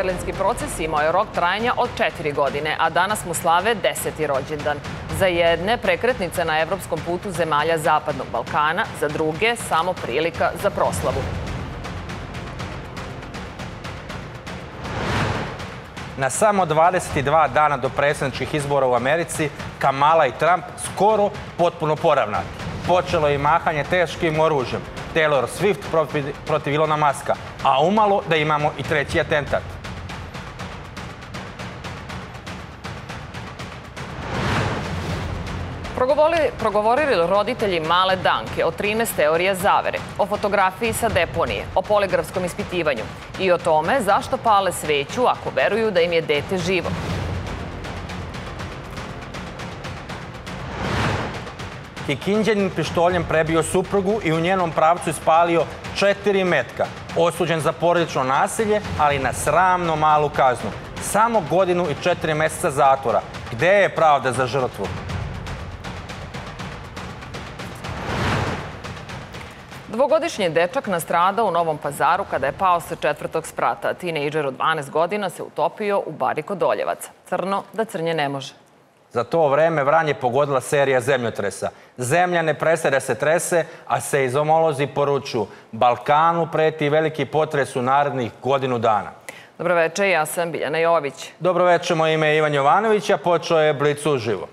Berlinski proces imao je rok trajanja od četiri godine, a danas mu slave deseti rođendan. Za jedne prekretnice na evropskom putu zemalja Zapadnog Balkana, za druge samo prilika za proslavu. Na samo 22 dana do predsjedničkih izbora u Americi, Kamala i Trump skoro potpuno poravnati. Počelo je mahanje teškim oružjem. Taylor Swift protiv Ilona Maska, a umalo da imamo i treći atentat. Progovorili, roditelji male Danke o 13 teorija zavere, o fotografiji sa deponije, o poligrafskom ispitivanju i o tome zašto pale sveću ako veruju da im je dete živo. Kikinđanin pištoljem prebio suprugu i u njenom pravcu ispalio četiri metka. Osuđen za porodično nasilje, ali na sramno malu kaznu. Samo godinu i četiri meseca zatvora. Gde je pravda za žrtvu? Dvogodišnji dečak nastrada u Novom pazaru kada je pao sa četvrtog sprata. Tinejdžer od 12 godina se utopio u bari kod. Crno da crnje ne može. Za to vreme Vranje pogodila serija zemljotresa. Zemlja ne prestaje da se trese, a se izomolozi poručuju. Balkanu preti veliki potres u narednih godinu dana. Dobroveče, ja sam Biljana Jović. Dobroveče, moje ime je Ivan Jovanović, a počeo je Blic uživo.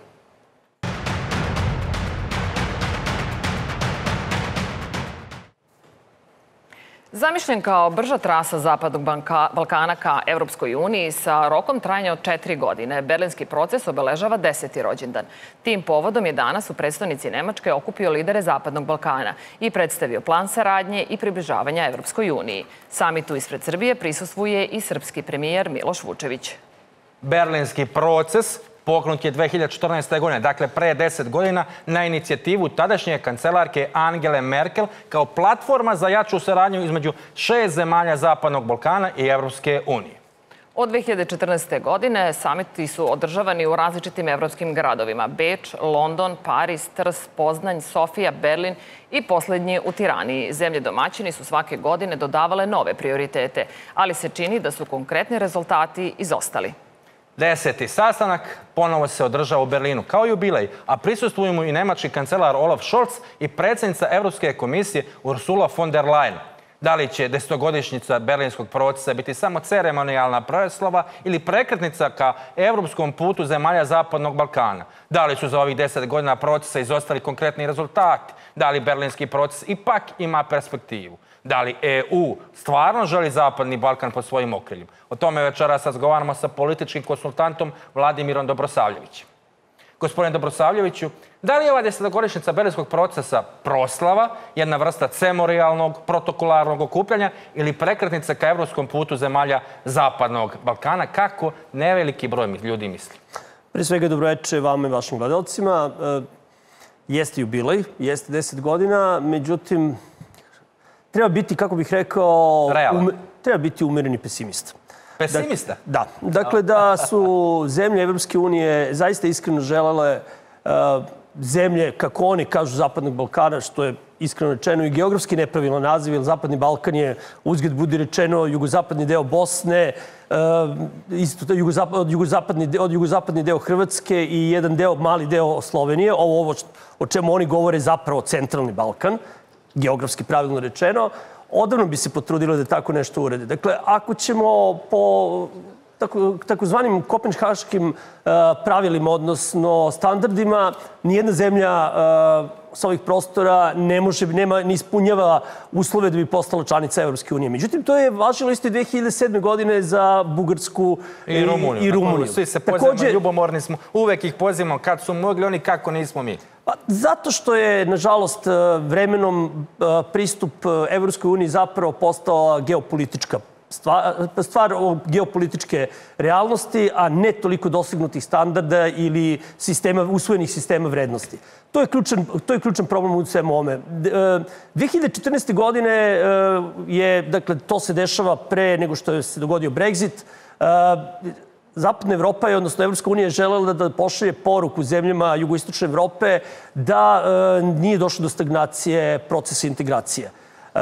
Zamišljen kao brža trasa Zapadnog Banka, Balkana ka Evropskoj uniji sa rokom trajanja od četiri godine, berlinski proces obeležava deseti rođendan. Tim povodom je danas u predstavnici Nemačke okupio lidere Zapadnog Balkana i predstavio plan saradnje i približavanja Evropskoj uniji. Samitu ispred Srbije prisustvuje i srpski premijer Miloš Vučević. Berlinski proces pokrenut je 2014. godine, dakle pre 10 godina, na inicijativu tadašnje kancelarke Angele Merkel kao platforma za jaču saradnju između šest zemalja Zapadnog Balkana i Evropske unije. Od 2014. godine samiti su održavani u različitim evropskim gradovima. Beč, London, Paris, Trs, Poznanj, Sofija, Berlin i poslednji u Tiraniji. Zemlje domaćini su svake godine dodavale nove prioritete, ali se čini da su konkretni rezultati izostali. Deseti sastanak ponovo se održava u Berlinu, kao jubilej, a prisustvuju mu i nemački kancelar Olaf Scholz i predsjednica Evropske komisije Ursula von der Leyen. Da li će desetogodišnjica berlinskog procesa biti samo ceremonijalna proslava ili prekretnica ka evropskom putu zemalja Zapadnog Balkana? Da li su za ovih deset godina procesa izostali konkretni rezultati? Da li berlinski proces ipak ima perspektivu? Da li EU stvarno želi Zapadni Balkan pod svojim okriljem? O tome večeras razgovaramo sa političkim konsultantom Vladimirom Dobrosavljevićem. Gospodine Dobrosavljeviću, da li je ova desetogodišnjica berlinskog procesa proslava, jedna vrsta cemorijalnog, protokolarnog okupljanja ili prekretnica ka evropskom putu zemalja Zapadnog Balkana? Kako neveliki broj ljudi misli? Pre svega dobroveče vama i vašim gledalcima. E, jeste jubilej, jeste 10 godina, međutim, treba biti, kako bih rekao, um, treba biti umereni pesimista. Pesimista? Da. Dakle, da su zemlje Evropske unije zaista iskreno želele uh, zemlje, kako oni kažu, Zapadnog Balkana, što je iskreno rečeno i geografski nepravilno naziv, jer Zapadni Balkan je, uzgled budi rečeno, jugozapadni deo Bosne, uh, isto jugozapad, jugozapadni, od jugozapadni deo Hrvatske i jedan deo, mali deo Slovenije. Ovo, ovo o čemu oni govore zapravo centralni Balkan geografski pravilno rečeno, odavno bi se potrudilo da tako nešto urede. Dakle, ako ćemo po tako, takozvanim kopenhaškim uh, pravilima, odnosno standardima, nijedna zemlja uh, sa ovih prostora ne može, nema, ne ispunjava uslove da bi postala članica Evropske unije. Međutim, to je važilo isto i 2007. godine za Bugarsku i Rumuniju. I Rumuniju. Svi se pozivamo, Takođe, ljubomorni smo, uvek ih pozivamo kad su mogli, oni kako nismo mi. Pa, zato što je, nažalost, vremenom pristup Evropskoj uniji zapravo postao geopolitička stvar, stvar geopolitičke realnosti, a ne toliko dostignutih standarda ili sistema, usvojenih sistema vrednosti. To je ključan, to je ključan problem u svemu ome. 2014. godine je, dakle, to se dešava pre nego što je se dogodio Brexit. Zapadna Evropa je, odnosno Evropska unija je želela da pošalje poruku zemljama jugoistočne Evrope da nije došlo do stagnacije procesa integracije.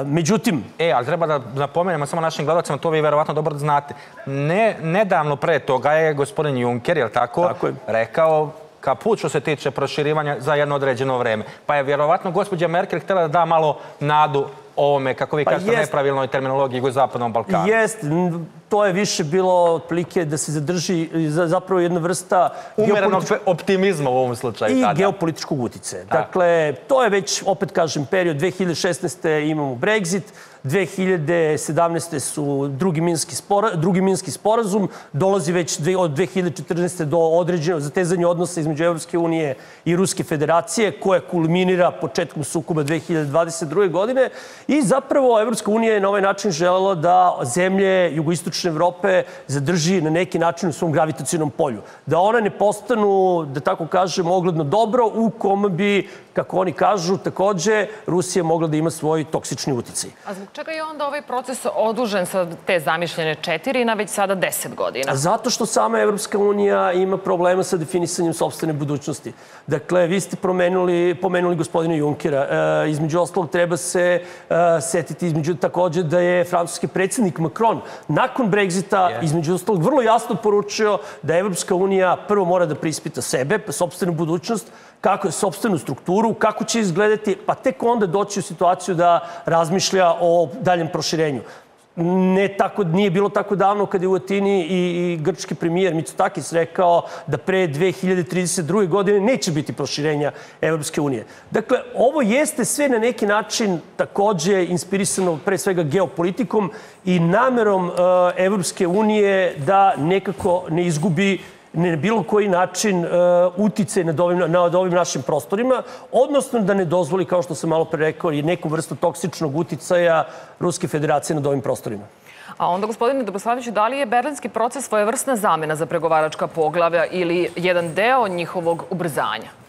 Međutim, E, ali treba da napomenemo samo našim gledalcima, to vi verovatno dobro znate. Ne, nedavno pre toga je gospodin Juncker, jel tako, Tako je. rekao kaput što se tiče proširivanja za jedno određeno vreme. Pa je vjerovatno gospođa Merkel htjela da da malo nadu ovome, kako vi Pa kažete, nepravilnoj terminologiji jugozapadnom Balkanu. jest, to je više bilo otprilike da se zadrži za- zapravo jedna vrsta Umerenog optimizma u ovom slučaju i geopolitičkog utice. Dakle, to je već, opet kažem, period 2016. imamo Brexit, 2017. su drugi minski, spora, drugi minski sporazum, dolazi već od 2014. do određenog zatezanja odnosa između Evropske unije i Ruske federacije, koja kulminira početkom sukoba 2022. godine i zapravo Evropska unija je na ovaj način želela da zemlje jugoistočne Evrope zadrži na neki način u svom gravitacijnom polju. Da one ne postanu, da tako kažem, ogledno dobro u kom bi, kako oni kažu, takođe Rusija mogla da ima svoj toksični uticaj. A zbog čega je onda ovaj proces odužen sa te zamišljene četiri na već sada deset godina? Zato što sama Evropska unija ima problema sa definisanjem sobstvene budućnosti. Dakle, vi ste promenuli, pomenuli gospodina Junkera. E, između ostalog treba se e, setiti između takođe da je francuski predsjednik Macron nakon Brexita Je. između ostalog vrlo jasno poručio da Evropska unija prvo mora da prispita sebe, sobstvenu budućnost, kako je sobstvenu strukturu, kako će izgledati, pa tek onda doći u situaciju da razmišlja o daljem proširenju ne tako, nije bilo tako davno kad je u Atini i, i grčki premijer Mitsotakis rekao da pre 2032. godine neće biti proširenja Evropske unije. Dakle, ovo jeste sve na neki način takođe inspirisano pre svega geopolitikom i namerom uh, Evropske unije da nekako ne izgubi ne na bilo koji način uh, utice nad ovim, nad ovim našim prostorima, odnosno da ne dozvoli, kao što sam malo pre rekao, i neku vrstu toksičnog uticaja Ruske federacije nad ovim prostorima. A onda, gospodine Dobroslaviću, da li je berlinski proces svojevrsna zamena za pregovaračka poglavlja ili jedan deo njihovog ubrzanja?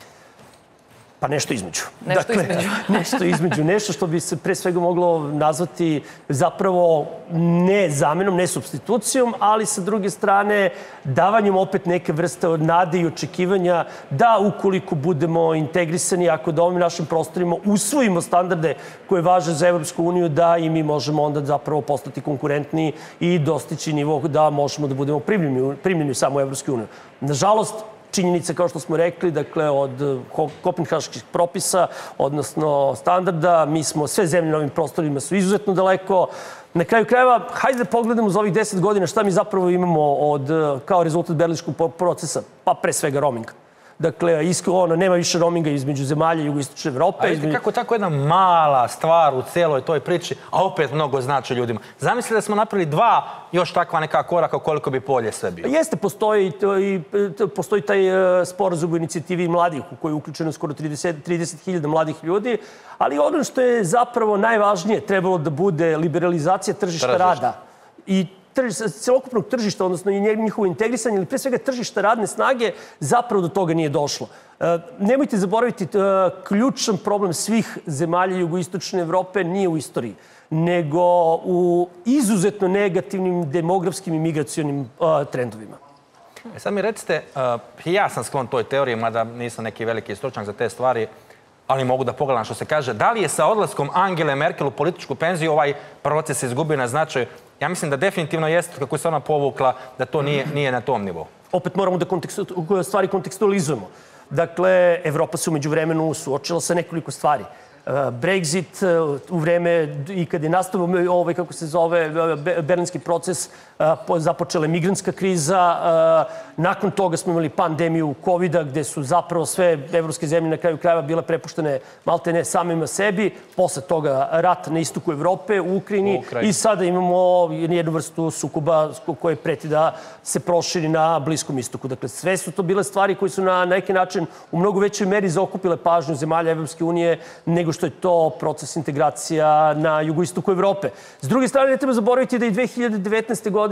Pa nešto između. Nešto između. nešto između. Nešto što bi se pre svega moglo nazvati zapravo ne zamenom, ne substitucijom, ali sa druge strane davanjem opet neke vrste nade i očekivanja da ukoliko budemo integrisani, ako da ovim našim prostorima usvojimo standarde koje važe za Evropsku uniju, da i mi možemo onda zapravo postati konkurentni i dostići nivo da možemo da budemo primljeni, primljeni u samu Evropsku uniju. Nažalost, činjenica, kao što smo rekli, dakle, od ko- kopenhaških propisa, odnosno standarda, mi smo, sve zemlje na ovim prostorima su izuzetno daleko. Na kraju krajeva, hajde da pogledamo za ovih deset godina šta mi zapravo imamo od, eh, kao rezultat berlinskog po- procesa, pa pre svega roaming. Dakle, isko, ono, nema više roaminga između zemalja jugoistočne Evrope. A vidite između- kako tako jedna mala stvar u cijeloj toj priči, a opet mnogo znači ljudima. Zamislite da smo napravili dva još takva neka koraka koliko bi polje sve bilo. Jeste, postoji, to i, to- postoji taj e, sporazum u inicijativi mladih u kojoj je uključeno skoro 30 30.000 mladih ljudi, ali ono što je zapravo najvažnije trebalo da bude liberalizacija tržišta, Tržišta. rada i celokupnog tržišta, odnosno i njihovo integrisanje, ali pre svega tržišta radne snage, zapravo do toga nije došlo. E, nemojte zaboraviti, e, ključan problem svih zemalja jugoistočne Evrope nije u istoriji nego u izuzetno negativnim demografskim i migracionim e, trendovima. E sad mi recite, ja sam sklon toj teoriji, mada nisam neki veliki stručnjak za te stvari, ali mogu da pogledam što se kaže. Da li je sa odlaskom Angele Merkel u političku penziju ovaj proces izgubio na značaju? Ja mislim da definitivno jeste, kako se ona povukla, da to nije, nije na tom nivou. opet moramo da kontekstu, stvari kontekstualizujemo. Dakle, Evropa se umeđu vremenu suočila sa nekoliko stvari. E, Brexit e, u vreme i kad je nastavio ovaj, kako se zove, e, be- berlinski proces, započela je migrantska kriza. Nakon toga smo imali pandemiju covid gde su zapravo sve evropske zemlje na kraju krajeva bile prepuštene malte ne samima sebi. Posle toga rat na istoku Evrope, u Ukrajini i sada imamo jednu vrstu sukoba koje preti da se proširi na Bliskom istoku. Dakle, sve su to bile stvari koje su na neki način u mnogo većoj meri zaokupile pažnju zemalja Evropske unije nego što je to proces integracija na jugoistoku Evrope. S druge strane, ne treba zaboraviti da i 2019. godine,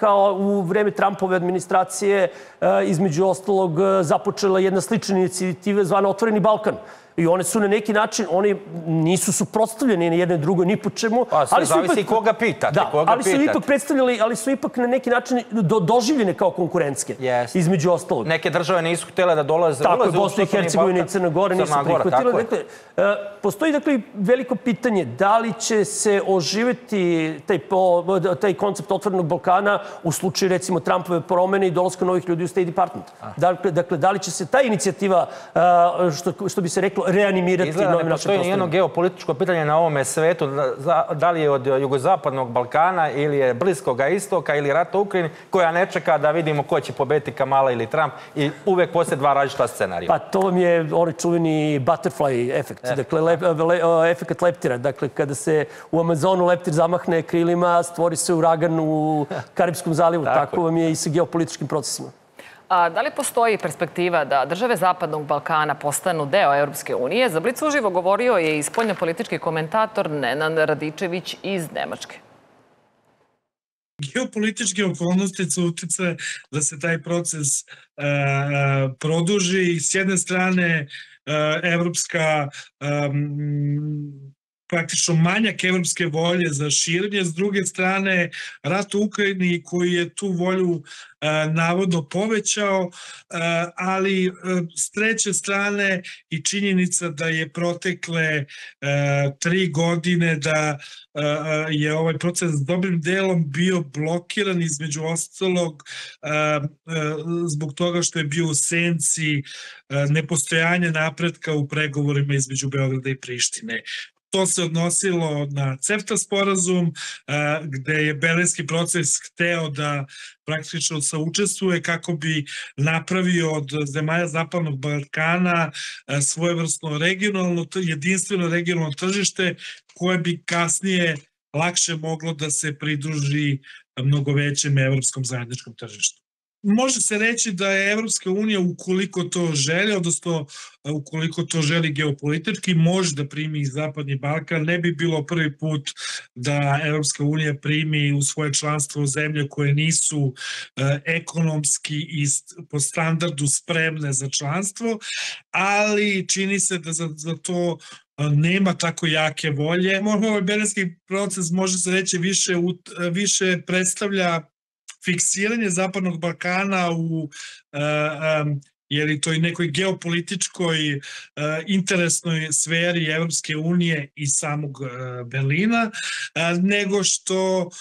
kao u vreme Trumpove administracije, e, između ostalog, e, započela jedna slična inicijativa zvana Otvoreni Balkan I one su na neki način, oni nisu suprotstavljeni na jedne drugoj ni po čemu. Pa, sve zavisi koga pitate, Da, koga ali su pitate. ipak predstavljali, ali su ipak na neki način do, doživljene kao konkurentske. Jeste. Između ostalog. Neke države nisu htjele da dolaze Tako je, ulaze u Bosna i Hercegovina i. Crna Gora nisu prihvatile. je. Dakle, e, postoji dakle veliko pitanje da li će se oživeti taj, po, taj koncept otvorenog Balkana u slučaju recimo Trumpove promene i dolaska novih ljudi u State Department. Dakle, dakle, da li će se ta inicijativa, a, što, što bi se reklo, reanimirati Izgleda ne našim postoji nijedno prostorima? geopolitičko pitanje na ovome svetu, da- da li je od jugozapadnog Balkana ili je bliskoga istoka ili rata u Ukrajini, koja ne čeka da vidimo ko će pobediti Kamala ili Trump i uvek postoje dva različita scenarija. Pa to vam je onaj čuveni butterfly efekt, dakle lep, le, efekt leptira. Dakle, kada se u Amazonu leptir zamahne krilima, stvori se uragan u Karibskom zalivu. Tako Tako, je. vam je i sa geopolitičkim procesima. A da li postoji perspektiva da države Zapadnog Balkana postanu deo Europske unije? Za Blic uživo govorio je i spoljnopolitički komentator Nenan Radičević iz Nemačke. geopolitičke okolnosti su utice da se taj proces e, produži. S jedne strane, e, evropska em, praktično manjak evropske volje za širenje, s druge strane rat u Ukrajini koji je tu volju e, navodno povećao, e, ali e, s treće strane i činjenica da je protekle e, tri godine da e, e, je ovaj proces dobrim delom bio blokiran između ostalog zbog toga što je bio u senci nepostojanja napretka u pregovorima između Beograda i Prištine. To se odnosilo na CEFTA sporazum, a, gde je Berlinski proces hteo da praktično saučestvuje kako bi napravio od zemalja Zapadnog Balkana a, svojevrsno regionalno, jedinstveno regionalno tržište koje bi kasnije lakše moglo da se pridruži mnogo većem evropskom zajedničkom tržištu. Može se reći da je Evropska unija, ukoliko to želi, odnosno a, ukoliko to želi geopolitički, može da primi Zapadni Balkan. Ne bi bilo prvi put da Evropska unija primi u svoje članstvo zemlje koje nisu e, ekonomski i po standardu spremne za članstvo, ali čini se da za, to a, nema tako jake volje. Ovaj berenski proces može se reći više, više predstavlja fiksiranje Zapadnog Balkana u um, je li to i nekoj geopolitičkoj uh, interesnoj sferi Evropske unije i samog uh, Berlina, uh, nego što uh,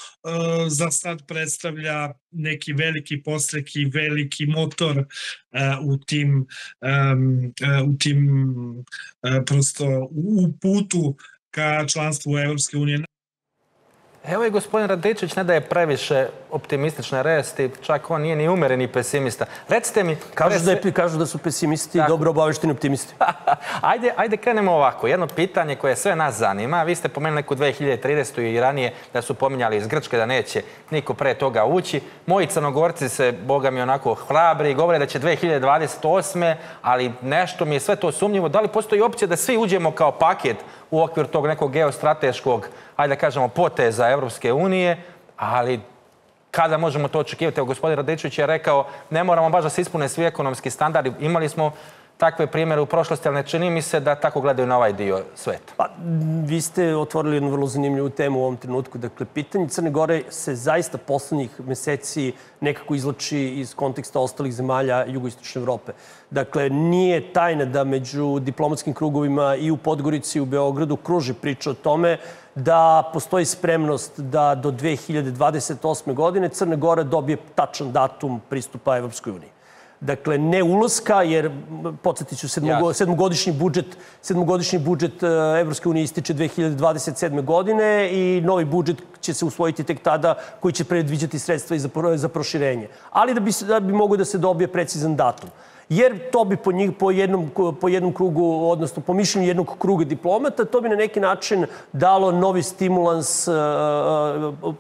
za sad predstavlja neki veliki postrek i veliki motor uh, u tim, u tim prosto u putu ka članstvu Evropske unije. Evo i gospodin Radičević ne daje previše optimistične resti, čak on nije ni umereni pesimista. Recite mi... Kažu da, je, kažu da su pesimisti Tako. dobro obavešteni optimisti. ajde, ajde krenemo ovako. Jedno pitanje koje sve nas zanima. Vi ste pomenuli neku 2030. i ranije da su pominjali iz Grčke da neće niko pre toga ući. Moji crnogorci se, boga mi, onako hrabri i govore da će 2028. ali nešto mi je sve to sumnjivo. Da li postoji opcija da svi uđemo kao paket u okviru tog nekog geostrateškog, ajde da kažemo, poteza Evropske unije, ali kada možemo to očekivati? Evo, gospodin Radičević je rekao, ne moramo baš da se ispune svi ekonomski standardi. Imali smo takve primere u prošlosti, ali ne čini mi se da tako gledaju na ovaj dio sveta. Pa, vi ste otvorili jednu vrlo zanimljivu temu u ovom trenutku. Dakle, pitanje Crne Gore se zaista poslednjih meseci nekako izlači iz konteksta ostalih zemalja jugoistočne Evrope. Dakle, nije tajna da među diplomatskim krugovima i u Podgorici i u Beogradu kruži priča o tome da postoji spremnost da do 2028. godine Crna Gora dobije tačan datum pristupa Evropskoj uniji. Dakle, ne ulaska, jer podsjetit ću, sedmogo, sedmogodišnji budžet, sedmogodišnji budžet e, Evropske unije ističe 2027. godine i novi budžet će se usvojiti tek tada koji će predviđati sredstva i za, za proširenje. Ali da bi, da bi mogo da se dobije precizan datum. Jer to bi po, njih, po, jednom, po jednom krugu, odnosno po mišljenju jednog kruga diplomata, to bi na neki način dalo novi stimulans e, e,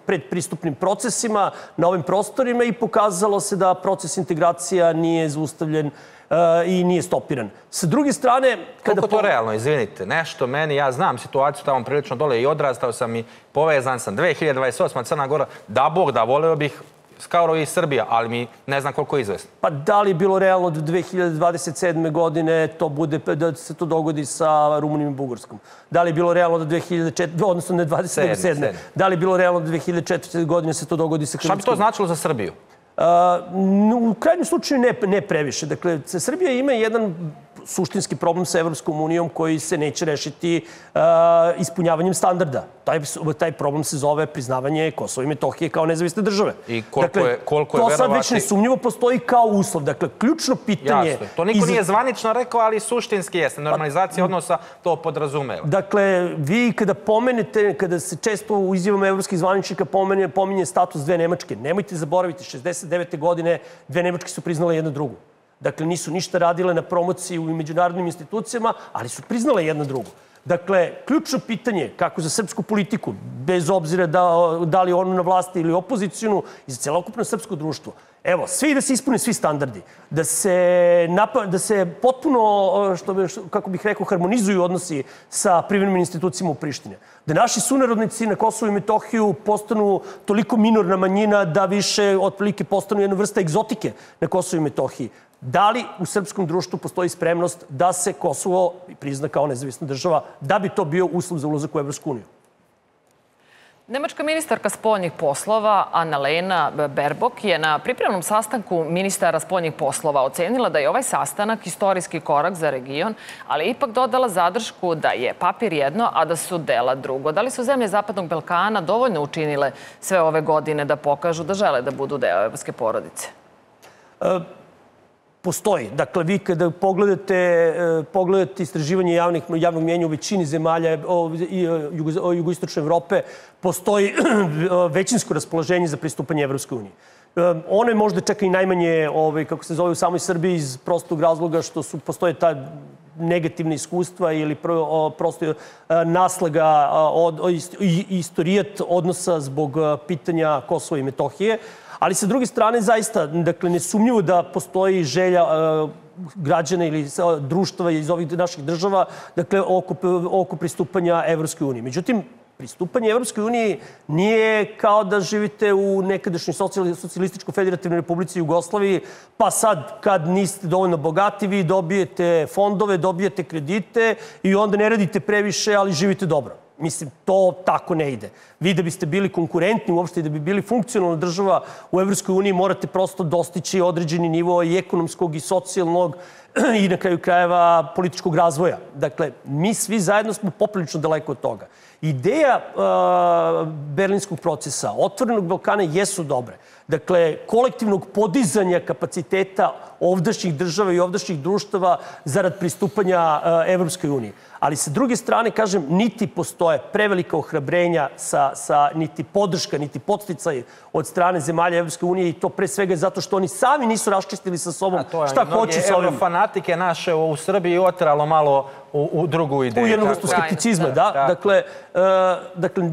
predpristupnim procesima na ovim prostorima i pokazalo se da proces integracija nije zaustavljen e, i nije stopiran. Sa druge strane, kada Koliko to po- realno, izvinite, nešto meni, ja znam situaciju tamo prilično dole i odrastao sam i povezan sam. 2028. Crna Gora, da Bog da, voleo bih skoro i Srbija, ali mi ne znam koliko je izvesno. Pa da li je bilo realno do 2027. godine to bude, da se to dogodi sa Rumunijom i Bugarskom? Da li je bilo realno do 2004. odnosno ne 27. Sedme, sedme. Da li je bilo realno do 2004. godine se to dogodi sa Šta Hrvatskom? bi to značilo za Srbiju? Uh, u krajnjem slučaju ne, ne previše. Dakle, Srbija ima jedan suštinski problem sa Evropskom unijom koji se neće rešiti uh, ispunjavanjem standarda. Taj, taj problem se zove priznavanje Kosova i Metohije kao nezavisne države. I koliko je- koliko je to sad već verovati- nesumnjivo postoji kao uslov. Dakle, ključno pitanje... Jasno. To niko iz- nije zvanično rekao, ali suštinski jeste. Normalizacija odnosa to podrazumeva. Dakle, vi kada pomenete, kada se često u izjavama evropskih zvaničnika pomenje, pominje status dve Nemačke, nemojte zaboraviti, 69. godine dve Nemačke su priznale jedna drugu. Dakle, nisu ništa radile na promociji u međunarodnim institucijama, ali su priznale jedna drugu. Dakle, ključno pitanje kako za srpsku politiku, bez obzira da, da li onu na vlasti ili opozicijunu, i za celokupno srpsko društvo, Evo, svi da se ispune svi standardi, da se, napa, da se potpuno, što, bi- što, kako bih rekao, harmonizuju odnosi sa privremenim institucijama u Prištine. Da naši sunarodnici na Kosovu i Metohiju postanu toliko minorna manjina da više otprilike postanu jedna vrsta egzotike na Kosovu i Metohiji. Da li u srpskom društvu postoji spremnost da se Kosovo prizna kao nezavisna država, da bi to bio uslov za ulazak u Evropsku uniju? Nemačka ministarka spoljnih poslova Annalena Baerbock je na pripremnom sastanku ministara spoljnih poslova ocenila da je ovaj sastanak istorijski korak za region, ali je ipak dodala zadršku da je papir jedno, a da su dela drugo. Da li su zemlje Zapadnog Balkana dovoljno učinile sve ove godine da pokažu da žele da budu deo evropske porodice? Postoji. Dakle, vi kada pogledate, e, pogledate istraživanje javnih, javnog mjenja u većini zemalja o, i, e, jugo, o, jugoistočne Evrope, postoji većinsko raspoloženje za pristupanje Evropskoj uniji. E, Ono je možda čak i najmanje, ovaj, kako se zove u samoj Srbiji, iz prostog razloga što su, postoje ta negativna iskustva ili pro, o, prosto e, naslaga od, istorijat odnosa zbog e, pitanja Kosova i Metohije. Ali sa druge strane, zaista, dakle, nesumnjivo da postoji želja e, građana ili sa- društva iz ovih naših država, dakle, oko, oko pristupanja Evropskoj uniji. Međutim, pristupanje Evropskoj uniji nije kao da živite u nekadašnjoj socijal- socijalističko-federativnoj republici Jugoslaviji, pa sad kad niste dovoljno bogati, vi dobijete fondove, dobijete kredite i onda ne radite previše, ali živite dobro. Mislim, to tako ne ide. Vi da biste bili konkurentni uopšte i da bi bili funkcionalna država u Evropskoj uniji morate prosto dostići određeni nivo i ekonomskog i socijalnog i na kraju krajeva političkog razvoja. Dakle, mi svi zajedno smo poprilično daleko od toga. Ideja uh, berlinskog procesa, otvorenog Balkana jesu dobre. Dakle, kolektivnog podizanja kapaciteta ovdašnjih država i ovdašnjih društava zarad pristupanja uh, Evropskoj uniji. Ali sa druge strane, kažem, niti postoje prevelika ohrabrenja sa, sa niti podrška, niti podsticaj od strane zemalja Evropske unije i to pre svega zato što oni sami nisu raščistili sa sobom je šta hoće sa ovim eurofanatike naše u Srbiji otralo malo u, u drugu ideju. u jednu Tako vrstu je. skepticizma, da. Da. Dakle, uh, dakle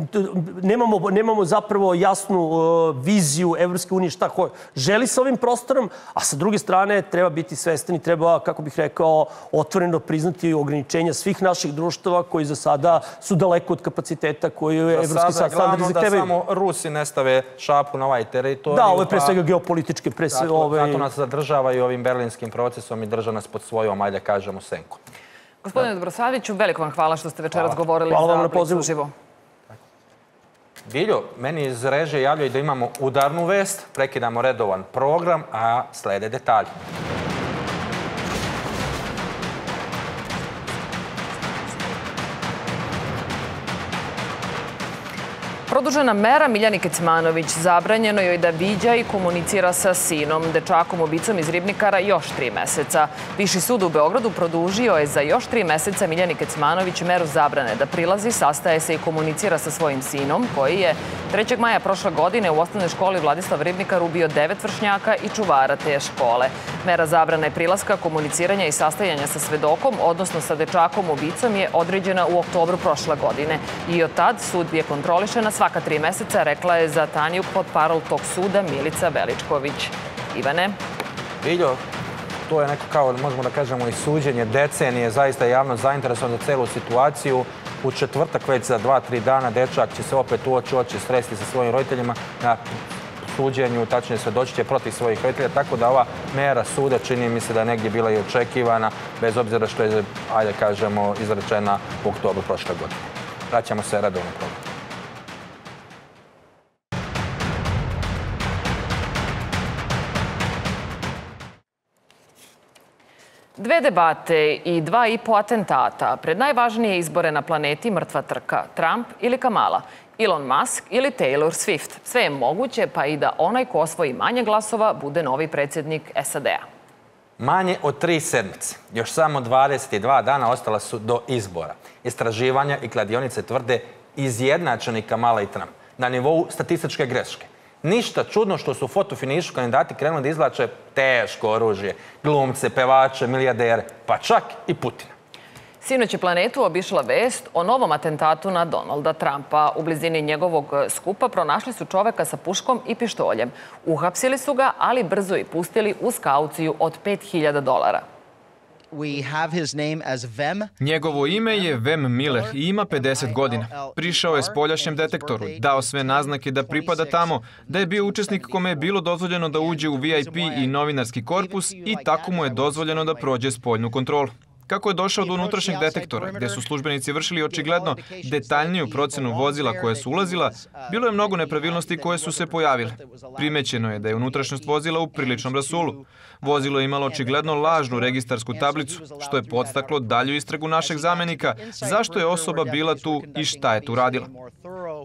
nemamo, nemamo zapravo jasnu uh, viziju Evropske unije šta ko želi sa ovim prostorom, a sa druge strane treba biti svestan i treba, kako bih rekao, otvoreno priznati ograničenja svih naših društava koji za sada su daleko od kapaciteta koji Za evropski sada je standardi glavno da zahtevaju. samo Rusi ne stave šapu na ovaj teritorij. Da, ovo je pre svega geopolitičke, pre sve Zato, ove... zato nas zadržavaju ovim berlinskim procesom i drža nas pod svojom, ajde da kažemo, senkom. Gospodine Dobrosaviću, veliko vam hvala što ste večeras Hvala. govorili Hvala vam za na Blic pozivu. uživo. Biljo, meni iz reže javljaju da imamo udarnu vest, prekidamo redovan program, a slede detalji. Produžena mera Miljani Kecmanović zabranjeno joj da viđa i komunicira sa sinom, dečakom ubicom iz Ribnikara, još tri meseca. Viši sud u Beogradu produžio je za još tri meseca Miljani Kecmanović meru zabrane da prilazi, sastaje se i komunicira sa svojim sinom, koji je 3. maja prošle godine u osnovnoj školi Vladislav Ribnikar ubio devet vršnjaka i čuvara te škole. Mera zabrane prilaska, komuniciranja i sastajanja sa svedokom, odnosno sa dečakom ubicom, je određena u oktobru prošle godine. I od tad sud je kontrolišena svaka tri meseca, rekla je za Tanju pod parol tog suda Milica Veličković. Ivane? Biljo, to je neko kao, možemo da kažemo, i suđenje decenije, zaista javno zainteresovan za celu situaciju. U četvrtak već za dva, tri dana dečak će se opet u oči sresti sa svojim roditeljima na suđenju, tačnije svjedočit će protiv svojih roditelja, tako da ova mera suda čini mi se da je negdje bila i očekivana, bez obzira što je, ajde kažemo, izrečena u oktobru prošle godine. Vraćamo se redovno programu. Dve debate i dva i po atentata pred najvažnije izbore na planeti mrtva trka, Trump ili Kamala, Elon Musk ili Taylor Swift. Sve je moguće, pa i da onaj ko osvoji manje glasova bude novi predsjednik SAD-a. Manje od tri sedmice, još samo 22 dana ostala su do izbora. Istraživanja i kladionice tvrde izjednačeni Kamala i Trump na nivou statističke greške. Ništa čudno što su u fotofinišu kandidati krenuli da izvlače teško oružje, glumce, pevače, milijardere, pa čak i Putina. Sinoć je planetu obišla vest o novom atentatu na Donalda Trumpa. U blizini njegovog skupa pronašli su čoveka sa puškom i pištoljem. Uhapsili su ga, ali brzo i pustili uz kauciju od 5000 dolara. Njegovo ime je Vem Miller i ima 50 godina. Prišao je s poljašnjem detektoru, dao sve naznake da pripada tamo, da je bio učesnik kome je bilo dozvoljeno da uđe u VIP i novinarski korpus i tako mu je dozvoljeno da prođe spoljnu kontrolu. Kako je došao do unutrašnjeg detektora, gde su službenici vršili očigledno detaljniju procenu vozila koje su ulazila, bilo je mnogo nepravilnosti koje su se pojavile. Primećeno je da je unutrašnjost vozila u priličnom rasulu. Vozilo je imalo očigledno lažnu registarsku tablicu, što je podstaklo dalju istragu našeg zamenika zašto je osoba bila tu i šta je tu radila.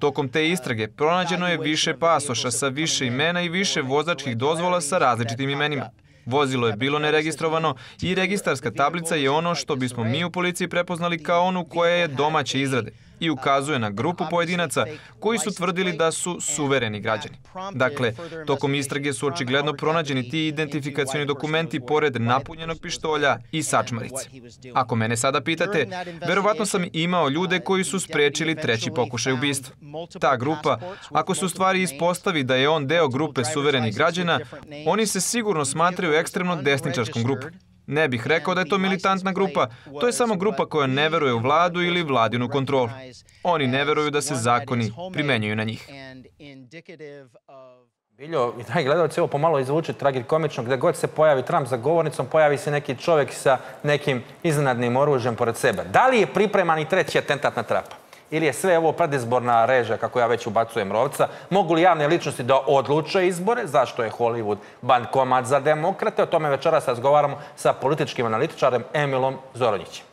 Tokom te istrage pronađeno je više pasoša sa više imena i više vozačkih dozvola sa različitim imenima. Vozilo je bilo neregistrovano i registarska tablica je ono što bismo mi u policiji prepoznali kao onu koja je domaće izrade i ukazuje na grupu pojedinaca koji su tvrdili da su suvereni građani. Dakle, tokom istrage su očigledno pronađeni ti identifikacioni dokumenti pored napunjenog pištolja i sačmarice. Ako mene sada pitate, verovatno sam imao ljude koji su sprečili treći pokušaj ubistva. Ta grupa, ako se u stvari ispostavi da je on deo grupe suverenih građana, oni se sigurno smatraju ekstremno desničarskom grupom. Ne bih rekao da je to militantna grupa, to je samo grupa koja ne veruje u vladu ili vladinu kontrolu. Oni ne veruju da se zakoni primenjuju na njih. Biljo, i taj gledalac, evo pomalo izvuče tragikomično, gde god se pojavi Trump za govornicom, pojavi se neki čovjek sa nekim iznenadnim oružjem pored sebe. Da li je pripreman i treći atentat na Trumpa? Ili je sve ovo predizborna reža, kako ja već ubacujem rovca, mogu li javne ličnosti da odluče izbore, zašto je Hollywood bankomat za demokrate, o tome večeras razgovaramo sa političkim analitičarem Emilom Zoronjićem.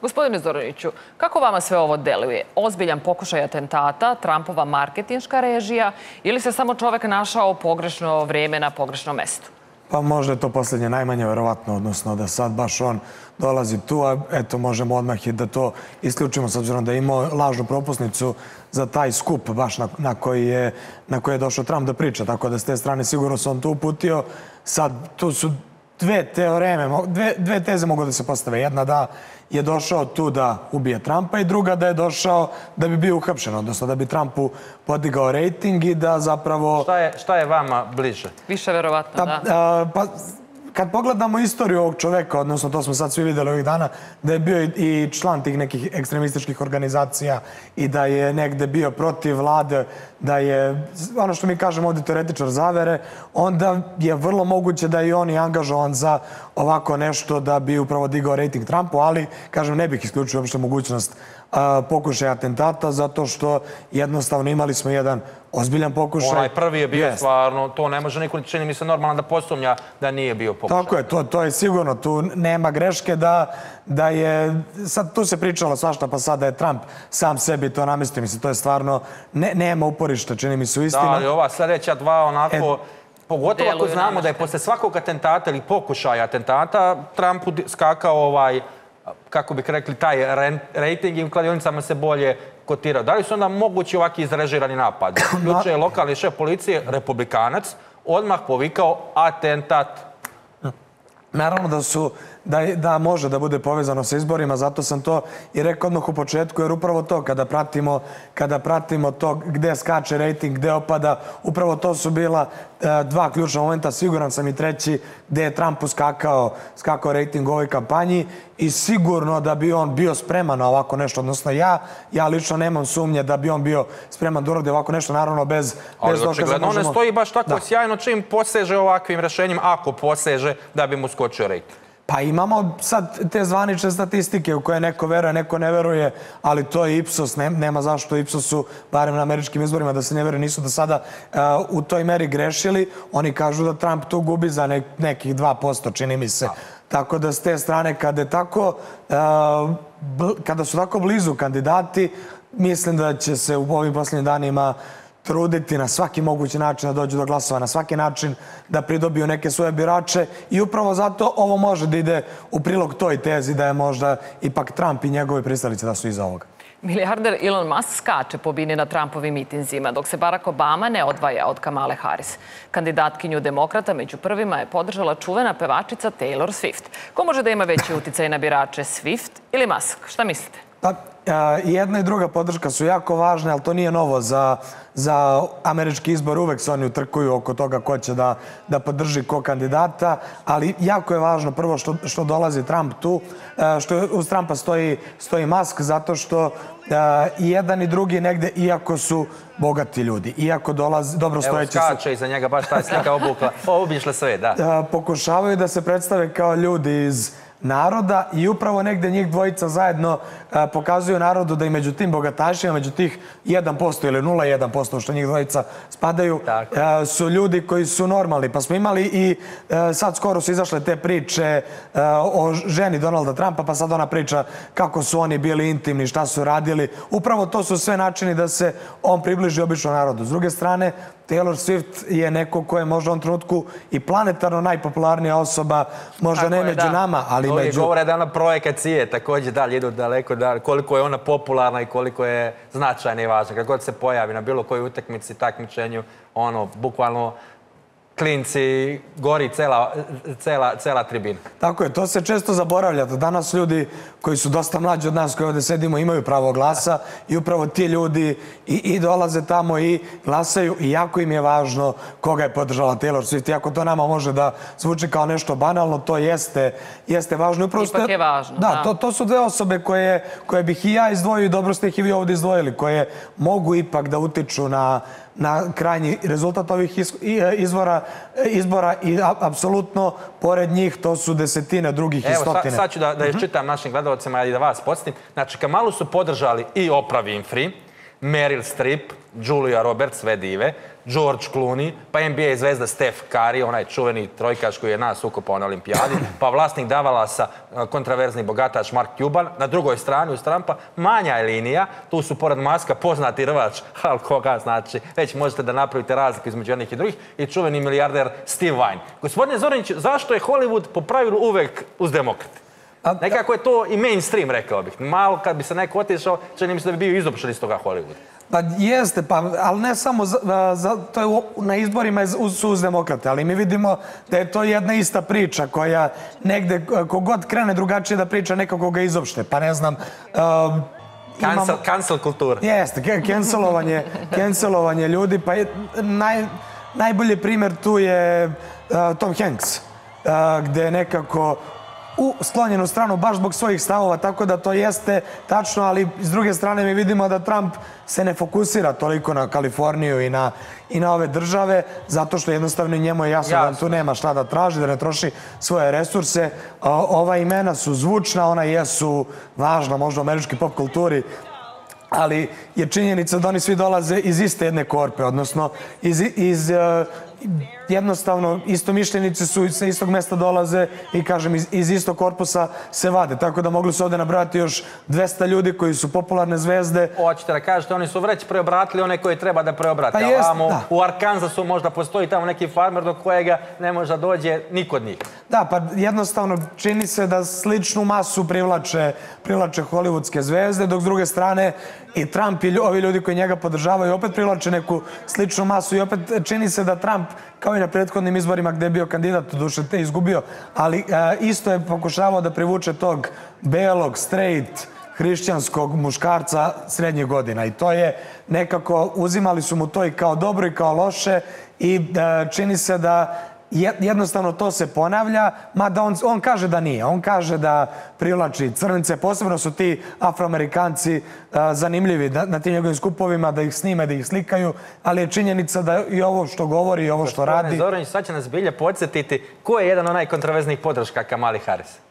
Gospodine Zoroniću, kako vama sve ovo deluje? Ozbiljan pokušaj atentata, Trumpova marketinška režija ili se samo čovek našao pogrešno vreme na pogrešnom mestu? Pa možda je to poslednje najmanje verovatno, odnosno da sad baš on dolazi tu, a eto možemo odmah i da to isključimo s obzirom da je imao lažnu propusnicu za taj skup baš na, na, koji je, na koji je došao Trump da priča. Tako da s te strane sigurno se on tu uputio. Sad, tu su dve teoreme, dve, dve teze mogu da se postave. Jedna da je došao tu da ubije Trumpa i druga da je došao da bi bio uhapšen, odnosno da bi Trumpu podigao rejting i da zapravo... Šta je, šta je vama bliže? Više verovatno, da. da. A, pa, kad pogledamo istoriju ovog čoveka, odnosno to smo sad svi videli ovih dana, da je bio i član tih nekih ekstremističkih organizacija i da je negde bio protiv vlade, da je, ono što mi kažemo ovde, teoretičar zavere, onda je vrlo moguće da je on i angažovan za ovako nešto da bi upravo digao rating Trumpu, ali, kažem, ne bih isključio uopšte mogućnost pokušaj atentata zato što jednostavno imali smo jedan ozbiljan pokušaj. Onaj prvi je bio yes. stvarno, to ne može niko, čini mi se normalno da posumnja da nije bio pokušaj. Tako je, to, to je sigurno, tu nema greške da, da je, sad tu se pričalo svašta, pa sada je Trump sam sebi to namestio, mislim, to je stvarno, ne, nema uporišta, čini mi se u istina. Da, ali ova sledeća dva onako, e, Pogotovo ako znamo da je posle svakog atentata ili pokušaja atentata Trumpu skakao ovaj kako bih rekli, taj rating i u kladionicama se bolje kotirao. Da li su onda mogući ovaki izrežirani napad? Juče je lokalni šef policije, republikanac, odmah povikao atentat. Naravno da su da, da može da bude povezano sa izborima, zato sam to i rekao odmah u početku, jer upravo to, kada pratimo, kada pratimo to gde skače rating, gde opada, upravo to su bila e, dva ključna momenta, siguran sam i treći, gde je Trump uskakao, skakao rating u ovoj kampanji i sigurno da bi on bio spreman na ovako nešto, odnosno ja, ja lično nemam sumnje da bi on bio spreman da uradi ovako nešto, naravno bez, Ali bez dokaza očigledno on ne možemo- stoji baš tako Da. sjajno čim poseže ovakvim rešenjem, ako poseže da bi mu skočio rating. Pa imamo sad te zvanične statistike u koje neko veruje, neko ne veruje, ali to je Ipsos, ne, nema zašto Ipsosu, barem na američkim izborima, da se ne veruje, nisu do sada uh, u toj meri grešili. Oni kažu da Trump tu gubi za nek, nekih 2%, čini mi se. Tako da s te strane, kada, tako, uh, bl- kada su tako blizu kandidati, mislim da će se u ovim posljednjim danima truditi na svaki mogući način da dođu do glasova, na svaki način da pridobiju neke svoje birače i upravo zato ovo može da ide u prilog toj tezi da je možda ipak Trump i njegove pristalice da su iza ovoga. Milijarder Elon Musk skače po bini na Trumpovim mitinzima, dok se Barack Obama ne odvaja od Kamale Harris. Kandidatkinju demokrata među prvima je podržala čuvena pevačica Taylor Swift. Ko može da ima veći uticaj na birače, Swift ili Musk? Šta mislite? Pa, i jedna i druga podrška su jako važne, ali to nije novo za, za američki izbor. Uvek se oni utrkuju oko toga ko će da, da podrži ko kandidata, ali jako je važno prvo što, što dolazi Trump tu, a, što uz Trumpa stoji, stoji Musk, zato što a, i jedan i drugi negde, iako su bogati ljudi, iako dolaze, dobro Evo stojeći su skače iza njega baš ta slika obukla. Obišle sve, da. pokušavaju da se predstave kao ljudi iz naroda i upravo negde njih dvojica zajedno a, pokazuju narodu da i među tim bogatašima, među tih 1% ili 0,1% što njih dvojica spadaju, a, su ljudi koji su normalni. Pa smo imali i a, sad skoro su izašle te priče o ženi Donalda Trumpa, pa sad ona priča kako su oni bili intimni, šta su radili. Upravo to su sve načini da se on približi običnom narodu. S druge strane, Taylor Swift je neko ko je možda u ovom trenutku i planetarno najpopularnija osoba, možda Tako ne je, među da. nama, ali Mnogi među... govore da ona projekat cije, takođe dalje idu daleko, da, koliko je ona popularna i koliko je značajna i važna. Kad god se pojavi na bilo kojoj utakmici, takmičenju, ono, bukvalno klinci, gori cela, cela, cela tribina. Tako je, to se često zaboravlja. Da danas ljudi koji su dosta mlađi od nas koji ovde sedimo imaju pravo glasa i upravo ti ljudi i, i dolaze tamo i glasaju i jako im je važno koga je podržala Taylor Swift. Iako to nama može da zvuči kao nešto banalno, to jeste, jeste važno. Upravo Ipak ste- je važno, Da, da. To, to su dve osobe koje, koje bih i ja izdvojio i dobro ste ih i vi ovde izdvojili, koje mogu ipak da utiču na, na krajnji rezultat ovih i- e, izvora, e, izbora i apsolutno pored njih to su desetine drugih i Evo, sa, stotine. sad ću da, da iščitam našim gledalcima i da vas podsjetim. Znači, Kamalu su podržali i Oprah Winfrey, Meryl Streep, Julia Roberts, sve dive, George Clooney, pa NBA zvezda Steph Curry, onaj čuveni trojkaš koji je nas ukopao na olimpijadi, pa vlasnik Davalasa, kontraverzni bogataš Mark Cuban, na drugoj strani uz Trumpa, manja je linija, tu su pored Maska poznati rvač, ali koga znači, već možete da napravite razliku između jednih i drugih, i čuveni milijarder Steve Vine. Gospodine Zoranić, zašto je Hollywood po pravilu uvek uz demokrate? A- Nekako je to i mainstream, rekao bih. Malo kad bi se neko otišao, čini mi se da bi bio izopšen iz toga Hollywooda. Pa jeste, pa, ali ne samo za, za to je u- na izborima uz, uz demokrate, ali mi vidimo da je to jedna ista priča koja negde, kogod krene drugačije da priča, nekako ga izopšte. Pa ne znam, uh, Cancel, cancel kultura. Jeste, cancelovanje, cancelovanje ljudi, pa je naj, najbolji primer tu je uh, Tom Hanks, uh, gde je nekako u sklonjenu stranu baš zbog svojih stavova, tako da to jeste tačno, ali s druge strane mi vidimo da Trump se ne fokusira toliko na Kaliforniju i na, i na ove države, zato što jednostavno njemu je jasno, da Jasno. tu nema šta da traži, da ne troši svoje resurse. O, ova imena su zvučna, ona jesu važna možda u američkoj pop kulturi, ali je činjenica da oni svi dolaze iz iste jedne korpe, odnosno iz, iz uh, jednostavno istomišljenici su sa istog mesta dolaze i kažem iz, iz istog korpusa se vade. Tako da mogli su ovde nabrati još 200 ljudi koji su popularne zvezde. Hoćete da kažete, oni su već preobratili one koje treba da preobrate. Pa jest, vamo da. u Arkansasu možda postoji tamo neki farmer do kojega ne može da dođe niko od njih. Da, pa jednostavno čini se da sličnu masu privlače, privlače hollywoodske zvezde, dok s druge strane i Trump i ovi ljudi koji njega podržavaju opet privlače neku sličnu masu i opet čini se da Trump kao i na prethodnim izborima gde je bio kandidat, duše te izgubio, ali a, isto je pokušavao da privuče tog belog, straight, hrišćanskog muškarca srednjih godina. I to je nekako, uzimali su mu to i kao dobro i kao loše i a, čini se da jednostavno to se ponavlja, mada on, on kaže da nije. On kaže da privlači crnice, posebno su ti afroamerikanci a, zanimljivi da, na tim njegovim skupovima, da ih snime, da ih slikaju, ali je činjenica da i ovo što govori i ovo što radi... Zoranić, sad će nas bilje podsjetiti ko je jedan od najkontroverznijih podrška Kamali Harris?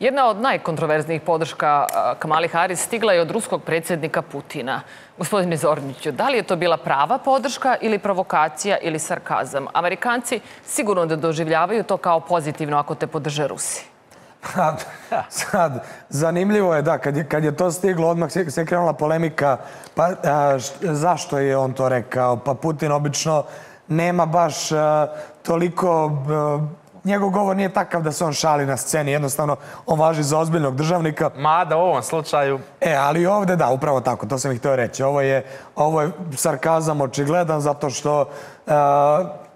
Jedna od najkontroverznijih podrška Kamali Harris stigla je od ruskog predsjednika Putina. Gospodine Zorniću, da li je to bila prava podrška ili provokacija ili sarkazam? Amerikanci sigurno da doživljavaju to kao pozitivno ako te podrže Rusi. Sad, sad, zanimljivo je da, kad je, kad je to stiglo, odmah se, krenula polemika, pa zašto je on to rekao? Pa Putin obično nema baš toliko njegov govor nije takav da se on šali na sceni, jednostavno on važi za ozbiljnog državnika. Mada u ovom slučaju... E, ali ovde da, upravo tako, to sam ih htio reći. Ovo je, ovo je sarkazam očigledan zato što uh,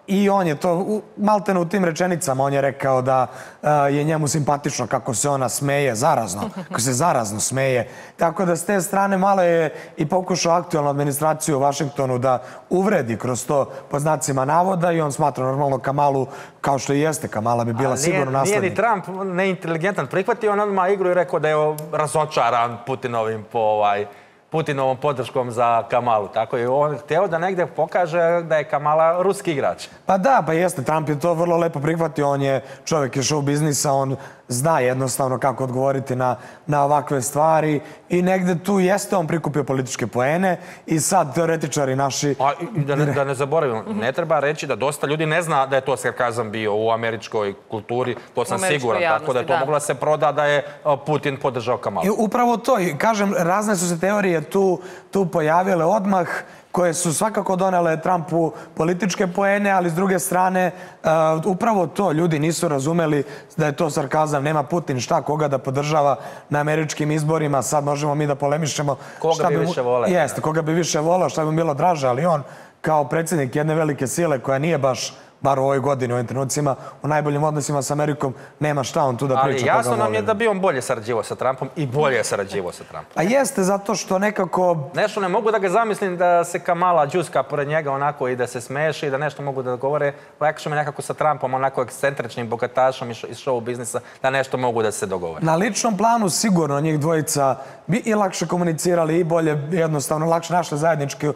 I on je to, malteno u tim rečenicama, on je rekao da uh, je njemu simpatično kako se ona smeje, zarazno, kako se zarazno smeje. Tako da s te strane malo je i pokušao aktualnu administraciju u Vašingtonu da uvredi kroz to pod znacima navoda i on smatra normalno Kamalu kao što i jeste. Kamala bi bila sigurno naslednik. Nije ni Trump neinteligentan prihvatio, on odmah igru i rekao da je razočaran Putinovim po ovaj, Putinovom podrškom za Kamalu. Tako je on hteo da negde pokaže da je Kamala ruski igrač. Pa da, pa jeste. Trump je to vrlo lepo prihvatio. On je čovjek je show biznisa, on zna jednostavno kako odgovoriti na, na ovakve stvari i negde tu jeste on prikupio političke poene i sad teoretičari naši... A, da, ne, da ne zaboravimo, ne treba reći da dosta ljudi ne zna da je to sarkazam bio u američkoj kulturi, to sam siguran, tako da je to da. mogla se proda da je Putin podržao Kamalu. I upravo to, i kažem, razne su se teorije tu, tu pojavile odmah, koje su svakako donele Trumpu političke poene, ali s druge strane uh, upravo to ljudi nisu razumeli da je to sarkazam. Nema Putin šta koga da podržava na američkim izborima. Sad možemo mi da polemišemo. Koga šta bi, više voleo. Jeste, koga bi više volao, šta bi mu bilo draže, ali on kao predsjednik jedne velike sile koja nije baš bar u ovoj godini, u ovim trenucima, u najboljim odnosima sa Amerikom, nema šta on tu da priča. Ali jasno nam je da bi on bolje sarađivo sa Trumpom i bolje sarađivo sa Trumpom. A jeste, zato što nekako... Nešto ne mogu da ga zamislim da se Kamala džuska pored njega onako i da se smeši, da nešto mogu da govore. Lekše me nekako sa Trumpom, onako ekscentričnim bogatašom iz show biznisa, da nešto mogu da se dogovore. Na ličnom planu sigurno njih dvojica bi i lakše komunicirali i bolje, jednostavno, lakše našli zajedničku, uh,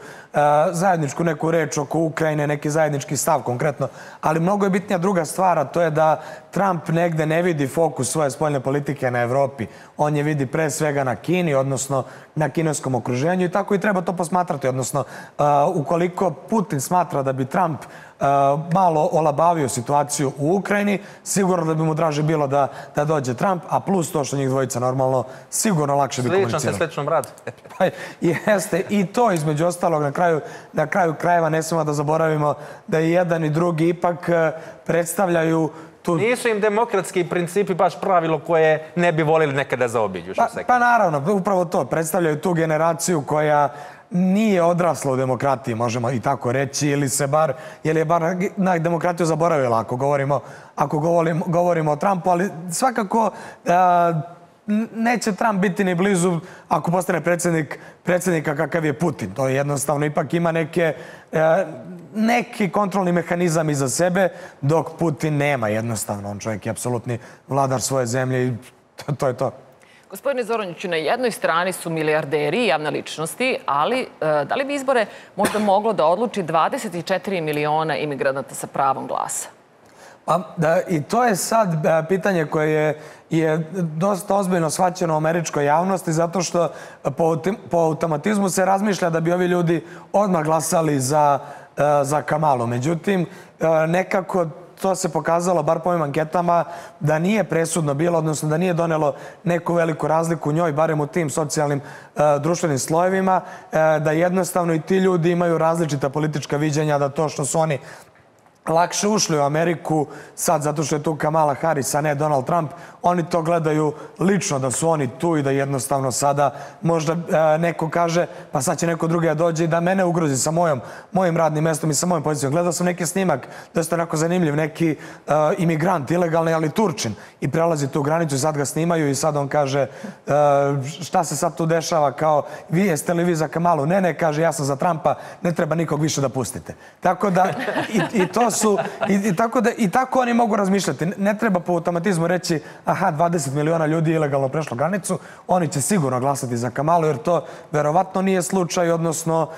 zajedničku neku reč oko Ukrajine, neki zajednički stav konkretno ali mnogo je bitnija druga stvar, a to je da Trump negde ne vidi fokus svoje spoljne politike na Evropi. On je vidi pre svega na Kini, odnosno na kineskom okruženju i tako i treba to posmatrati. Odnosno, uh, ukoliko Putin smatra da bi Trump uh, malo olabavio situaciju u Ukrajini, sigurno da bi mu draže bilo da, da dođe Trump, a plus to što njih dvojica normalno sigurno lakše bi komunicirali. Slično se sličnom bratu. pa, jeste. I to između ostalog na kraju, na kraju krajeva ne smemo da zaboravimo da i jedan i drugi ipak uh, tu... Nisu im demokratski principi baš pravilo koje ne bi volili nekada zaobiđu. Pa, pa naravno, upravo to. Predstavljaju tu generaciju koja nije odrasla u demokratiji, možemo i tako reći, ili se bar, ili je bar na demokratiju zaboravila ako govorimo, ako govorimo, govorimo o Trumpu, ali svakako a, neće Trump biti ni blizu ako postane predsjednik, predsjednika kakav je Putin. To je jednostavno ipak ima neke, neki kontrolni mehanizam iza sebe, dok Putin nema jednostavno. On čovjek je apsolutni vladar svoje zemlje i to, to je to. Gospodine Zoronjiću, na jednoj strani su milijarderi i javne ličnosti, ali e, da li bi izbore možda moglo da odluči 24 miliona imigranata sa pravom glasa? Pa, da, i to je sad e, pitanje koje je, je dosta ozbiljno shvaćeno u američkoj javnosti, zato što po, po automatizmu se razmišlja da bi ovi ljudi odmah glasali za, za Kamalu. Međutim, nekako to se pokazalo, bar po ovim anketama, da nije presudno bilo, odnosno da nije donelo neku veliku razliku u njoj, barem u tim socijalnim uh, društvenim slojevima, da jednostavno i ti ljudi imaju različita politička viđenja, da to što su oni lakše ušli u Ameriku sad zato što je tu Kamala Harris, a ne Donald Trump. Oni to gledaju lično da su oni tu i da jednostavno sada možda e, neko kaže pa sad će neko drugi da dođe i da mene ugrozi sa mojom, mojim radnim mestom i sa mojom pozicijom. Gledao sam neki snimak, dosta onako zanimljiv, neki e, imigrant, ilegalni, ali Turčin i prelazi tu granicu i sad ga snimaju i sad on kaže e, šta se sad tu dešava kao vi jeste li vi za Kamalu? Ne, ne, kaže ja sam za Trumpa, ne treba nikog više da pustite. Tako da i, i to su i, i, tako da i tako oni mogu razmišljati. Ne treba po automatizmu reći aha 20 miliona ljudi ilegalno prešlo granicu, oni će sigurno glasati za Kamalu jer to verovatno nije slučaj, odnosno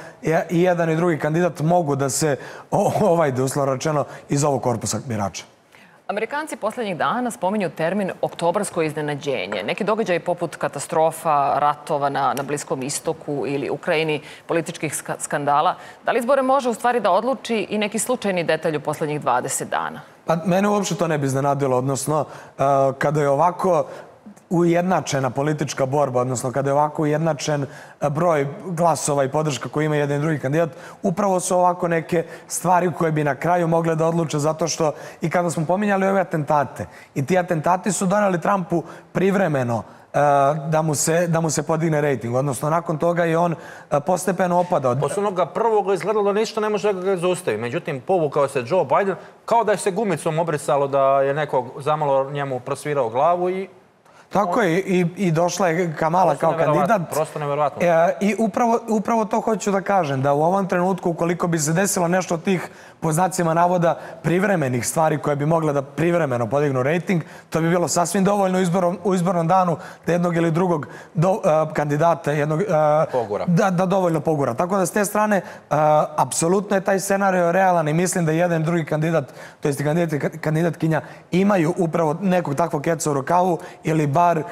i jedan i drugi kandidat mogu da se ovaj da uslovno rečeno iz ovog korpusa birača. Amerikanci poslednjih dana spominju termin oktobarsko iznenađenje. Neki događaji poput katastrofa, ratova na, na Bliskom istoku ili Ukrajini, političkih skandala. Da li izbore može u stvari da odluči i neki slučajni detalj u poslednjih 20 dana? Pa mene uopšte to ne bi iznenadilo, odnosno kada je ovako ujednačena politička borba, odnosno kada je ovako ujednačen e, broj glasova i podrška koji ima jedan i drugi kandidat, upravo su ovako neke stvari koje bi na kraju mogle da odluče zato što i kada smo pominjali ove atentate i ti atentati su donali Trumpu privremeno e, da mu, se, da mu se podigne rejting. Odnosno, nakon toga je on e, postepeno opadao. Posle onoga prvog izgledalo da ništa ne može da ga zaustavi. Međutim, povukao se Joe Biden kao da je se gumicom obrisalo da je nekog zamalo njemu prosvirao glavu i Tako je, i, i došla je Kamala kao kandidat. Prosto neverovatno. E, I upravo, upravo to hoću da kažem, da u ovom trenutku, ukoliko bi se desilo nešto od tih, po znacima navoda, privremenih stvari koje bi mogle da privremeno podignu rating, to bi bilo sasvim dovoljno u, izborom, u izbornom danu da jednog ili drugog do, uh, kandidata jednog, uh, pogura. Da, da dovoljno pogura. Tako da s te strane, uh, apsolutno je taj scenario realan i mislim da jedan drugi kandidat, to jest kandidat, kandidatkinja, imaju upravo nekog takvog keca u rukavu ili bar uh,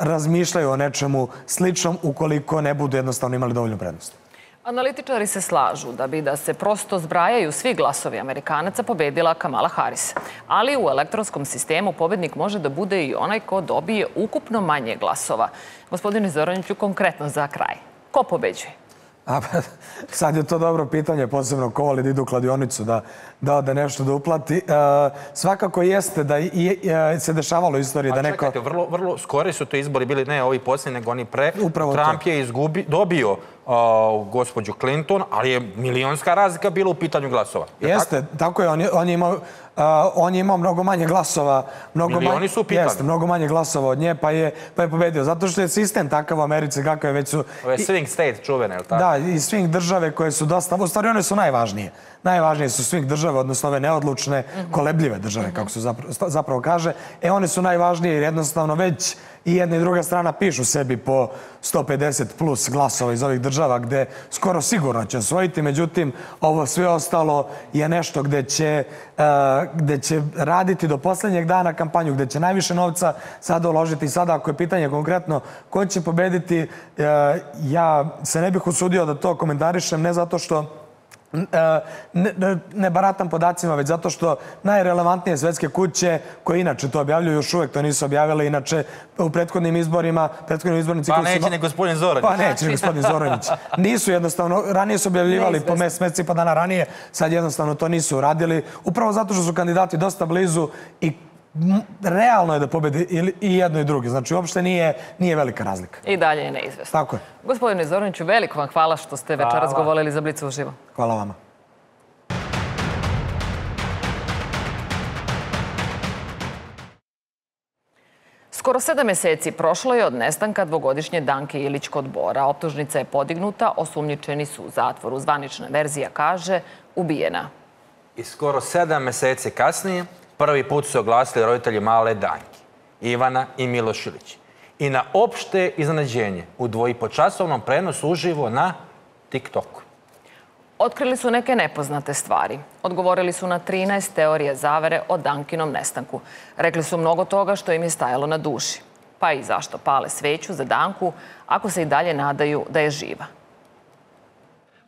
razmišljaju o nečemu sličnom ukoliko ne budu jednostavno imali dovoljnu prednost. Analitičari se slažu da bi da se prosto zbrajaju svi glasovi Amerikanaca pobedila Kamala Harris. Ali u elektronskom sistemu pobednik može da bude i onaj ko dobije ukupno manje glasova. Gospodine Zoraniću, konkretno za kraj. Ko pobeđuje? A, pa, sad je to dobro pitanje, posebno ko voli da idu u kladionicu, da, da ode nešto da uplati. E, svakako jeste da i, e, se dešavalo u istoriji A da neko... čekajte, vrlo, vrlo skori su to izbori bili, ne ovi posljednji, nego oni pre. Upravo Trump to. je izgubi, dobio uh, gospođu Clinton, ali je milionska razlika bila u pitanju glasova. Je Jeste, tako? tako je. On je, on je imao on je imao mnogo manje glasova, mnogo Milioni manje, su u pitanju. Jeste, mnogo manje glasova od nje, pa je, pa je pobedio. Zato što je sistem takav u Americi kakav je već su... Ove swing state čuvene, je li tako? Da, i swing države koje su dosta... U stvari, one su najvažnije. Najvažnije su swing države, odnosno ove neodlučne, kolebljive države, kako se zapravo, zapravo kaže. E, one su najvažnije jer jednostavno već i jedna i druga strana pišu sebi po 150 plus glasova iz ovih država gde skoro sigurno će osvojiti. Međutim, ovo sve ostalo je nešto gde će, uh, gde će raditi do poslednjeg dana kampanju, gde će najviše novca sada uložiti. Sada, ako je pitanje konkretno ko će pobediti, uh, ja se ne bih usudio da to komentarišem, ne zato što ne, ne, ne baratam podacima, već zato što najrelevantnije svetske kuće, koje inače to objavljuju, još uvek to nisu objavile, inače u prethodnim izborima, prethodnim izbornim ciklusu... Pa neće ni gospodin Zoranić. Pa neće ni gospodin Zoranić. Nisu jednostavno, ranije su objavljivali po mes, meseci pa dana ranije, sad jednostavno to nisu uradili, upravo zato što su kandidati dosta blizu i realno je da pobedi i jedno i drugi. Znači, uopšte nije, nije velika razlika. I dalje je neizvesno. Tako je. Gospodine Zoraniću, veliko vam hvala što ste večeras govorili za Blicu uživo. Hvala vama. Skoro sedam meseci prošlo je od nestanka dvogodišnje Danke Ilić kod Bora. Optužnica je podignuta, osumnjičeni su u zatvoru. Zvanična verzija kaže ubijena. I skoro sedam meseci kasnije prvi put su oglasili roditelji male Danke, Ivana i Miloš Ilić. I na opšte iznenađenje u dvojipočasovnom prenosu uživo na TikToku. Otkrili su neke nepoznate stvari. Odgovorili su na 13 teorije zavere o Dankinom nestanku. Rekli su mnogo toga što im je stajalo na duši. Pa i zašto pale sveću za Danku ako se i dalje nadaju da je živa.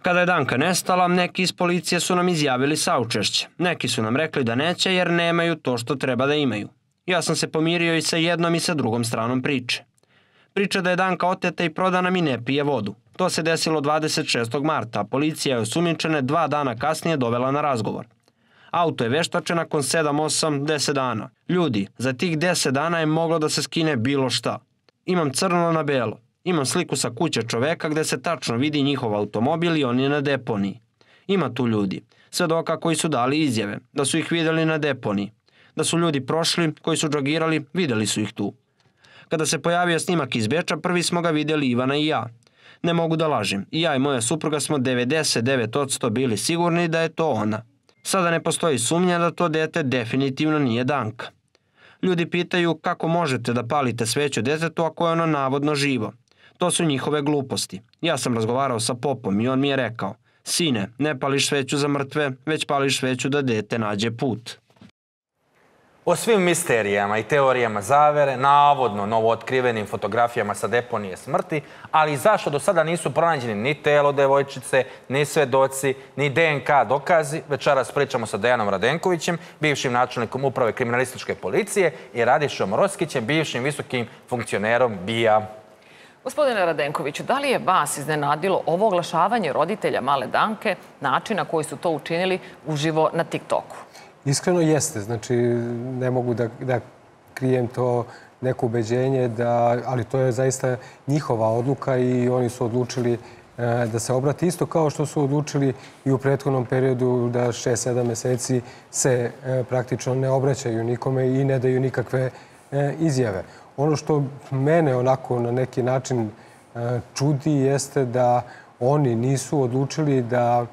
Kada je Danka nestala, neki iz policije su nam izjavili saučešće. Neki su nam rekli da neće jer nemaju to što treba da imaju. Ja sam se pomirio i sa jednom i sa drugom stranom priče. Priča da je Danka oteta i prodana mi ne pije vodu. To se desilo 26. marta, a policija je osumnjičene dva dana kasnije dovela na razgovor. Auto je veštače nakon 7, 8, 10 dana. Ljudi, za tih 10 dana je moglo da se skine bilo šta. Imam crno na belo. Imam sliku sa kuće čoveka gde se tačno vidi njihov automobil i on je na deponiji. Ima tu ljudi, svedoka koji su dali izjave, da su ih videli na deponiji. Da su ljudi prošli, koji su džogirali, videli su ih tu. Kada se pojavio snimak iz Beča, prvi smo ga videli Ivana i ja. Ne mogu da lažem, i ja i moja supruga smo 99% bili sigurni da je to ona. Sada ne postoji sumnja da to dete definitivno nije Danka. Ljudi pitaju kako možete da palite sveću detetu ako je ono navodno živo. To su njihove gluposti. Ja sam razgovarao sa popom i on mi je rekao, sine, ne pališ sveću za mrtve, već pališ sveću da dete nađe put. O svim misterijama i teorijama zavere, navodno novootkrivenim fotografijama sa deponije smrti, ali zašto do sada nisu pronađeni ni telo devojčice, ni svedoci, ni DNK dokazi, večeras pričamo sa Dejanom Radenkovićem, bivšim načelnikom uprave kriminalističke policije i Radišom Roskićem, bivšim visokim funkcionerom BIA. Gospodine Radenkoviću, da li je vas iznenadilo ovo oglašavanje roditelja male Danke, načina koji su to učinili uživo na TikToku? Iskreno jeste, znači ne mogu da, da krijem to neko ubeđenje, da, ali to je zaista njihova odluka i oni su odlučili e, da se obrati isto kao što su odlučili i u prethodnom periodu da 6-7 meseci se e, praktično ne obraćaju nikome i ne daju nikakve e, izjave. Ono što mene onako na neki način čudi jeste da oni nisu odlučili da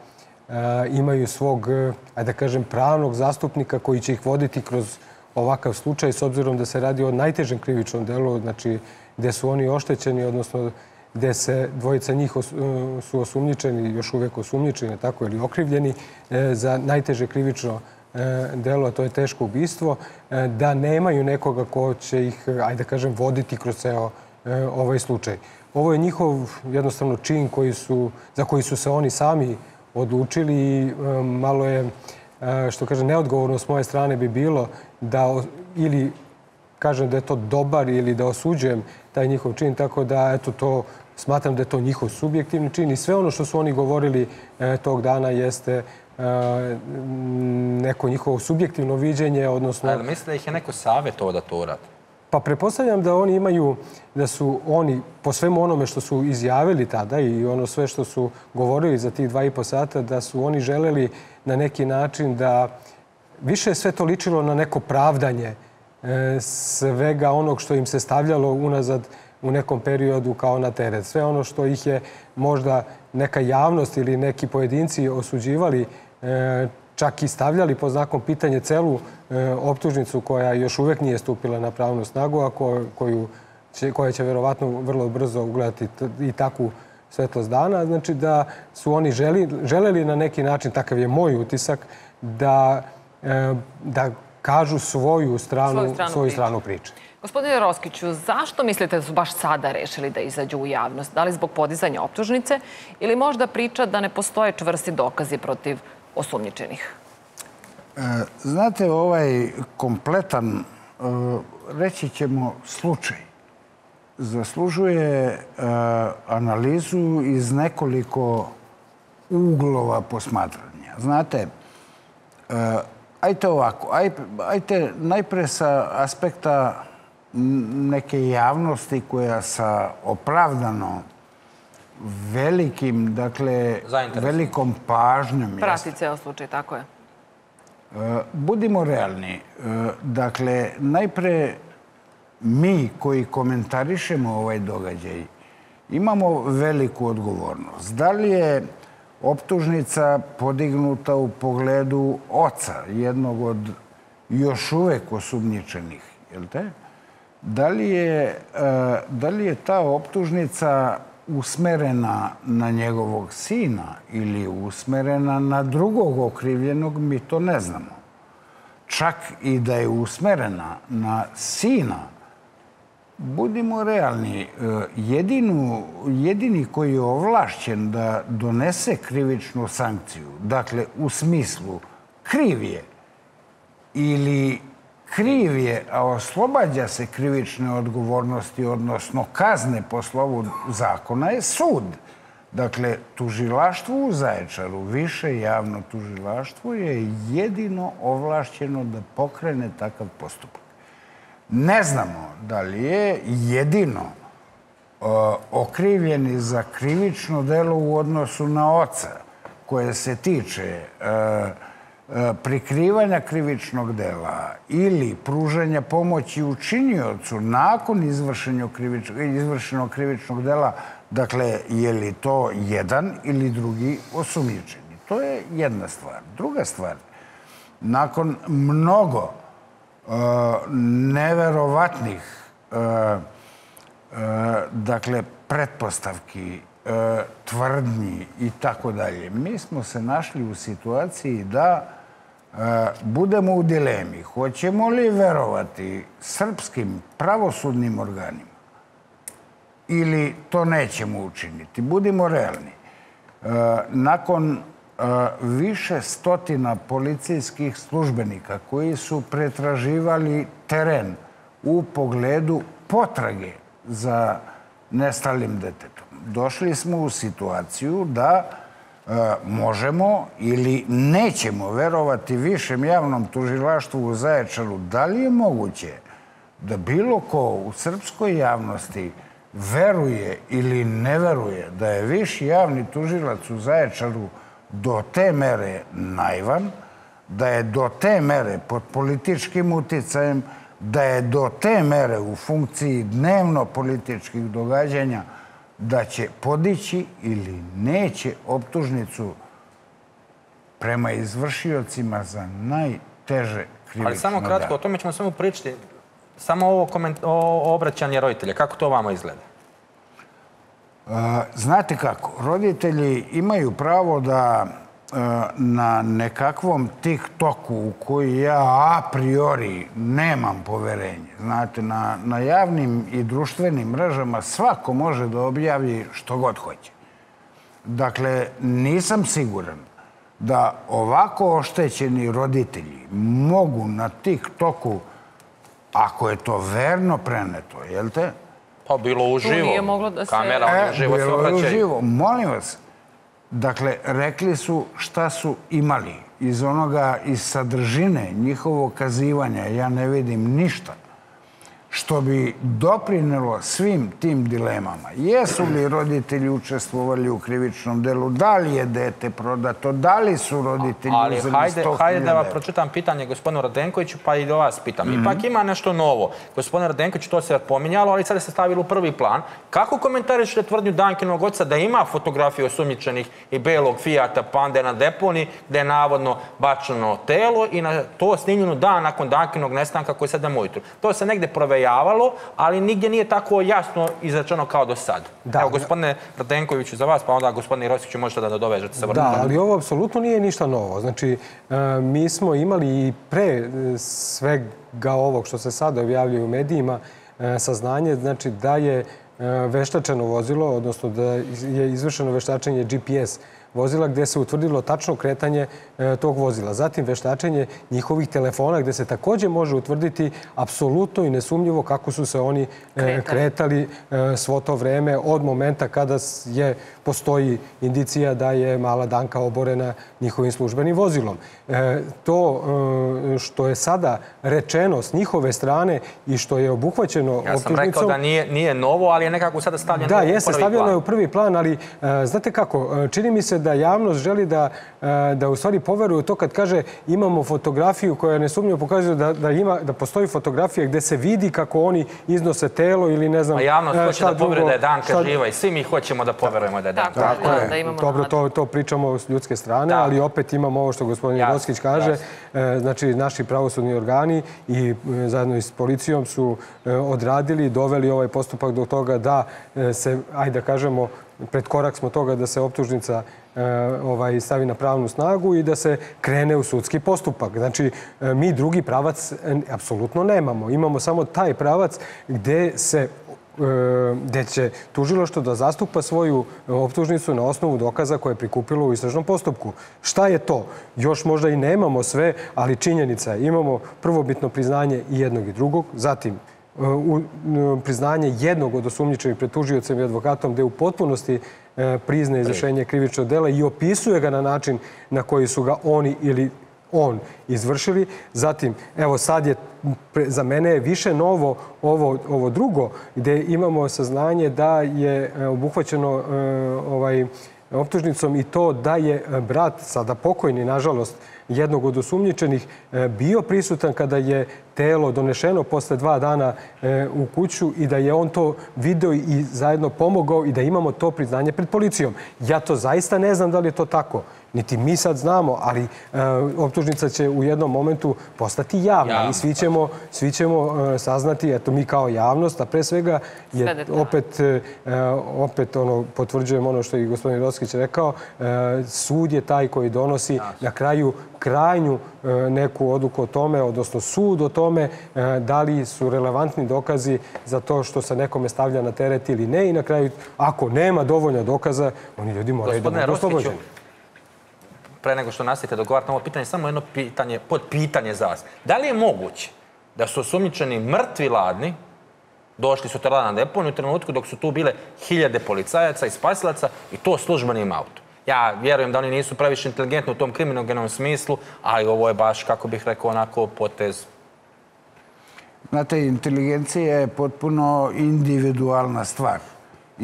imaju svog, ajde da kažem, pravnog zastupnika koji će ih voditi kroz ovakav slučaj s obzirom da se radi o najtežem krivičnom delu, znači gde su oni oštećeni, odnosno gde se dvojica njih os, su osumnjičeni, još uvek osumnjičeni, tako ili okrivljeni, e, za najteže krivično e, delo, a to je teško ubistvo, e, da nemaju nekoga ko će ih, ajde da kažem, voditi kroz ceo ovaj slučaj. Ovo je njihov jednostavno čin koji su, za koji su se oni sami odlučili i e, malo je, e, što kaže, neodgovorno s moje strane bi bilo da ili kažem da je to dobar ili da osuđujem taj njihov čin, tako da eto to smatram da je to njihov subjektivni čin i sve ono što su oni govorili e, tog dana jeste neko njihovo subjektivno viđenje, odnosno... Ali mislite da ih je neko savjetovo da to urade? Pa prepostavljam da oni imaju, da su oni po svemu onome što su izjavili tada i ono sve što su govorili za tih dva i po sata, da su oni želeli na neki način da više je sve to ličilo na neko pravdanje e, svega onog što im se stavljalo unazad u nekom periodu kao na teret. Sve ono što ih je možda neka javnost ili neki pojedinci osuđivali čak i stavljali po znakom pitanje celu e, optužnicu koja još uvek nije stupila na pravnu snagu, a koju će, koja će verovatno vrlo brzo ugledati i takvu svetlost dana. Znači da su oni želi, želeli na neki način, takav je moj utisak, da, e, da kažu svoju stranu, svoju stranu, svoju stranu priče. Gospodine Roskiću, zašto mislite da su baš sada rešili da izađu u javnost? Da li zbog podizanja optužnice ili možda priča da ne postoje čvrsti dokazi protiv osumnjičenih? E, znate, ovaj kompletan, e, reći ćemo, slučaj zaslužuje e, analizu iz nekoliko uglova posmatranja. Znate, ajte ovako, ajte najpre sa aspekta neke javnosti koja sa opravdano velikim, dakle, velikom pažnjom. Prati ceo slučaj, tako je. E, budimo realni. E, dakle, najpre mi koji komentarišemo ovaj događaj imamo veliku odgovornost. Da li je optužnica podignuta u pogledu oca, jednog od još uvek osumnjičenih, jel te? Da li je, e, da li je ta optužnica usmerena na njegovog sina ili usmerena na drugog okrivljenog, mi to ne znamo. Čak i da je usmerena na sina, budimo realni, e, jedinu, jedini koji je ovlašćen da donese krivičnu sankciju, dakle u smislu kriv je ili kriv je, a oslobađa se krivične odgovornosti, odnosno kazne po slovu zakona, je sud. Dakle, tužilaštvo u Zaječaru, više javno tužilaštvo je jedino ovlašćeno da pokrene takav postupak. Ne znamo da li je jedino uh, okrivljeni za krivično delo u odnosu na oca koje se tiče uh, prikrivanja krivičnog dela ili pružanja pomoći učiniocu nakon krivičnog, izvršenog krivičnog dela, dakle, je li to jedan ili drugi osumnjičeni? To je jedna stvar. Druga stvar, nakon mnogo uh, neverovatnih uh, dakle, pretpostavki, tvrdnji i tako dalje, mi smo se našli u situaciji da budemo u dilemi. Hoćemo li verovati srpskim pravosudnim organima ili to nećemo učiniti? Budimo realni. Nakon više stotina policijskih službenika koji su pretraživali teren u pogledu potrage za nestalim detetom, došli smo u situaciju da E, možemo ili nećemo verovati višem javnom tužilaštvu u Zaječaru, da li je moguće da bilo ko u srpskoj javnosti veruje ili ne veruje da je viši javni tužilac u Zaječaru do te mere najvan, da je do te mere pod političkim uticajem, da je do te mere u funkciji dnevno političkih događanja, da će podići ili neće optužnicu prema izvršiocima za najteže krivično Ali samo kratko, o tome ćemo samo pričati. Samo ovo koment, o, obraćanje roditelja, kako to vama izgleda? Znate kako, roditelji imaju pravo da na nekakvom TikToku u koji ja a priori nemam poverenje. Znate, na, na javnim i društvenim mrežama svako može da objavi što god hoće. Dakle, nisam siguran da ovako oštećeni roditelji mogu na TikToku, ako je to verno preneto, jel te? Pa bilo uživo. Tu nije moglo da se... Kamera, e, uživo se obraćaju. Bilo uživo. Molim vas, Dakle, rekli su šta su imali. Iz onoga, iz sadržine njihovog kazivanja ja ne vidim ništa što bi doprinelo svim tim dilemama. Jesu li roditelji učestvovali u krivičnom delu? Da li je dete prodato? Da li su roditelji Ali uzeli hajde, hajde da vam pročitam pitanje gospodinu Radenkoviću, pa i do vas pitam. Mm -hmm. Ipak ima nešto novo. Gospodin Radenković, to se pominjalo, ali sada se stavilo u prvi plan. Kako komentarišete tvrdnju Dankinog oca da ima fotografiju osumnjičenih i belog Fijata Pande na deponi, gde je navodno bačeno telo i na to snimljeno dan nakon Dankinog nestanka koji je 7 ujutru. To se negde provejava provejavalo, ali nigdje nije tako jasno izrečeno kao do sad. Da, Evo, gospodine Radenkoviću za vas, pa onda gospodine Rosiću možete da dovežete vrlo. Da, ali ovo apsolutno nije ništa novo. Znači, e, mi smo imali i pre e, svega ovog što se sada objavljuje u medijima e, saznanje, znači da je veštačeno vozilo, odnosno da je izvršeno veštačenje GPS vozila gde se utvrdilo tačno kretanje e, tog vozila. Zatim veštačenje njihovih telefona gde se takođe može utvrditi apsolutno i nesumnjivo kako su se oni e, kretali e, svo to vreme od momenta kada je postoji indicija da je mala Danka oborena njihovim službenim vozilom. To što je sada rečeno s njihove strane i što je obuhvaćeno optužnicom... Ja sam rekao da nije, nije novo, ali je nekako sada stavljeno da, u prvi plan. Da, jeste, stavljeno je u prvi plan, ali znate kako, čini mi se da javnost želi da, e, da u stvari poveruju to kad kaže imamo fotografiju koja nesumnjivo pokazuje da, da, ima, da postoji fotografija gde se vidi kako oni iznose telo ili ne znam A javnost e, hoće da poveruje da je Danka šta... živa i svi mi hoćemo da poverujemo da je Danka Tako, tako je. Da, da imamo Dobro, to, to pričamo s ljudske strane, da. ali opet imamo ovo što gospodin Jasne, Roskić kaže. Jasne. Znači, naši pravosudni organi i e, zajedno i s policijom su odradili, doveli ovaj postupak do toga da se, ajde da kažemo, pred korak smo toga da se optužnica e, ovaj, stavi na pravnu snagu i da se krene u sudski postupak. Znači, e, mi drugi pravac e, apsolutno nemamo. Imamo samo taj pravac gde se gde će tužiloštvo da zastupa svoju optužnicu na osnovu dokaza koje je prikupilo u istražnom postupku. Šta je to? Još možda i nemamo sve, ali činjenica je. Imamo prvobitno priznanje i jednog i drugog, zatim priznanje jednog od osumnjičenih pred tužiocem i advokatom gde u potpunosti e, prizne izvršenje krivičnog dela i opisuje ga na način na koji su ga oni ili on izvršili. Zatim, evo sad je za mene je više novo ovo, ovo drugo, gde imamo saznanje da je e, obuhvaćeno e, ovaj, optužnicom i to da je brat, sada pokojni, nažalost, jednog od osumnjičenih bio prisutan kada je telo donešeno posle dva dana u kuću i da je on to video i zajedno pomogao i da imamo to priznanje pred policijom. Ja to zaista ne znam da li je to tako. Niti mi sad znamo, ali e, optužnica će u jednom momentu postati javna ja. i svi ćemo, svi ćemo e, saznati, eto mi kao javnost, a pre svega je opet, e, opet ono, potvrđujem ono što je i gospodin Roskić rekao, sud je taj koji donosi na kraju krajnju neku odluku o tome, odnosno sud o tome da li su relevantni dokazi za to što se nekome stavlja na teret ili ne i na kraju, ako nema dovoljno dokaza, oni ljudi moraju da budu oslobođeni pre nego što nastavite dogovarati na ovo pitanje, samo jedno pitanje, pod pitanje za vas. Da li je moguće da su osumnjičeni mrtvi ladni, došli su tada na deponiju u trenutku dok su tu bile hiljade policajaca i spasilaca i to službenim autom? Ja vjerujem da oni nisu previše inteligentni u tom kriminogenom smislu, ali ovo je baš, kako bih rekao, onako potez. Znate, inteligencija je potpuno individualna stvar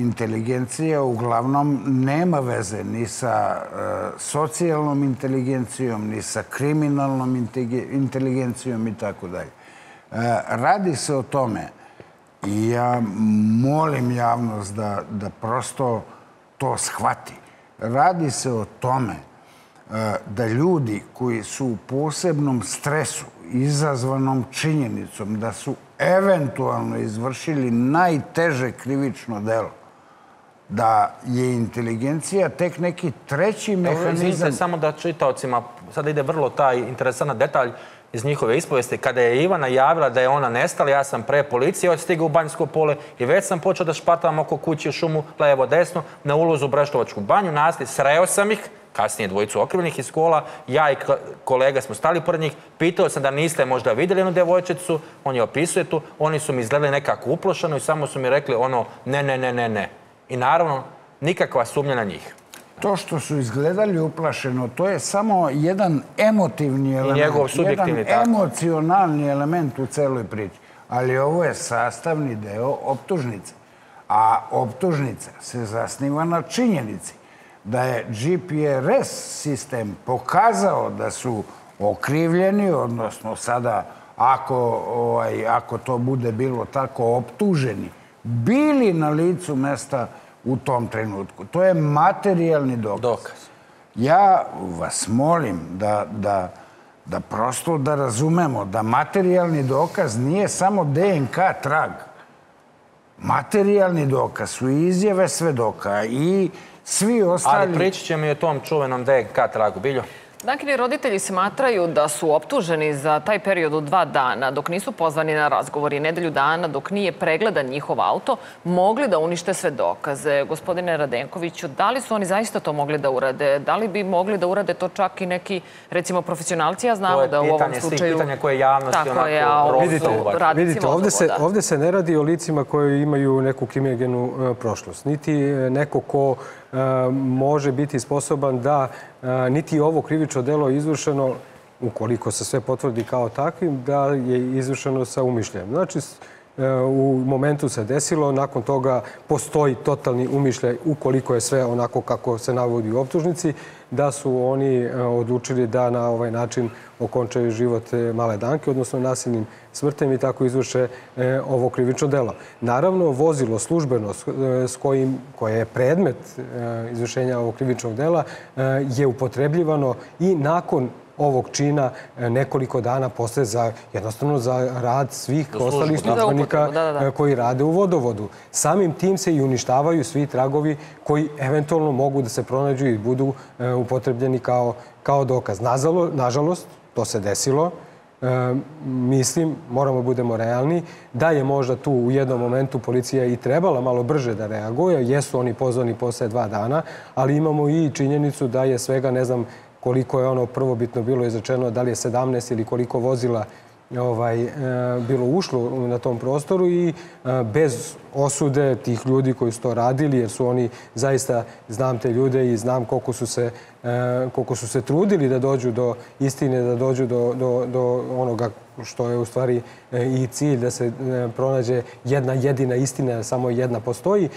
inteligencija uglavnom nema veze ni sa uh, socijalnom inteligencijom, ni sa kriminalnom inteligencijom i tako dalje. E, radi se o tome i ja molim javnost da, da prosto to shvati. Radi se o tome uh, da ljudi koji su u posebnom stresu izazvanom činjenicom da su eventualno izvršili najteže krivično delo, da je inteligencija tek neki treći mehanizam... Izvinite, samo da čitaocima, sada ide vrlo taj interesantan detalj iz njihove ispovesti. Kada je Ivana javila da je ona nestala, ja sam pre policije odstigao u Banjsko pole i već sam počeo da špatam oko kuće u šumu, levo, desno, na ulazu u Breštovačku banju, nasli, sreo sam ih, kasnije dvojicu okrivljenih iz škola, ja i kolega smo stali pored njih, pitao sam da niste možda vidjeli jednu devojčicu, on je opisuje tu, oni su mi izgledali nekako uplošano i samo su mi rekli ono ne, ne, ne, ne, ne i naravno nikakva sumnja na njih. To što su izgledali uplašeno, to je samo jedan emotivni element. I njegov subjektivni jedan emocionalni element u celoj priči. Ali ovo je sastavni deo optužnice. A optužnica se zasniva na činjenici da je GPRS sistem pokazao da su okrivljeni, odnosno sada ako, ovaj, ako to bude bilo tako optuženi, bili na licu mesta u tom trenutku. To je materijalni dokaz. dokaz. Ja vas molim da, da, da prosto da razumemo da materijalni dokaz nije samo DNK trag. Materijalni dokaz su izjave svedoka i svi ostali... Ali pričat ćemo i o tom čuvenom DNK tragu. Biljo? Dakle, roditelji smatraju da su optuženi za taj period od dva dana, dok nisu pozvani na razgovor i nedelju dana, dok nije pregledan njihov auto, mogli da unište sve dokaze. Gospodine Radenkoviću, da li su oni zaista to mogli da urade? Da li bi mogli da urade to čak i neki, recimo, profesionalci? Ja znamo da u ovom slučaju... To je pitanje koje javnosti tako je, a vidite, vidite ovde, se, ovde se ne radi o licima koji imaju neku kriminogenu e, prošlost. Niti e, neko ko može biti sposoban da niti ovo krivično delo izvršeno ukoliko se sve potvrdi kao takvim, da je izvršeno sa umišljajem. Znači, e, u momentu se desilo, nakon toga postoji totalni umišljaj ukoliko je sve onako kako se navodi u optužnici, da su oni e, odlučili da na ovaj način okončaju život e, male danke, odnosno nasilnim smrtem i tako izvrše e, ovo krivično delo. Naravno, vozilo službeno s kojim, koje je predmet izvršenja ovog krivičnog dela je upotrebljivano i nakon ovog čina nekoliko dana posle za, jednostavno za rad svih ostalih službenika da, da, da. koji rade u vodovodu. Samim tim se i uništavaju svi tragovi koji eventualno mogu da se pronađu i budu upotrebljeni kao, kao dokaz. Nazalo, nažalost, to se desilo. E, mislim, moramo budemo realni, da je možda tu u jednom momentu policija i trebala malo brže da reaguje. Jesu oni pozvani posle dva dana, ali imamo i činjenicu da je svega, ne znam koliko je ono prvobitno bilo izrečeno, da li je 17 ili koliko vozila ovaj, e, bilo ušlo na tom prostoru i e, bez osude tih ljudi koji su to radili, jer su oni zaista, znam te ljude i znam koliko su se, e, koliko su se trudili da dođu do istine, da dođu do, do, do onoga što je u stvari i cilj da se pronađe jedna jedina istina, samo jedna postoji,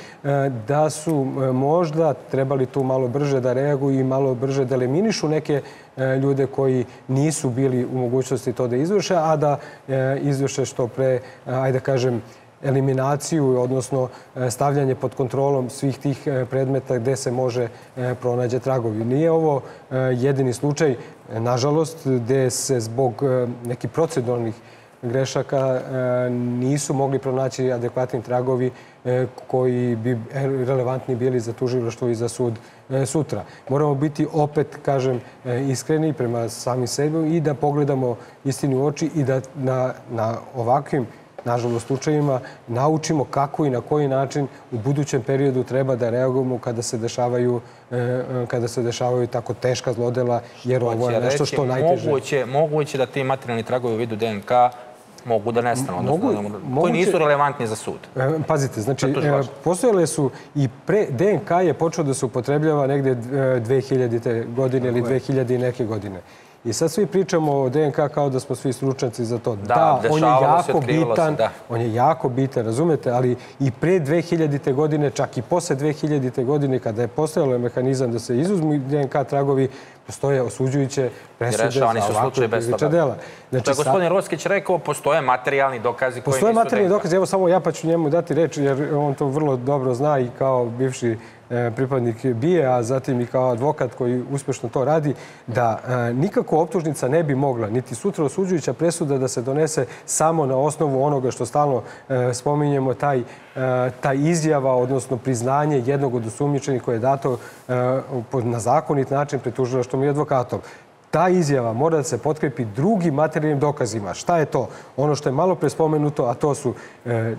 da su možda trebali tu malo brže da reaguju i malo brže da eliminišu neke ljude koji nisu bili u mogućnosti to da izvrše, a da izvrše što pre, ajde da kažem, eliminaciju, odnosno stavljanje pod kontrolom svih tih predmeta gde se može pronađe tragovi. Nije ovo jedini slučaj, nažalost, gde se zbog nekih proceduralnih grešaka nisu mogli pronaći adekvatni tragovi koji bi relevantni bili za tužilaštvo i za sud sutra. Moramo biti opet, kažem, iskreni prema sami sebi i da pogledamo istini u oči i da na, na ovakvim nažalost, slučajima naučimo kako i na koji način u budućem periodu treba da reagujemo kada se dešavaju, kada se dešavaju tako teška zlodela, jer ovo je nešto što najteže. Moguće, moguće da ti materijalni tragovi u vidu DNK mogu da nestanu, mogu, odnosno, koji nisu relevantni za sud. Pazite, znači, postojale su i pre, DNK je počeo da se upotrebljava negde 2000. godine ili 2000 i neke godine. I sad svi pričamo o DNK kao da smo svi stručnjaci za to. Da, da on je jako se, bitan, da. on je jako bitan, razumete, ali i pre 2000. godine, čak i posle 2000. godine, kada je postojalo mehanizam da se izuzmu DNK tragovi, postoje osuđujuće presude za ovakve krivične dela. Znači, je gospodin Roskić rekao, postoje materijalni dokazi koji nisu... Postoje materijalni dokazi, evo samo ja pa ću njemu dati reč, jer on to vrlo dobro zna i kao bivši pripadnik BIE, a zatim i kao advokat koji uspešno to radi, da nikako optužnica ne bi mogla, niti sutra osuđujuća presuda da se donese samo na osnovu onoga što stalno spominjemo, taj, taj izjava, odnosno priznanje jednog od osumnjičenih koje je dato na zakonit način pred tužilaštvom i advokatom ta izjava mora da se potkrepi drugim materijalnim dokazima. Šta je to? Ono što je malo pre spomenuto, a to su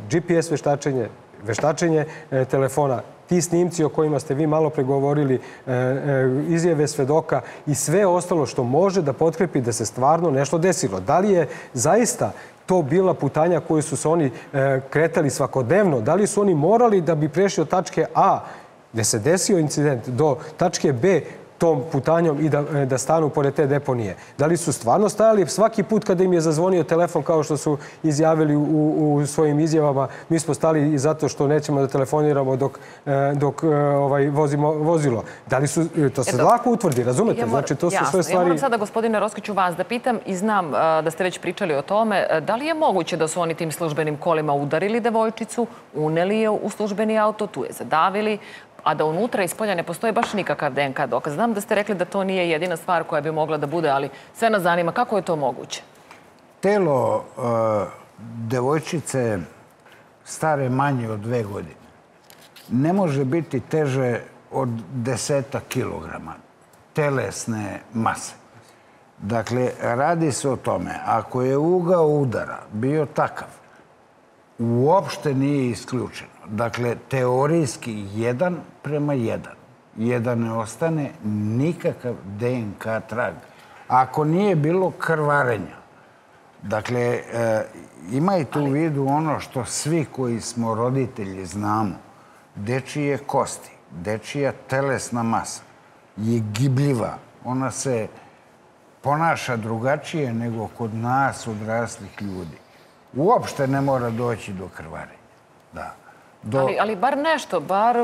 GPS veštačenje, veštačenje telefona, ti snimci o kojima ste vi malo pregovorili, izjave svedoka i sve ostalo što može da potkrepi da se stvarno nešto desilo. Da li je zaista to bila putanja koju su se oni kretali svakodnevno? Da li su oni morali da bi prešli od tačke A gde se desio incident do tačke B tom putanjom i da, da stanu pored te deponije. Da li su stvarno stajali svaki put kada im je zazvonio telefon kao što su izjavili u, u svojim izjavama, mi smo stali i zato što nećemo da telefoniramo dok, dok ovaj, vozimo vozilo. Da li su, to se Eto, lako utvrdi, razumete? Ja znači, to su jasno. sve stvari... Ja moram sada, gospodine Roskiću, vas da pitam i znam da ste već pričali o tome, da li je moguće da su oni tim službenim kolima udarili devojčicu, uneli je u službeni auto, tu je zadavili, a da unutra iz polja ne postoji baš nikakav DNK dokaz. Znam da ste rekli da to nije jedina stvar koja bi mogla da bude, ali sve nas zanima kako je to moguće? Telo uh, devojčice stare manje od dve godine ne može biti teže od deseta kilograma telesne mase. Dakle, radi se o tome, ako je ugao udara bio takav, uopšte nije isključeno. Dakle, teorijski jedan prema jedan. Jedan ne ostane nikakav DNK trag. Ako nije bilo krvarenja, dakle, e, imajte u vidu ono što svi koji smo roditelji znamo. Dečije kosti, dečija telesna masa je gibljiva. Ona se ponaša drugačije nego kod nas odraslih ljudi. Uopšte ne mora doći do krvarenja. Da. Do... Ali, ali bar nešto, bar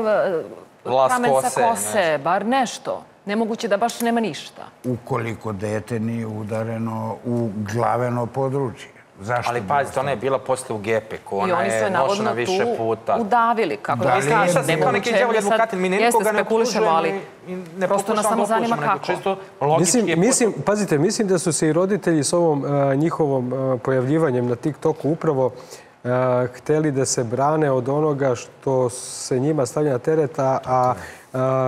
kamen sa kose, bar nešto. Nemoguće da baš nema ništa. Ukoliko dete nije udareno u glaveno područje. Zašto Ali pazite, ona je bila posle u Gepeku, ona je nošena više puta. udavili, kako da vi kažete. Ne kao neki djavol advokatin, mi nikoga ne optužujemo ali ne prosto nas samo zanima kako. Mislim, mislim, pazite, mislim da su se i roditelji s ovom njihovom pojavljivanjem na TikToku upravo hteli da se brane od onoga što se njima stavlja na tereta, a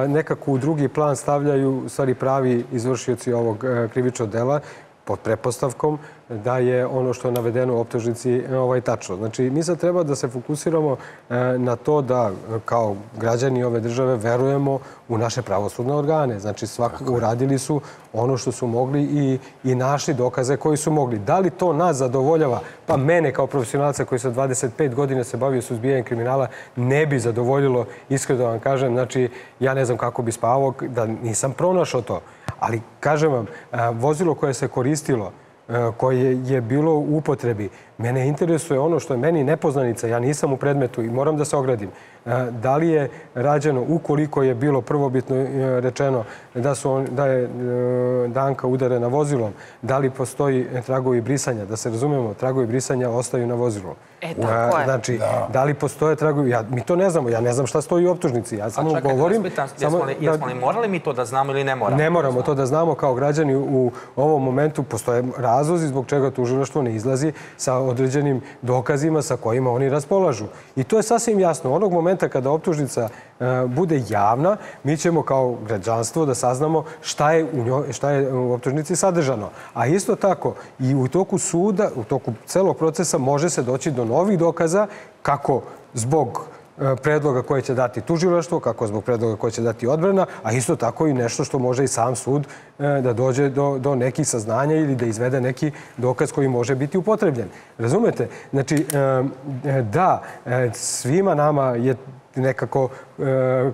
nekako u drugi plan stavljaju stvari pravi izvršioci ovog krivičnog dela pod prepostavkom da je ono što je navedeno u optužnici ovaj, tačno. Znači, mi sad treba da se fokusiramo e, na to da kao građani ove države verujemo u naše pravosudne organe. Znači, svako uradili su ono što su mogli i, i našli dokaze koji su mogli. Da li to nas zadovoljava? Pa mene kao profesionalca koji sa 25 godina se bavio suzbijanjem kriminala ne bi zadovoljilo, iskreno da vam kažem. Znači, ja ne znam kako bi spavao da nisam pronašao to. Ali, kažem vam, vozilo koje se koristilo, koje je bilo u upotrebi, mene interesuje ono što je meni nepoznanica, ja nisam u predmetu i moram da se ogradim. Da li je rađeno, ukoliko je bilo prvobitno rečeno da, su on, da je Danka udarena vozilom, da li postoji tragovi brisanja, da se razumemo, tragovi brisanja ostaju na vozilu. E, tako je. Znači, da. da li postoje tragovi, ja, mi to ne znamo, ja ne znam šta stoji u optužnici, ja samo A čekaj, govorim... Pitam, samo, jesmo, li, jesmo li morali mi to da znamo ili ne moramo? Ne moramo to da znamo kao građani u ovom momentu, postoje razlozi zbog čega tužilaštvo ne izlazi sa određenim dokazima sa kojima oni raspolažu. I to je sasvim jasno. Onog momenta kada optužnica e, bude javna, mi ćemo kao građanstvo da saznamo šta je u, njoj, šta je u optužnici sadržano. A isto tako i u toku suda, u toku celog procesa može se doći do novih dokaza kako zbog predloga koje će dati tužilaštvo, kako zbog predloga koje će dati odbrana, a isto tako i nešto što može i sam sud e, da dođe do, do nekih saznanja ili da izvede neki dokaz koji može biti upotrebljen. Razumete? Znači, e, da, svima nama je nekako e,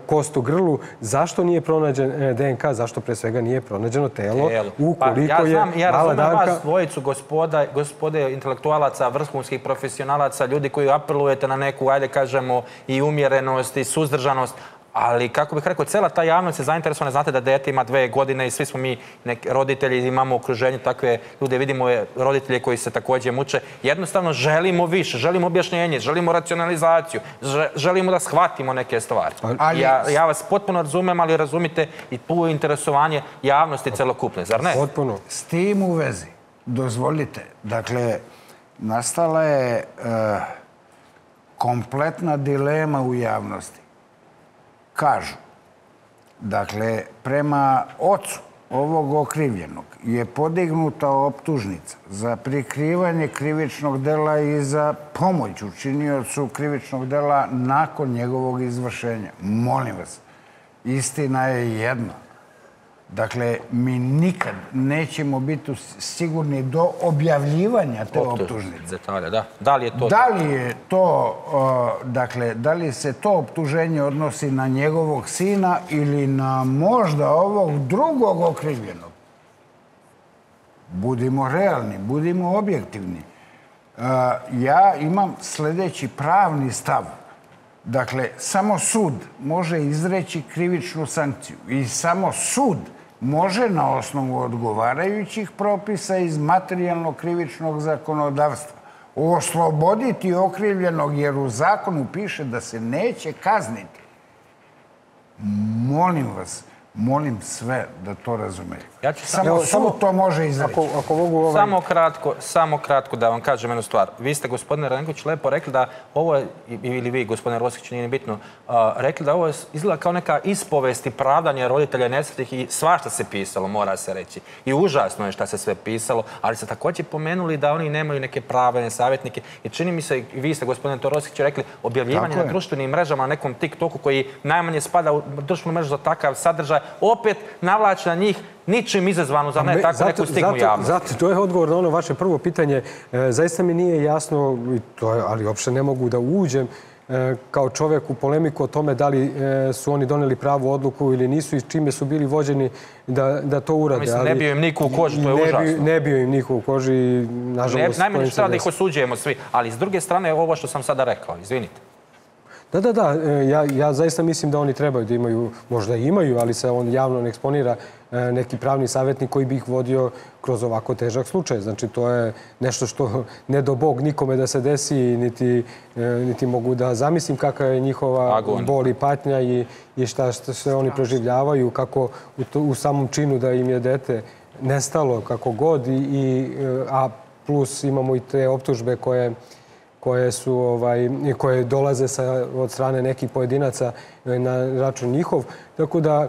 kost u grlu. Zašto nije pronađen e, DNK? Zašto pre svega nije pronađeno telo? telo. Ukoliko pa, ja znam, je ja mala danka... vas dvojicu gospoda, gospode intelektualaca, vrhunskih profesionalaca, ljudi koji apelujete na neku, ajde kažemo, i umjerenost i suzdržanost, ali kako bih rekao, cela ta javnost je zainteresovana, znate da dete ima dve godine i svi smo mi neki roditelji, imamo u okruženju takve ljude, vidimo je roditelje koji se takođe muče. Jednostavno želimo više, želimo objašnjenje, želimo racionalizaciju, želimo da shvatimo neke stvari. Ali... Ja, ja vas potpuno razumem, ali razumite i tu interesovanje javnosti celokupne, zar ne? Potpuno. S tim u vezi, dozvolite, dakle, nastala je uh, kompletna dilema u javnosti kažu, dakle, prema ocu ovog okrivljenog je podignuta optužnica za prikrivanje krivičnog dela i za pomoć učiniocu krivičnog dela nakon njegovog izvršenja. Molim vas, istina je jedna Dakle, mi nikad nećemo biti sigurni do objavljivanja te optužnice. Detalje, da. Da li je to... Da li je to, dakle, da li se to optuženje odnosi na njegovog sina ili na možda ovog drugog okrivljenog? Budimo realni, budimo objektivni. Ja imam sledeći pravni stav. Dakle, samo sud može izreći krivičnu sankciju i samo sud može na osnovu odgovarajućih propisa iz materijalnog krivičnog zakonodavstva osloboditi okrivljenog jer u zakonu piše da se neće kazniti. Molim vas, molim sve da to razumeju. Ja ću samo, Evo, samo to može izreći. Ako, ako mogu ovaj... Samo kratko, samo kratko da vam kažem jednu stvar. Vi ste, gospodine Ranković, lepo rekli da ovo je, ili vi, gospodine Rosić, nije bitno, uh, rekli da ovo izgleda kao neka ispovest i pravdanje roditelja nesretih i svašta se pisalo, mora se reći. I užasno je šta se sve pisalo, ali ste takođe pomenuli da oni nemaju neke prave savjetnike. I čini mi se, i vi ste, gospodine Torosić, rekli objavljivanje na društvenim mrežama, na nekom TikToku koji najmanje spada u društvenu mrežu za takav sadržaj, opet navlači na njih ničim izazvanu za ne tako neku stigmu javnosti. Zato, to je odgovor na ono vaše prvo pitanje. E, zaista mi nije jasno, to je, ali uopšte ne mogu da uđem e, kao čovek u polemiku o tome da li e, su oni doneli pravu odluku ili nisu i čime su bili vođeni da, da to urade. Mislim, ne bio im niko u koži, to je ne užasno. Bi, ne bio im niko u koži nažalost... Najmanje što da ih osuđujemo svi, ali s druge strane ovo što sam sada rekao, izvinite. Da, da, da. Ja, ja zaista mislim da oni trebaju da imaju, možda imaju, ali se on javno ne eksponira neki pravni savjetnik koji bi ih vodio kroz ovako težak slučaj. Znači, to je nešto što ne do bog nikome da se desi, niti, e, niti mogu da zamislim kakva je njihova Agon. bol i patnja i, i šta, šta se oni proživljavaju, kako u, to, u samom činu da im je dete nestalo, kako god, i, i, e, a plus imamo i te optužbe koje koje su ovaj koje dolaze sa od strane nekih pojedinaca na račun njihov tako da e,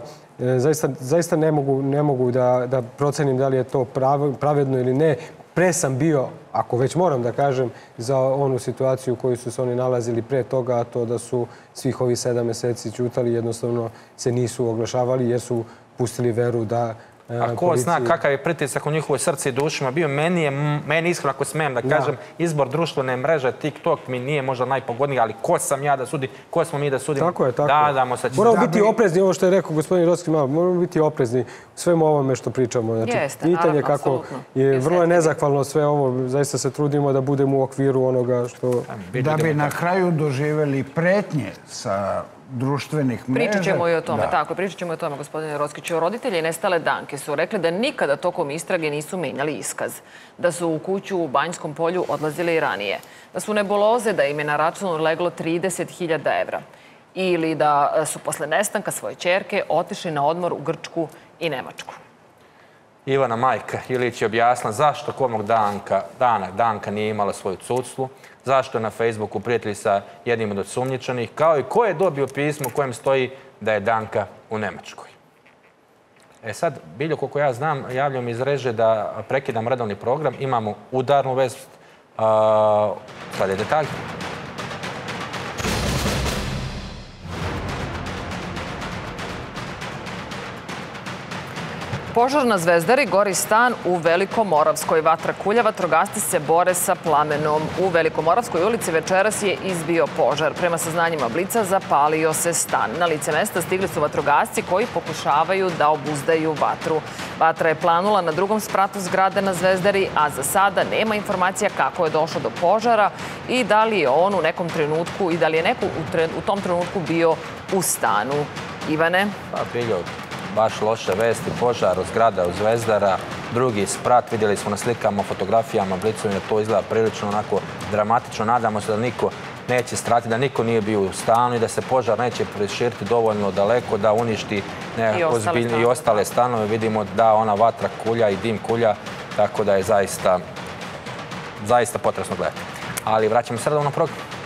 zaista, zaista ne mogu, ne mogu da, da procenim da li je to prav, pravedno ili ne. Pre sam bio, ako već moram da kažem, za onu situaciju u kojoj su se oni nalazili pre toga, a to da su svih ovih sedam meseci ćutali, jednostavno se nisu oglašavali jer su pustili veru da e, A ko policiji- zna kakav je pritisak u njihovoj srci i dušima bio. Meni je, meni iskreno ako smem da kažem, izbor društvene mreže, TikTok mi nije možda najpogodniji, ali ko sam ja da sudim, ko smo mi da sudimo? Tako je, tako da, je. sad Moramo da biti bi- oprezni, ovo što je rekao gospodin Rotski malo, moramo biti oprezni u svemu ovome što pričamo. Znači, Jeste, pitanje kako je vrlo je nezahvalno sve ovo, zaista se trudimo da budemo u okviru onoga što... Da bi na kraju doživeli pretnje sa društvenih mreža. Pričat ćemo i o tome, Da. tako, pričat ćemo i o tome, gospodine Roskiću. Roditelji nestale Danke su rekli da nikada tokom istrage nisu menjali iskaz, da su u kuću u Banjskom polju odlazili i ranije, da su nebuloze da im je na računu leglo 30.000 evra ili da su posle nestanka svoje čerke otišli na odmor u Grčku i Nemačku. Ivana Majka Ilić je objasnila zašto komog danka, dana Danka nije imala svoju cuclu, zašto je na Facebooku prijatelji sa jednim od osumnjičenih, kao i ko je dobio pismo u kojem stoji da je Danka u Nemačkoj. E sad, Biljo, koliko ja znam, javljam iz reže da prekidam redovni program, imamo udarnu vest, a, sad je detalj. Požar na Zvezdari gori stan u Velikomoravskoj. Vatra kulja, vatrogasci se bore sa plamenom. U Velikomoravskoj ulici večeras je izbio požar. Prema saznanjima Blica zapalio se stan. Na lice mesta stigli su vatrogasci koji pokušavaju da obuzdaju vatru. Vatra je planula na drugom spratu zgrade na Zvezdari, a za sada nema informacija kako je došlo do požara i da li je on u nekom trenutku i da li je neko u, tom trenutku bio u stanu. Ivane? Pa, Biljo, baš loše vesti, požar od zgrada u Zvezdara, drugi sprat, vidjeli smo na slikama, fotografijama, Blicom je to izgleda prilično onako dramatično. Nadamo se da niko neće strati, da niko nije bio u stanu i da se požar neće preširiti dovoljno daleko da uništi I ostale i stanove. ostale stanove. Vidimo da ona vatra kulja i dim kulja, tako da je zaista, zaista potresno gledati. Ali vraćamo se redovno program.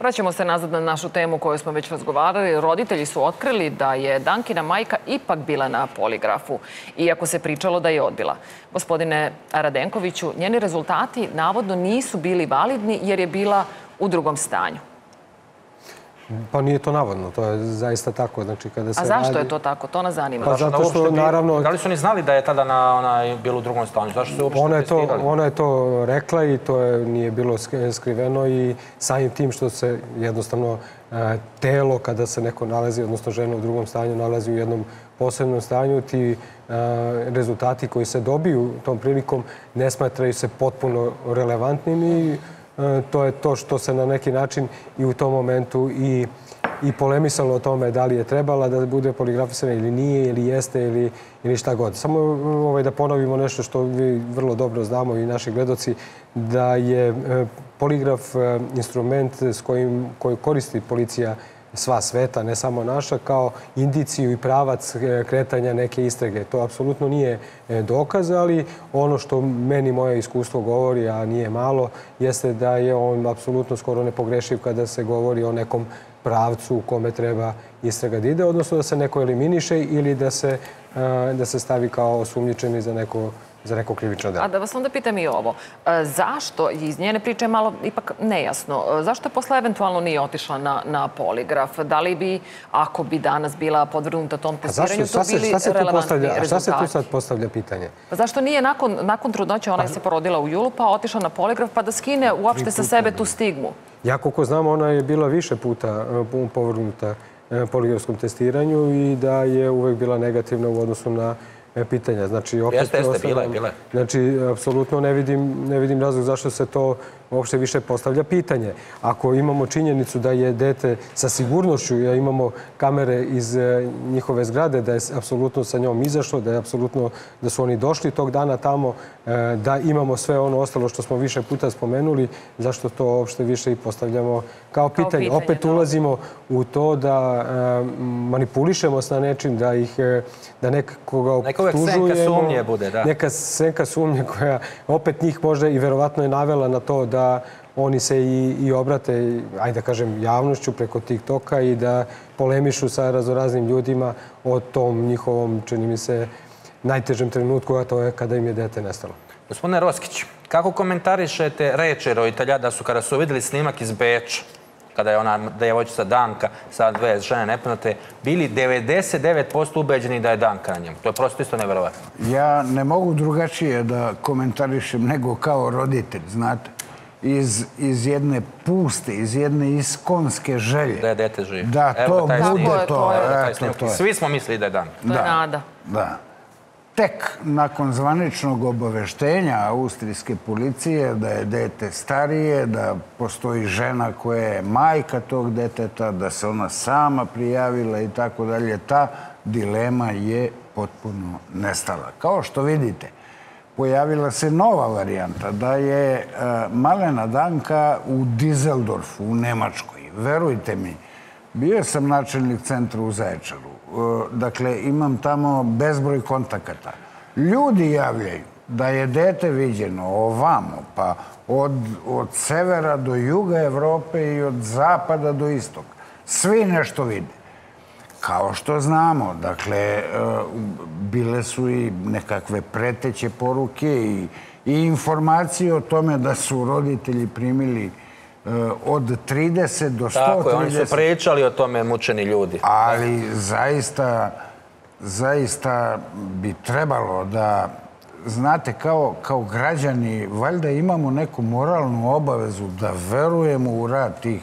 Vraćamo se nazad na našu temu koju smo već razgovarali. Roditelji su otkrili da je Dankina majka ipak bila na poligrafu, iako se pričalo da je odbila. Gospodine Radenkoviću, njeni rezultati navodno nisu bili validni jer je bila u drugom stanju. Pa nije to navodno, to je zaista tako. Znači, kada se A zašto radi... je to tako? To nas zanima. Pa zato da što, naravno- Da li su oni znali da je tada na, ona, bilo u drugom stanju? Zašto su uopšte Ona je, to, testirali? ona je to rekla i to je, nije bilo sk- skriveno i samim tim što se jednostavno e, telo kada se neko nalazi, odnosno žena u drugom stanju, nalazi u jednom posebnom stanju, ti e, rezultati koji se dobiju tom prilikom ne smatraju se potpuno relevantnim i to je to što se na neki način i u tom momentu i i polemisalo o tome da li je trebala da bude poligrafisana ili nije, ili jeste, ili, ili šta god. Samo ovaj, da ponovimo nešto što vi vrlo dobro znamo i naši gledoci, da je e, poligraf e, instrument s kojim, koji koristi policija sva sveta, ne samo naša, kao indiciju i pravac e, kretanja neke istrage. To apsolutno nije e, dokaz, ali ono što meni moje iskustvo govori, a nije malo, jeste da je on apsolutno skoro nepogrešiv kada se govori o nekom pravcu u kome treba istraga da ide, odnosno da se neko eliminiše ili da se, e, da se stavi kao osumnjičeni za neko, za neko krivično delo. A da vas onda pitam i ovo. E, Zašto, iz njene priče je malo ipak nejasno, e, zašto posle eventualno nije otišla na, na poligraf? Da li bi, ako bi danas bila podvrgnuta tom testiranju, to šta se, bili šta se tu relevantni postavlja, a šta se tu rezultati? sad postavlja pitanje? Pa zašto nije nakon, nakon trudnoće, ona je se porodila u julu, pa otišla na poligraf, pa da skine uopšte sa sebe tu stigmu? Ja koliko znam, ona je bila više puta e, povrgnuta e, poligrafskom testiranju i da je uvek bila negativna u odnosu na pitanja. Znači, opet Jeste, jeste, bila je, bila. Znači, apsolutno ne vidim, ne vidim razlog zašto se to uopšte više postavlja pitanje. Ako imamo činjenicu da je dete sa sigurnošću, ja imamo kamere iz e, njihove zgrade, da je apsolutno sa njom izašlo, da je apsolutno da su oni došli tog dana tamo, e, da imamo sve ono ostalo što smo više puta spomenuli, zašto to uopšte više i postavljamo kao pitanje. pitanje, Opet da. ulazimo u to da e, manipulišemo sa nečim, da ih da nekoga Neka uvek senka optužujemo. sumnje bude, da. Neka senka sumnje koja opet njih možda i verovatno je navela na to da oni se i, i obrate, ajde da kažem, javnošću preko TikToka i da polemišu sa razoraznim ljudima o tom njihovom, čini mi se, najtežem trenutku, a to je kada im je dete nestalo. Gospodine Roskić, kako komentarišete reče roditelja da su kada su vidjeli snimak iz Beča, kada je ona devojčica Danka sa dve žene nepoznate, bili 99% ubeđeni da je Danka na njemu. To je prosto isto neverovatno. Ja ne mogu drugačije da komentarišem nego kao roditelj, znate. Iz, iz jedne puste, iz jedne iskonske želje. Da je dete živ. Da, Evo to taj bude to. to je- Evo Eto, snimak. to je. Svi smo mislili da je Danka. To je nada. Da. Tek nakon zvaničnog obaveštenja austrijske policije da je dete starije, da postoji žena koja je majka tog deteta, da se ona sama prijavila i tako dalje, ta dilema je potpuno nestala. Kao što vidite, pojavila se nova varijanta da je e, malena Danka u Dizeldorfu, u Nemačkoj. Verujte mi, bio sam načelnik centra u Zaječaru. E, Dakle, imam tamo bezbroj kontakata. Ljudi javljaju da je dete viđeno ovamo, pa od, od severa do juga Evrope i od zapada do istoka. Svi nešto vide. Kao što znamo, dakle, e, bile su i nekakve preteće poruke i, i informacije o tome da su roditelji primili e, od 30 do 130. Tako je, oni su pričali o tome mučeni ljudi. Ali zaista, zaista bi trebalo da, znate, kao, kao građani, valjda imamo neku moralnu obavezu da verujemo u rad tih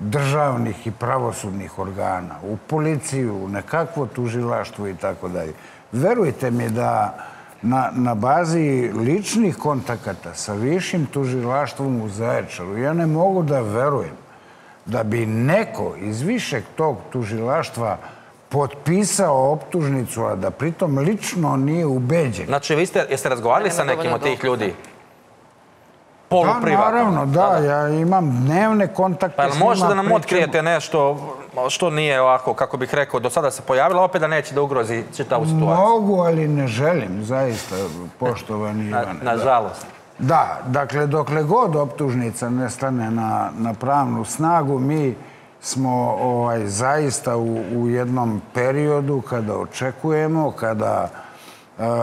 državnih i pravosudnih organa, u policiju, u nekakvo tužilaštvo i tako dalje. Verujte mi da na, na bazi ličnih kontakata sa višim tužilaštvom u Zaječaru, ja ne mogu da verujem da bi neko iz višeg tog tužilaštva potpisao optužnicu, a da pritom lično nije ubeđen. Znači, vi ste, jeste razgovarali sa nekim od tih ljudi? Pa, Poluprivatno. naravno, da, ja imam dnevne kontakte Pa jel možete da nam pričamo- otkrijete nešto što nije ovako, kako bih rekao, do sada se pojavilo, opet da neće da ugrozi čitavu situaciju? Mogu, ali ne želim, zaista, poštovani Ivane. nažalost. Da, dakle, dokle god optužnica ne stane na, na pravnu snagu, mi smo ovaj, zaista u, u jednom periodu kada očekujemo, kada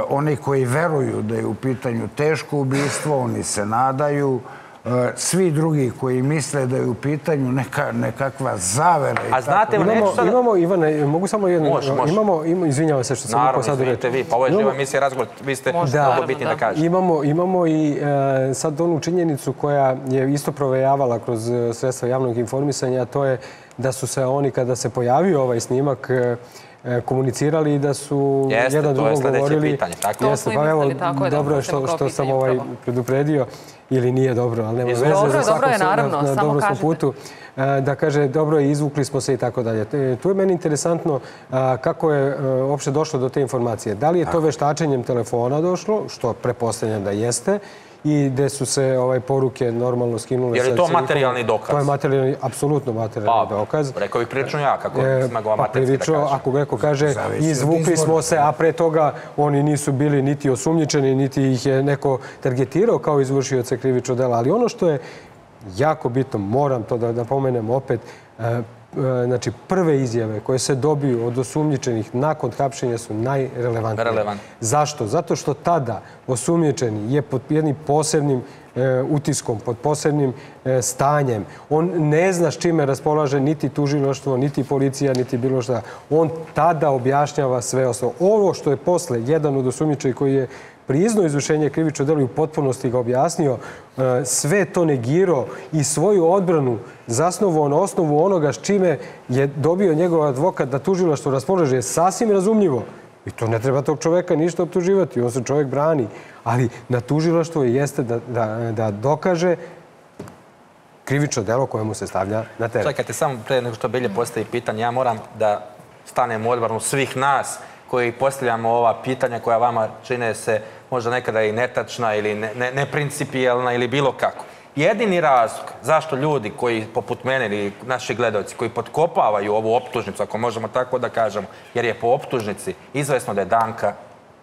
oni koji veruju da je u pitanju teško ubistvo, oni se nadaju, e, svi drugi koji misle da je u pitanju neka, nekakva zavera i A znate, Imamo, neću sada... imamo, Ivane, mogu samo jedno... Može, može. Imamo, imamo, izvinjavam se što sam Naravno, sad izvinite vi, pa ovo je Imamo- živa emisija razgovor, vi ste Može, mnogo naravno, bitni da. da kažete. Imamo, imamo i e, sad onu činjenicu koja je isto provejavala kroz sredstva javnog informisanja, a to je da su se oni, kada se pojavio ovaj snimak, e, komunicirali i da su Jeste, jedan to je drugom sledeće govorili... pitanje, tako To Jeste, i pa evo, mislili, tako je, da dobro je možemo što, kao što sam pitanje ovaj predupredio ili nije dobro, ali nema Dobro veze. je, za dobro je, naravno, na, na samo kažite. putu e, da kaže dobro je, izvukli smo se i tako dalje. Te- Tu je meni interesantno kako je e, uopšte došlo do te informacije. Da li je to veštačenjem telefona došlo, što prepostavljam da jeste, i gde su se ovaj poruke normalno skinule. Je li sa to materijalni dokaz? To je materijalni, apsolutno materijalni Pa, dokaz. rekao bih prilično ja, kako E, smagova pa da prilično, kažem. ako neko kaže, izvukli smo se, a pre toga oni nisu bili niti osumnjičeni, niti ih je neko targetirao kao izvršioce krivičnog dela. Ali ono što je jako bitno, moram to da, da pomenem opet, e, znači prve izjave koje se dobiju od osumnjičenih nakon hapšenja su najrelevantnije. Relevantne. Zašto? Zato što tada osumnjičeni je pod jednim posebnim e, utiskom, pod posebnim e, stanjem. On ne zna s čime raspolaže niti tužilaštvo, niti policija, niti bilo šta. On tada objašnjava sve ostalo. Ovo što je posle jedan od osumnjičenih koji je priznao izvršenje krivičnog dela i u potpunosti ga objasnio, e, sve to negirao i svoju odbranu zasnovao na osnovu onoga s čime je dobio njegov advokat da tužilaštvo raspolaže je sasvim razumljivo. I to ne treba tog čoveka ništa optuživati, on se čovek brani. Ali na tužilaštvo jeste da, da, da dokaže krivično delo koje mu se stavlja na teret. Čekajte, samo pre nego što Bilje postavi pitanje, ja moram da stanem u odbranu svih nas koji postavljamo ova pitanja koja vama čine se možda nekada i netačna ili ne, ne, neprincipijelna ili bilo kako. Jedini razlog zašto ljudi koji, poput mene ili naši gledalci, koji potkopavaju ovu optužnicu, ako možemo tako da kažemo, jer je po optužnici izvesno da je Danka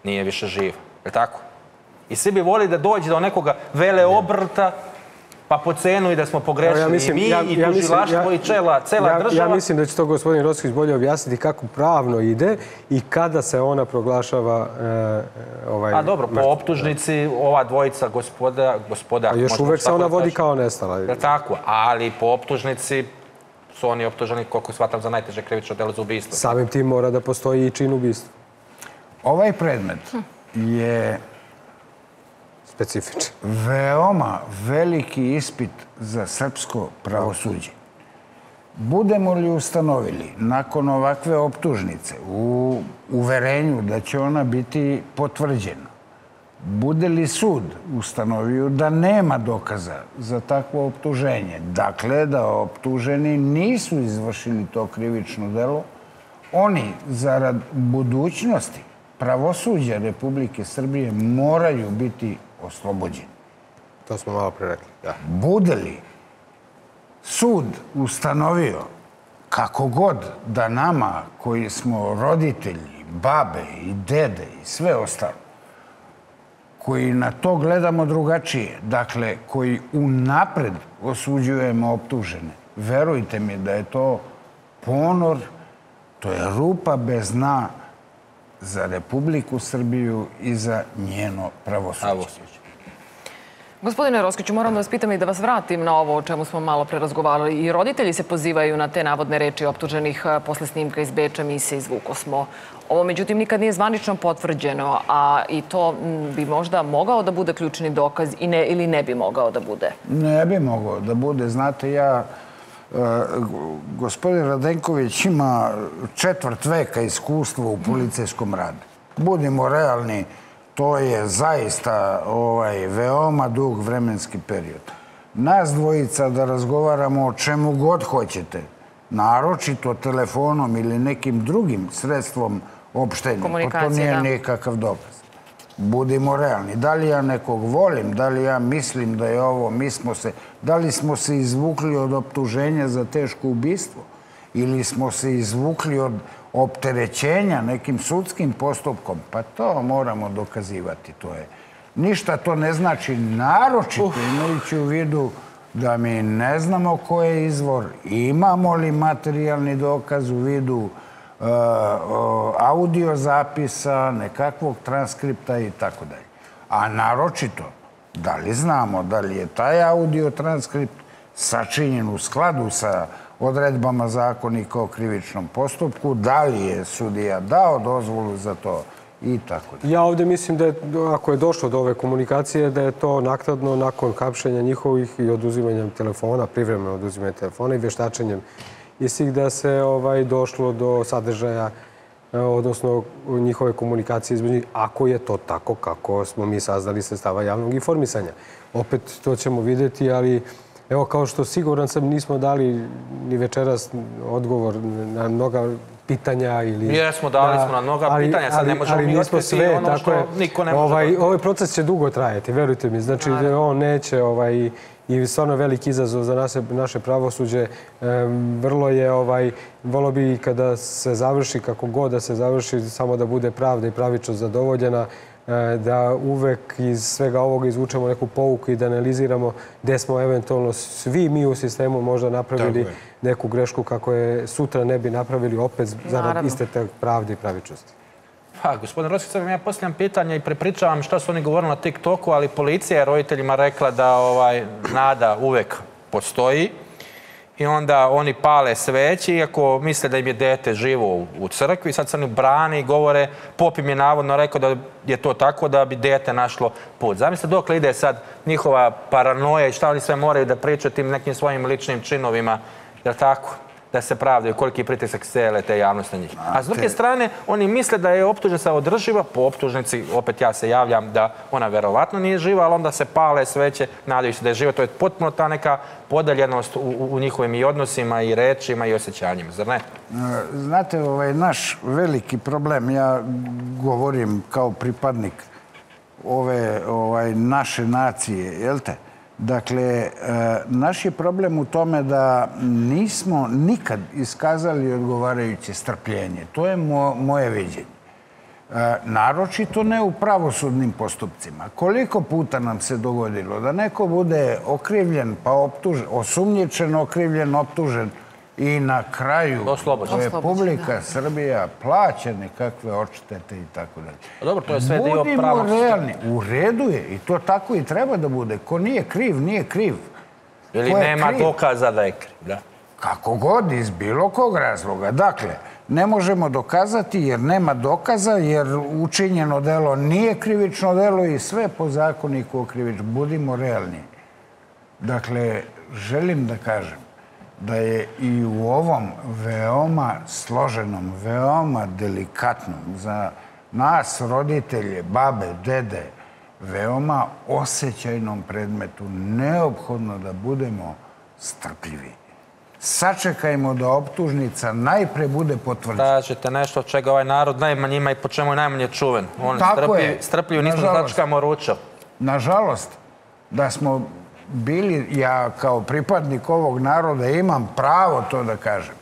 nije više živa. Je tako? I svi bi volili da dođe do nekoga vele obrta pa po cenu i da smo pogrešili ja mislim- i mi, ja- i tužilaštvo, ja- i čela, cela ja, država. Ja mislim da će to gospodin Roskić bolje objasniti kako pravno ide i kada se ona proglašava e, ovaj... A dobro, po optužnici ova dvojica gospoda, gospoda... A još uvek se ona da vodi kao nestala. Je li tako? Ali po optužnici su oni optuženi, koliko shvatam, za najteže krivično delo za ubistvo. Samim tim mora da postoji i čin ubistva. Ovaj predmet je Specifičan. veoma veliki ispit za srpsko pravosuđe. Budemo li ustanovili nakon ovakve optužnice u uverenju da će ona biti potvrđena, bude li sud ustanovio da nema dokaza za takvo optuženje, dakle da optuženi nisu izvršili to krivično delo, oni zarad budućnosti pravosuđa Republike Srbije moraju biti oslobođeni. To smo malo pre rekli. Da. Bude li sud ustanovio kako god da nama koji smo roditelji, babe i dede i sve ostalo, koji na to gledamo drugačije, dakle, koji unapred osuđujemo optužene, verujte mi da je to ponor, to je rupa bez dna za Republiku Srbiju i za njeno pravosuđe. Gospodine Roskiću, moram da vas pitam i da vas vratim na ovo o čemu smo malo pre razgovarali. I roditelji se pozivaju na te navodne reči optuženih a, posle snimka iz Beča, misije izvuko smo. Ovo, međutim, nikad nije zvanično potvrđeno, a i to bi možda mogao da bude ključni dokaz i ne, ili ne bi mogao da bude. Ne bi mogao da bude. Znate, ja, e, gospodin Radenković ima četvrt veka iskustva u policijskom radu. Budimo realni, to je zaista ovaj, veoma dug vremenski period. Nas dvojica da razgovaramo o čemu god hoćete, naročito telefonom ili nekim drugim sredstvom opštenja, pa to nije da. nikakav dokaz. Budimo realni. Da li ja nekog volim, da li ja mislim da je ovo, mi smo se, da li smo se izvukli od optuženja za teško ubistvo ili smo se izvukli od opterećenja nekim sudskim postupkom, pa to moramo dokazivati. To je. Ništa to ne znači naročito imajući u vidu da mi ne znamo ko je izvor, imamo li materijalni dokaz u vidu e, o, audio zapisa, nekakvog transkripta i tako dalje. A naročito, da li znamo da li je taj audio transkript sačinjen u skladu sa odredbama zakonika o krivičnom postupku, da li je sudija dao dozvolu za to i tako dalje. Ja ovde mislim da je, ako je došlo do ove komunikacije, da je to naknadno nakon kapšenja njihovih i oduzimanjem telefona, privremeno oduzimanje telefona i veštačenjem istih da se ovaj došlo do sadržaja e, odnosno njihove komunikacije između njih, ako je to tako kako smo mi saznali sredstava javnog informisanja. Opet to ćemo videti, ali evo kao što siguran sam nismo dali ni večeras odgovor na mnoga pitanja ili... Jesmo, dali smo na mnoga pitanja, sad ne možemo ali mi otkriti sve, ono tako što je. niko ne može ovaj, da- ovaj proces će dugo trajati, verujte mi. Znači, on neće ovaj, i stvarno veliki izazov za naše, naše pravosuđe. Vrlo je, ovaj, volo bi kada se završi, kako god da se završi, samo da bude pravda i pravičnost zadovoljena, da uvek iz svega ovoga izvučemo neku pouku i da analiziramo gde smo eventualno svi mi u sistemu možda napravili neku grešku kako je sutra ne bi napravili opet zarad iste te pravde i pravičnosti. Pa, gospodin vam ja postavljam pitanje i prepričavam šta su oni govorili na TikToku, ali policija je roditeljima rekla da ovaj, nada uvek postoji i onda oni pale sveće, iako misle da im je dete živo u, crkvi, sad se oni brane i govore, pop im je navodno rekao da je to tako da bi dete našlo put. Zamislite dokle ide sad njihova paranoja i šta oni sve moraju da pričaju tim nekim svojim ličnim činovima, je li tako? Da se pravdaju koliki je pritisak cele te javnosti na njih. A s druge strane, oni misle da je optužnica održiva, po optužnici, opet ja se javljam da ona verovatno nije živa, ali onda se pale sveće, nadaju se da je živa. To je potpuno ta neka podeljenost u, u, u njihovim i odnosima, i rečima, i osjećanjima, zar ne? E, Znate, ovaj naš veliki problem, ja govorim kao pripadnik ove ovaj, naše nacije, jel te? Dakle, e, naš je problem u tome da nismo nikad iskazali odgovarajuće strpljenje. To je mo, moje viđenje. E, naročito ne u pravosudnim postupcima. Koliko puta nam se dogodilo da neko bude okrivljen, pa optužen, osumnjičen, okrivljen, optužen i na kraju Oslobođen. Republika Srbija plaća nekakve odštete i tako dalje. A dobro, to je sve dio Budimo realni. U redu je i to tako i treba da bude. Ko nije kriv, nije kriv. Ili nema kriv? dokaza da je kriv, da. Kako god, iz bilo kog razloga. Dakle, ne možemo dokazati jer nema dokaza, jer učinjeno delo nije krivično delo i sve po zakoniku o krivičnom. Budimo realni. Dakle, želim da kažem da je i u ovom veoma složenom, veoma delikatnom za nas, roditelje, babe, dede, veoma osjećajnom predmetu neophodno da budemo strpljivi. Sačekajmo da optužnica najpre bude potvrđena. Tražite nešto od čega ovaj narod najmanje ima i po čemu je najmanje čuven. On Tako strpljiv, je. strpljiv nismo da začkamo ruča. Nažalost, da smo bili, ja kao pripadnik ovog naroda imam pravo to da kažem.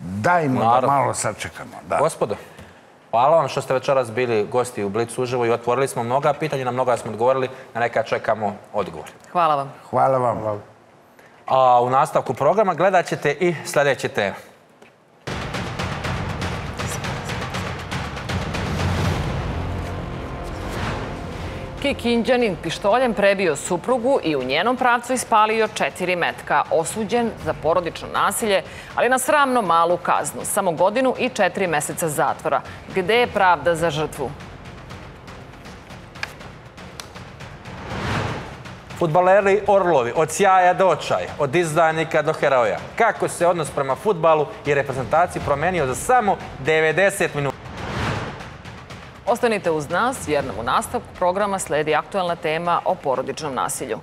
Dajmo da malo sačekamo. Da. Gospodo, hvala vam što ste večeras bili gosti u Blicu uživo i otvorili smo mnoga pitanja, na mnoga smo odgovorili, na neka čekamo odgovor. Hvala vam. Hvala vam. A u nastavku programa gledat ćete i sljedeće teme. Kikinđanin pištoljem prebio suprugu i u njenom pravcu ispalio četiri metka. Osuđen za porodično nasilje, ali na sramno malu kaznu. Samo godinu i četiri meseca zatvora. Gde je pravda za žrtvu? Futbaleri Orlovi, od sjaja do očaja, od izdajnika do heroja. Kako se odnos prema futbalu i reprezentaciji promenio za samo 90 minuta? Ostanite uz nas jer nam u nastavku programa sledi aktualna tema o porodičnom nasilju.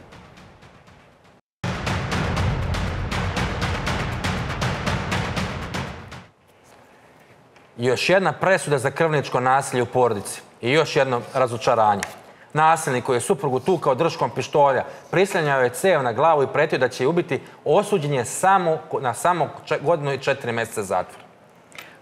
Još jedna presuda za krvničko nasilje u porodici i još jedno razočaranje. Nasilnik koji je suprugu tukao drškom pištolja, prislanjao je cev na glavu i pretio da će je ubiti, osuđen je samo na samo godinu i četiri mjeseca zatvora.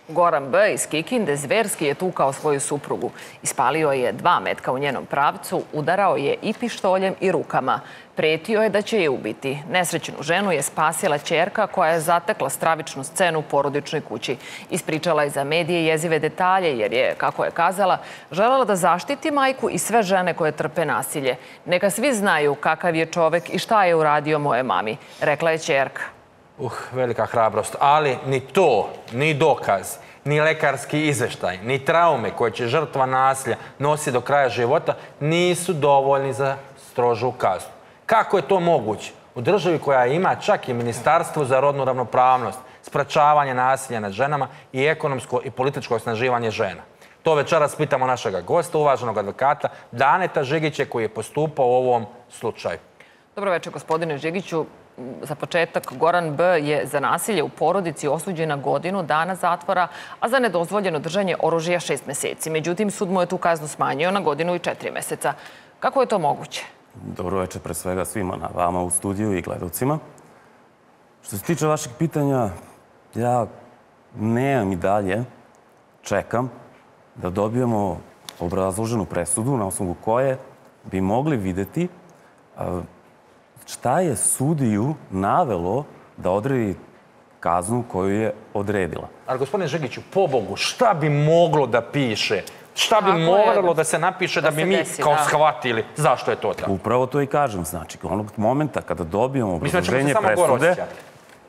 Goran B. iz Kikinde zverski je tukao svoju suprugu. Ispalio je dva metka u njenom pravcu, udarao je i pištoljem i rukama. Pretio je da će je ubiti. Nesrećenu ženu je spasila čerka koja je zatekla stravičnu scenu u porodičnoj kući. Ispričala je za medije jezive detalje jer je, kako je kazala, želela da zaštiti majku i sve žene koje trpe nasilje. Neka svi znaju kakav je čovek i šta je uradio moje mami, rekla je čerka. Uh, velika hrabrost. Ali ni to, ni dokaz, ni lekarski izveštaj, ni traume koje će žrtva nasilja nositi do kraja života nisu dovoljni za strožu kaznu. Kako je to moguće? U državi koja ima čak i Ministarstvo za rodnu ravnopravnost, sprečavanje nasilja nad ženama i ekonomsko i političko osnaživanje žena. To večeras pitamo našega gosta, uvaženog advokata Daneta Žigića koji je postupao u ovom slučaju. Dobro večer, gospodine Žigiću. Za početak, Goran B. je za nasilje u porodici osuđen na godinu dana zatvora, a za nedozvoljeno držanje oružja šest meseci. Međutim, sud mu je tu kaznu smanjio na godinu i četiri meseca. Kako je to moguće? Dobro večer pre svega svima na vama u studiju i gledalcima. Što se tiče vašeg pitanja, ja nemam i dalje, čekam da dobijemo obrazloženu presudu na osnovu koje bi mogli videti šta je sudiju navelo da odredi kaznu koju je odredila. Ali gospodine Žegiću, pobogu, šta bi moglo da piše? Šta bi moralo da se napiše da, Da bi mi desi, kao da. shvatili zašto je to tako? Upravo to i kažem. Znači, onog momenta kada dobijemo da obrazloženje presude,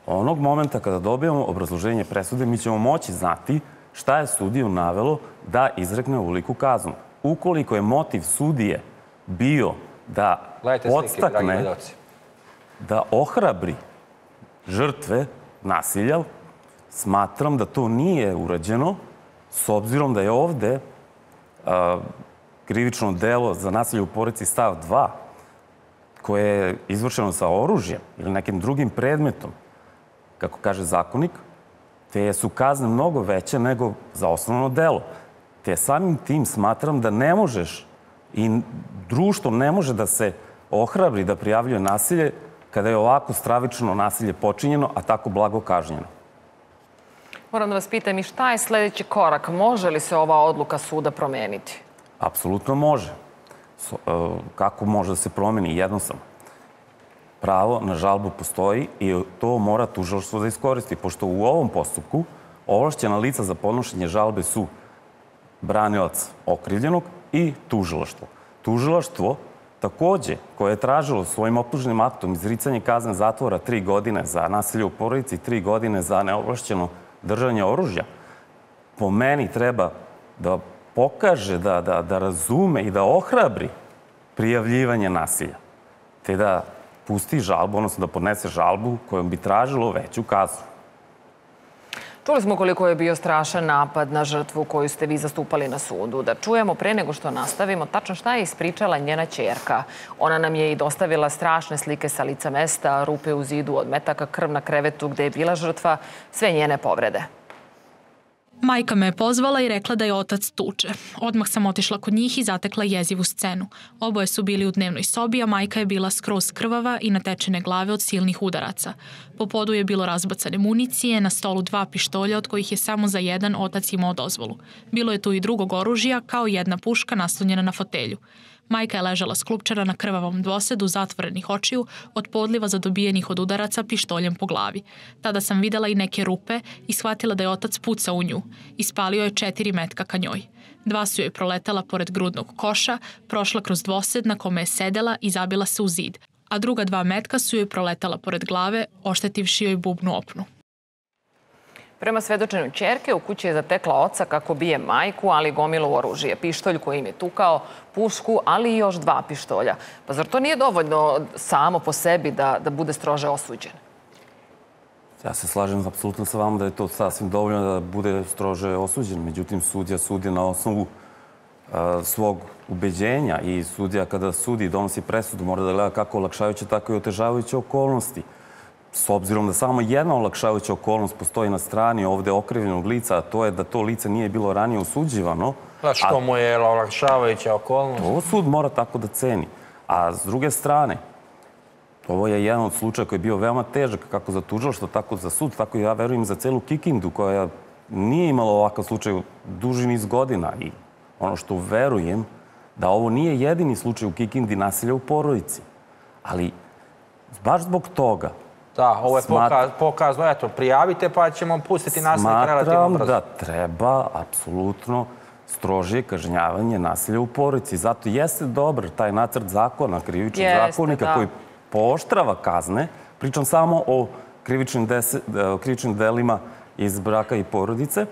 onog momenta kada dobijemo obrazloženje presude, mi ćemo moći znati šta je sudiju navelo da izrekne uliku kaznu. Ukoliko je motiv sudije bio da Gledajte slike, dragi podstakne, gledalci. Da ohrabri žrtve nasilja, smatram da to nije urađeno, s obzirom da je ovde a, krivično delo za nasilje u porodici stav 2, koje je izvršeno sa oružjem ili nekim drugim predmetom, kako kaže zakonik, te su kazne mnogo veće nego za osnovno delo. Te samim tim smatram da ne možeš i društvo ne može da se ohrabri da prijavljuje nasilje kada je ovako stravično nasilje počinjeno, a tako blago kažnjeno. Moram da vas pitam i šta je sledeći korak? Može li se ova odluka suda promeniti? Apsolutno može. E, kako može da se promeni? Jednostavno. Pravo na žalbu postoji i to mora tužilaštvo da iskoristi, pošto u ovom postupku ovlašćena lica za podnošenje žalbe su branilac okrivljenog i tužilaštvo. Tužilaštvo takođe, koje je tražilo svojim optužnim aktom izricanje kazne zatvora tri godine za nasilje u porodici, tri godine za neovlašćeno držanje oružja, po meni treba da pokaže, da, da, da razume i da ohrabri prijavljivanje nasilja. Te da pusti žalbu, odnosno da podnese žalbu kojom bi tražilo veću kaznu. Čuli smo koliko je bio strašan napad na žrtvu koju ste vi zastupali na sudu. Da čujemo pre nego što nastavimo tačno šta je ispričala njena čerka. Ona nam je i dostavila strašne slike sa lica mesta, rupe u zidu od metaka, krv na krevetu gde je bila žrtva, sve njene povrede. Majka me je pozvala i rekla da je otac tuče. Odmah sam otišla kod njih i zatekla jezivu scenu. Oboje su bili u dnevnoj sobi, a majka je bila skroz krvava i natečene glave od silnih udaraca. Po podu je bilo razbacane municije, na stolu dva pištolja od kojih je samo za jedan otac imao dozvolu. Bilo je tu i drugog oružja, kao jedna puška naslonjena na fotelju. Majka je ležala sklupčara na krvavom dvosedu zatvorenih očiju od podliva zadobijenih od udaraca pištoljem po glavi. Tada sam videla i neke rupe i shvatila da je otac pucao u nju. Ispalio je četiri metka ka njoj. Dva su joj proletala pored grudnog koša, prošla kroz dvosed na kome je sedela i zabila se u zid, a druga dva metka su joj proletala pored glave, oštetivši joj bubnu opnu. Prema svedočenju čerke, u kući je zatekla oca kako bije majku, ali gomilo oružje. Pištolj koji im je tukao, pušku, ali i još dva pištolja. Pa zar to nije dovoljno samo po sebi da, da bude strože osuđen? Ja se slažem apsolutno sa vama da je to sasvim dovoljno da bude strože osuđen. Međutim, sudija sudi na osnovu a, svog ubeđenja i sudija kada sudi donosi presudu mora da gleda kako olakšavajuće, tako i otežavajuće okolnosti s obzirom da samo jedna olakšavajuća okolnost postoji na strani ovde okrivljenog lica, a to je da to lice nije bilo ranije osuđivano. Da, što mu je olakšavajuća okolnost? Ovo sud mora tako da ceni. A s druge strane, ovo je jedan od slučaja koji je bio veoma težak, kako za tužilaštvo, tako za sud, tako i ja verujem za celu Kikindu, koja nije imala ovakav slučaj duži niz godina. I ono što verujem, da ovo nije jedini slučaj u Kikindi nasilja u porodici. Ali baš zbog toga, Da, ovo je Smat... pokazno. Eto, prijavite pa ćemo pustiti nasilnik relativno brzo. Smatram da treba apsolutno strožije kažnjavanje nasilja u porodici. Zato jeste dobar taj nacrt zakona, krivičnog zakonika da. koji pooštrava kazne. Pričam samo o krivičnim, o krivičnim delima iz braka i porodice,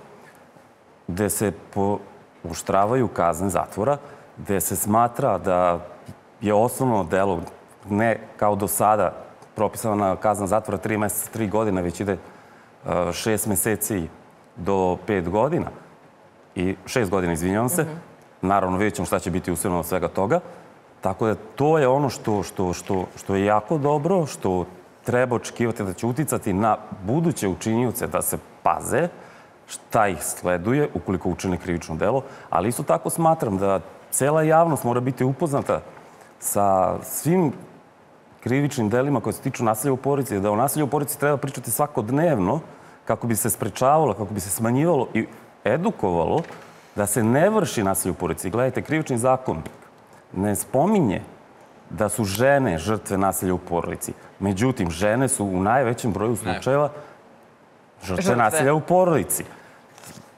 gde se pooštravaju kazne zatvora, gde se smatra da je osnovno delo ne kao do sada propisana kazna zatvora 3 meseca, 3 godine, već ide 6 meseci do 5 godina. I 6 godina, izvinjavam se. Mm -hmm. Naravno, vidjet ćemo šta će biti usvojeno od svega toga. Tako da to je ono što, što, što, što je jako dobro, što treba očekivati da će uticati na buduće učinjuce da se paze šta ih sleduje ukoliko učine krivično delo, ali isto tako smatram da cela javnost mora biti upoznata sa svim krivičnim delima koje se tiču nasilja u porodici, da o nasilju u porodici treba pričati svakodnevno kako bi se sprečavalo, kako bi se smanjivalo i edukovalo da se ne vrši nasilje u porodici. Gledajte, krivični zakon ne spominje da su žene žrtve nasilja u porodici. Međutim, žene su u najvećem broju slučajeva žrtve, žrtve. nasilja u porodici.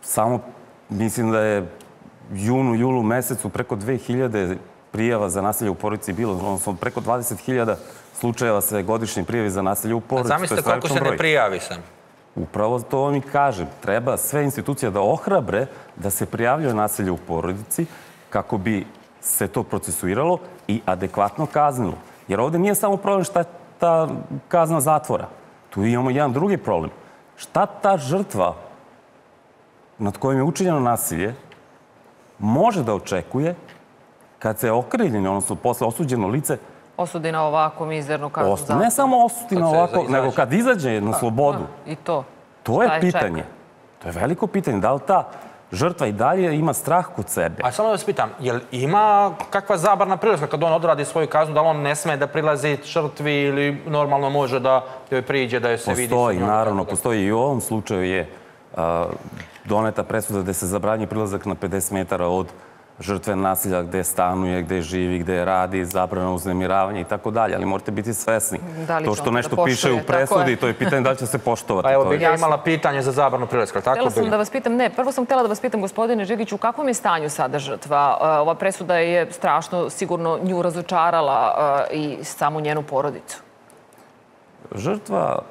Samo mislim da je junu, julu mesecu preko 2000 prijava za nasilje u porodici bilo, odnosno preko 20.000 slučajeva se godišnje prijavi za nasilje u porodici. Zamislite koliko se broj. ne prijavi sam. Upravo to vam i kažem. Treba sve institucije da ohrabre da se prijavljuje nasilje u porodici kako bi se to procesuiralo i adekvatno kaznilo. Jer ovde nije samo problem šta je ta kazna zatvora. Tu imamo jedan drugi problem. Šta ta žrtva nad kojim je učinjeno nasilje može da očekuje kad se okrivljeni, odnosno posle osuđeno lice, osudi na ovako mizernu kaznu zatvora. Ne samo osudi na ovako, nego kad izađe na slobodu. I to. To je pitanje. To je veliko pitanje. Da li ta žrtva i dalje ima strah kod sebe. A samo da vas pitam, je ima kakva zabarna prilaska kad on odradi svoju kaznu, da li on ne sme da prilazi žrtvi ili normalno može da joj priđe, da joj se postoji, vidi? Postoji, naravno, postoji i u ovom slučaju je doneta presuda gde se zabranje prilazak na 50 metara od žrtve nasilja gde stanuje, gde živi, gde radi, zabrana uznemiravanja i tako dalje. Ali morate biti svesni. Da to što nešto da piše u presudi, to je pitanje da li će se poštovati. Pa evo, bih ja imala pitanje za zabranu prilaska. Tako htela sam da vas pitam, ne, prvo sam htela da vas pitam, gospodine Žigiću, u kakvom je stanju sada žrtva? Ova presuda je strašno sigurno nju razočarala i samu njenu porodicu. Žrtva,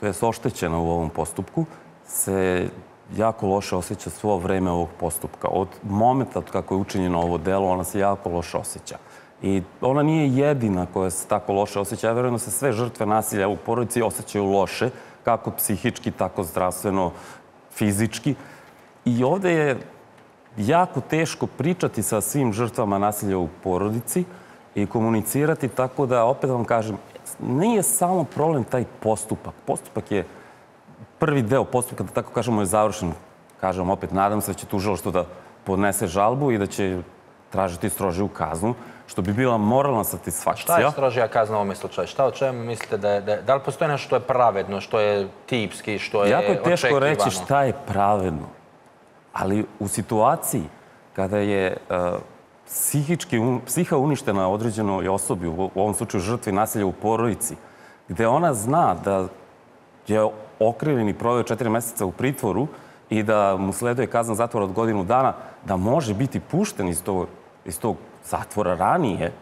to je oštećena u ovom postupku, se jako loše osjeća svo vreme ovog postupka. Od momenta kako je učinjeno ovo delo, ona se jako loše osjeća. I ona nije jedina koja se tako loše osjeća. Ja verujem da se sve žrtve nasilja u porodici osjećaju loše, kako psihički, tako zdravstveno, fizički. I ovde je jako teško pričati sa svim žrtvama nasilja u porodici i komunicirati tako da, opet vam kažem, nije samo problem taj postupak. Postupak je prvi deo postupka, da tako kažemo, je završen. Kažem, opet, nadam se da će tužilaštvo da podnese žalbu i da će tražiti strožiju kaznu, što bi bila moralna satisfakcija. Šta je strožija kazna u ovom slučaju? Šta o čemu mislite da je, da je, da li postoji nešto što je pravedno, što je tipski, što je Jako je teško očekivano? reći šta je pravedno. Ali u situaciji kada je uh, psihički, un, psiha uništena određenoj osobi, u, u ovom slučaju žrtvi nasilja u porodici, gde ona zna da je okrivljen i proveo četiri meseca u pritvoru i da mu sleduje kazna zatvora od godinu dana, da može biti pušten iz tog, iz tog zatvora ranije,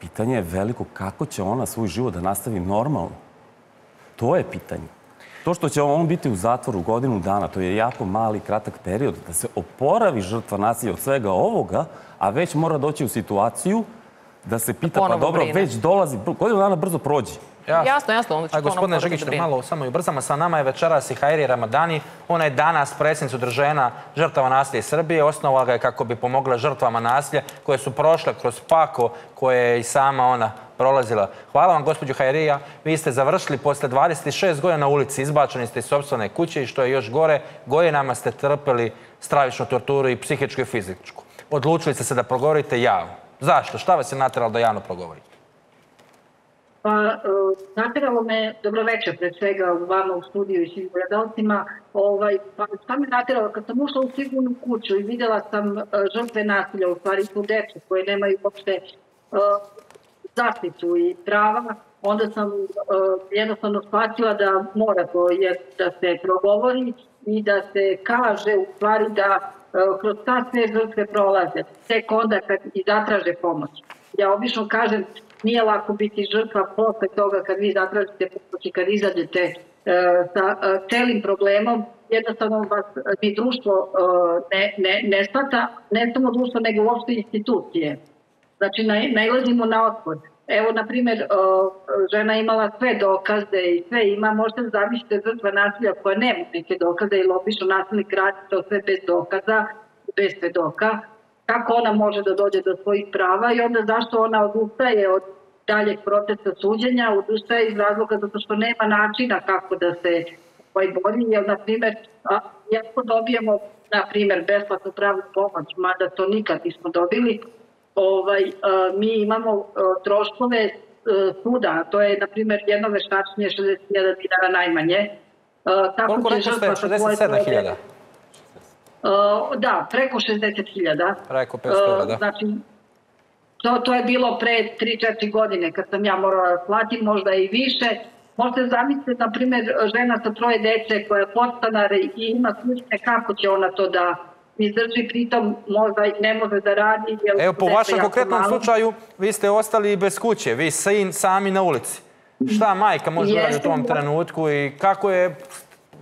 pitanje je veliko kako će ona svoj život da nastavi normalno. To je pitanje. To što će on biti u zatvoru godinu dana, to je jako mali, kratak period, da se oporavi žrtva nasilja od svega ovoga, a već mora doći u situaciju da se pita, pa dobro, brine. već dolazi, godinu dana brzo prođe. Jasno, jasno, jasno onda ću A gospodine Žigić, da malo samo i ubrzamo, sa nama je večeras i Hajri Ramadani. Ona je danas predsjednica udruženja žrtava nasilja Srbije. Osnovala ga je kako bi pomogla žrtvama nasilja koje su prošle kroz pako koje je i sama ona prolazila. Hvala vam, gospođo Hajrija. Vi ste završili posle 26 godina na ulici, izbačeni ste iz sobstvene kuće i što je još gore, godinama ste trpeli stravičnu torturu i psihičku i fizičku. Odlučili ste se da progovorite javno. Zašto? Šta vas je nateralo da javno progovorite? Pa, nateralo me, dobro večer pre svega vama u studiju i svim gledalcima, ovaj, pa šta me nateralo, kad sam ušla u sigurnu kuću i videla sam uh, žrtve nasilja, u stvari su deče koje nemaju uopšte uh, zaštitu i prava, onda sam uh, jednostavno shvatila da mora to je, da se progovori i da se kaže u stvari da uh, kroz ta sve žrtve prolaze, tek onda kad i zatraže pomoć. Ja obično kažem, nije lako biti žrtva posle toga kad vi zatražite pomoć i kad izađete e, sa e, celim problemom, jednostavno vas ni društvo e, ne, ne, ne shvata, ne samo društvo, nego uopšte institucije. Znači, najlazimo na otpor. Evo, na primjer, žena imala sve dokaze i sve ima, možete zamislite žrtva nasilja koja nema neke dokaze ili obično nasilnik radi to sve bez dokaza, bez svedoka kako ona može da dođe do svojih prava i onda zašto ona odustaje od daljeg procesa suđenja, odustaje iz razloga zato što nema načina kako da se ovaj bori, jer, na primjer, ako dobijemo, na primjer, besplatnu pravnu pomoć, mada to nikad nismo dobili, ovaj, mi imamo troškove suda, to je, na primjer, jedno veštačenje 60.000 dinara najmanje. Tako Koliko rekao ste? 67.000? Uh, da, preko 60.000. Preko 500.000, da. Znači, to, to je bilo pre 3-4 godine kad sam ja morala da platim, možda i više. Možete zamisliti, na primjer, žena sa troje dece koja je podstanar i ima slučne, kako će ona to da izdrži, pritom možda ne može da radi. Jer Evo, po vašem konkretnom malo. slučaju, vi ste ostali bez kuće, vi sin sami na ulici. Šta majka može da radi u tom trenutku i kako je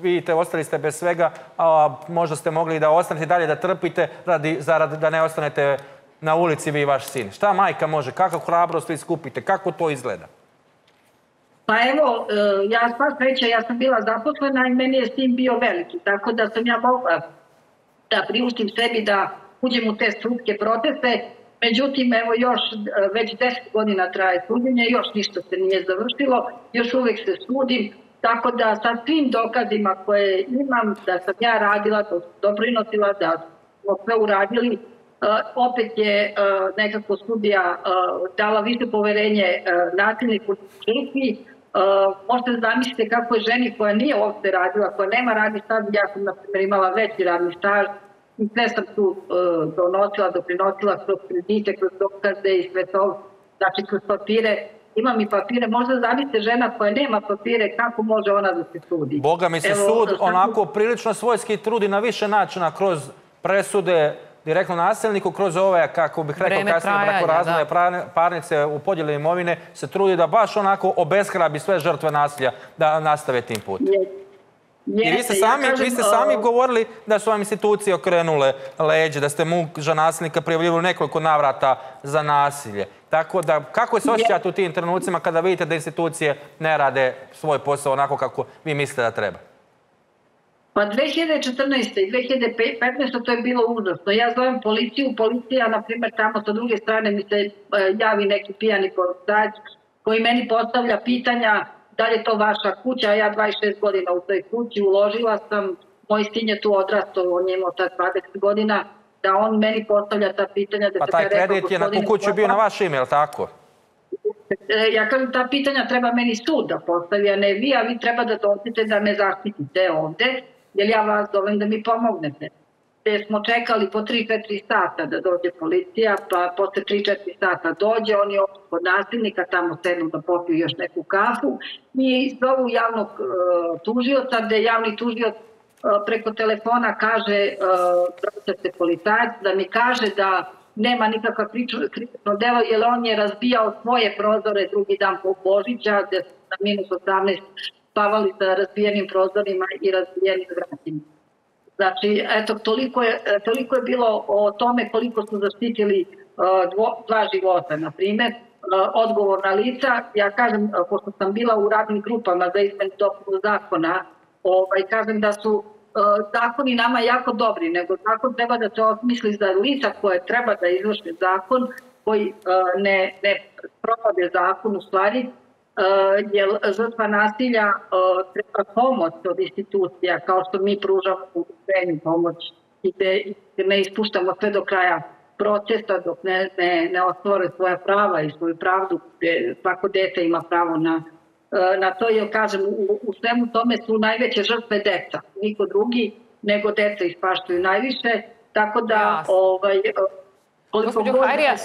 vidite, ostali ste bez svega, a možda ste mogli da ostanete dalje da trpite radi, zarad da ne ostanete na ulici vi i vaš sin. Šta majka može? Kako hrabrost vi skupite? Kako to izgleda? Pa evo, e, ja sva sreća, ja sam bila zaposlena i meni je sin bio veliki, tako da sam ja mogla da priuštim sebi da uđem u te sudske proteste. Međutim, evo još e, već 10 godina traje suđenje, još ništa se nije završilo, još uvek se sudim, Tako da sa svim dokazima koje imam, da sam ja radila, da doprinosila, da smo sve uradili, Uh, opet je uh, nekako studija uh, dala više poverenje nasilniku žrtvi, možete zamislite kako je ženi koja nije ovde radila, koja nema radni staž, ja sam na primjer imala veći radni staž, i sve sam tu donosila, doprinosila kroz kredite, kroz dokaze i sve to, znači kroz papire, imam i papire, možda zamislite žena koja nema papire, kako može ona da se sudi? Boga mi se Evo, sud sam- onako prilično svojski trudi na više načina kroz presude direktno nasilniku, kroz ove, kako bih rekao, Vreme kasnije trajanja, brakorazvodne da. parnice u podjeli imovine, se trudi da baš onako obeshrabi sve žrtve nasilja da nastave tim putem. I vi ste sami, ja kažem, vi ste sami govorili da su vam institucije okrenule leđe, da ste muža nasilnika prijavljivali nekoliko navrata za nasilje. Tako da, kako se osjećate u tim trenucima kada vidite da institucije ne rade svoj posao onako kako vi mislite da treba? Pa 2014. i 2015. to je bilo užasno. Ja zovem policiju, policija, na primjer, tamo sa druge strane mi se e, javi neki pijani policajac koji meni postavlja pitanja da li je to vaša kuća, a ja 26 godina u toj kući, uložila sam, moj sin je tu odrastao, on je imao tad 20 godina, da on meni postavlja ta pitanja. Da Pa taj kredit je na tu "Gospodine kuću bio na vaše ime, je li tako? E, ja kažem, ta pitanja treba meni sud da postavi, a ne vi, a vi treba da dođete da me zaštitite ovde, jer ja vas zovem da mi pomognete. Te smo čekali po 3-4 sata da dođe policija, pa posle 3-4 sata dođe, oni odu kod nasilnika, tamo sednu da popiju još neku kafu i zovu javnog e, tužioca, gde javni tužioc preko telefona kaže, e, vraća se policajac, da mi kaže da nema nikakva krivično delo, jer on je razbijao svoje prozore drugi dan po Božića, gde su na minus 18 spavali sa razbijenim prozorima i razbijenim vratima. Znači, eto, toliko je, e, toliko je bilo o tome koliko su zaštitili e, dvo, dva života, na primjer, e, odgovorna lica. Ja kažem, e, pošto sam bila u radnim grupama za izmenu dopunu zakona, ovaj, kažem da su e, zakoni nama jako dobri, nego zakon treba da se osmisli za lica koje treba da izvrše zakon, koji e, ne, ne provode zakon u stvari, Uh, jer žrtva nasilja treba pomoć od institucija, kao što mi pružamo u udruženju pomoć i gde ne ispuštamo sve do kraja procesa dok ne, ne, ne ostvore svoja prava i svoju pravdu, gde svako dete ima pravo na, na to, jer kažem, u, u svemu tome su najveće žrtve deca, niko drugi, nego deca ispaštuju najviše, tako da Jasno. ovaj, uh, koliko god da Hajrija,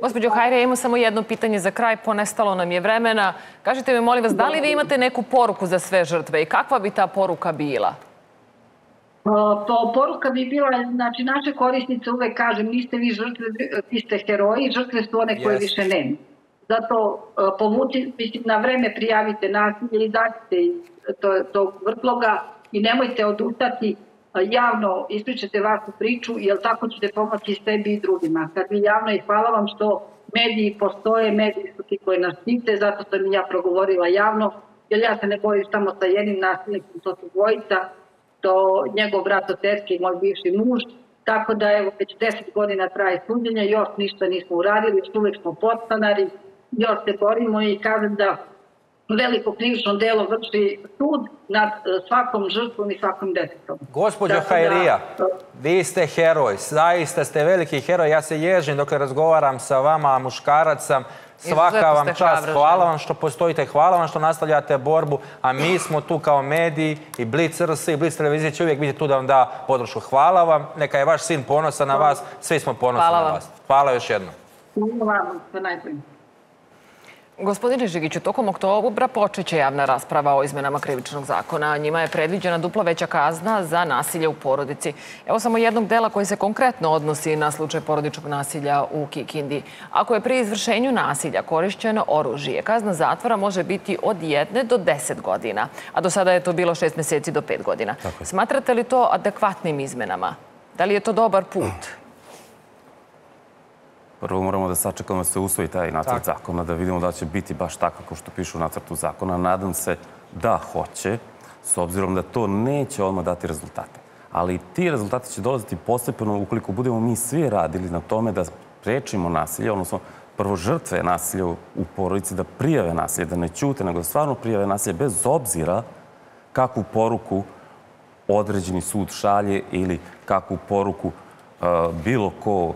Gospođo Hajrija, imamo samo jedno pitanje za kraj, ponestalo nam je vremena. Kažite mi, molim vas, da li vi imate neku poruku za sve žrtve i kakva bi ta poruka bila? Pa poruka bi bila, znači naše korisnice uvek kažem, niste vi žrtve, vi ste heroji, žrtve su one koje Jeste. više nema. Zato e, povuti, mislim, na vreme prijavite nasilje, izađite iz to- tog vrtloga i nemojte odustati, e, javno ispričate vašu priču, jer tako ćete pomoći sebi i drugima. Kad vi javno i hvala vam što mediji postoje, mediji su ti koji nas štite, zato sam ja progovorila javno, jer ja se ne borim samo sa jednim nasilnikom, to su dvojica, to njegov brat od tetke i moj bivši muž, tako da evo već 10 godina traje suđenje, još ništa nismo uradili, uvek smo podstanari, još se borimo i kažem da veliko krivično delo vrši sud nad e, svakom žrtvom i svakom detetom. Da, Hajrija, e, vi ste heroj, zaista ste veliki heroj. Ja se ježim dok razgovaram sa vama, muškarac sam. Svaka vam čast, hvala vam što postojite, hvala vam što nastavljate borbu, a mi smo tu kao mediji i Blitz RS i Blitz televizija će uvijek biti tu da vam da podršku. Hvala vam, neka je vaš sin ponosan na vas, svi smo ponosni na vas. Hvala još jednom. Hvala vam, sve najbolje. Gospodine Žigiću, tokom oktobra počeće javna rasprava o izmenama krivičnog zakona. Njima je predviđena dupla veća kazna za nasilje u porodici. Evo samo jednog dela koji se konkretno odnosi na slučaj porodičnog nasilja u Kikindi. Ako je pri izvršenju nasilja korišćeno oružje, kazna zatvora može biti od jedne do deset godina, a do sada je to bilo šest meseci do pet godina. Smatrate li to adekvatnim izmenama? Da li je to dobar put? Prvo moramo da sačekamo da se usvoji taj nacrt Tako. zakona, da vidimo da će biti baš tako kao što piše u nacrtu zakona. Nadam se da hoće, s obzirom da to neće odmah dati rezultate. Ali ti rezultati će dolaziti postepeno ukoliko budemo mi svi radili na tome da prečimo nasilje, odnosno prvo žrtve nasilja u porodici da prijave nasilje, da ne ćute, nego da stvarno prijave nasilje bez obzira kakvu poruku određeni sud šalje ili kakvu poruku uh, bilo ko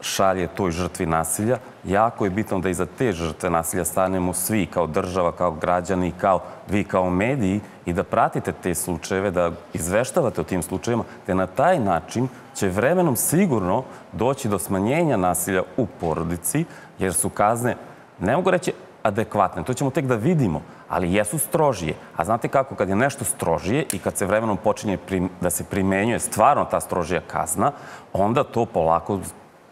šalje toj žrtvi nasilja. Jako je bitno da iza te žrtve nasilja stanemo svi kao država, kao građani, kao vi kao mediji i da pratite te slučajeve, da izveštavate o tim slučajevima, te na taj način će vremenom sigurno doći do smanjenja nasilja u porodici, jer su kazne, ne mogu reći adekvatne, to ćemo tek da vidimo, ali jesu strožije. A znate kako, kad je nešto strožije i kad se vremenom počinje da se primenjuje stvarno ta strožija kazna, onda to polako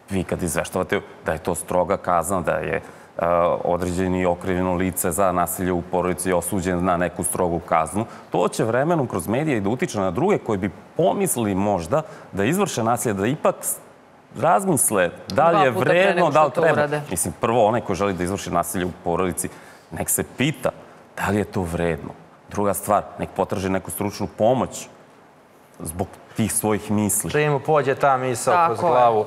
vi kad izveštavate da je to stroga kazna, da je uh, određeni okrivljeno lice za nasilje u porodici osuđen na neku strogu kaznu, to će vremenom kroz medije i da utiče na druge koji bi pomislili možda da izvrše nasilje, da ipak razmisle da li je vredno, da li treba. Mislim, prvo onaj ko želi da izvrši nasilje u porodici, nek se pita da li je to vredno. Druga stvar, nek potraži neku stručnu pomoć zbog tih svojih misli. Čim pođe ta misla kroz glavu.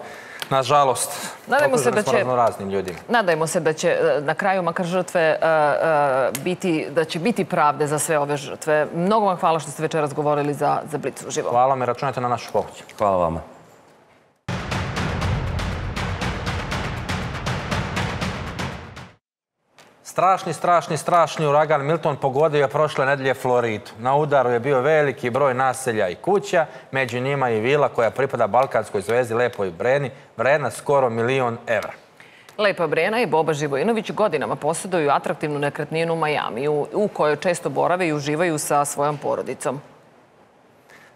Nažalost, Nadajmo se da će raznim ljudima. Nadajmo se da će e, na kraju makar žrtve uh, uh, biti, da će biti pravde za sve ove žrtve. Mnogo vam hvala što ste večeras govorili za, za Blicu živo. Hvala me, računajte na našu pomoć. Hvala vama. Strašni, strašni, strašni uragan Milton pogodio prošle nedelje Floridu. Na udaru je bio veliki broj naselja i kuća, među njima i vila koja pripada Balkanskoj zvezdi Lepoj Breni, vredna skoro milion evra. Lepa Brena i Boba Živojinović godinama posjeduju atraktivnu nekretninu u Majamiju, u kojoj često borave i uživaju sa svojom porodicom.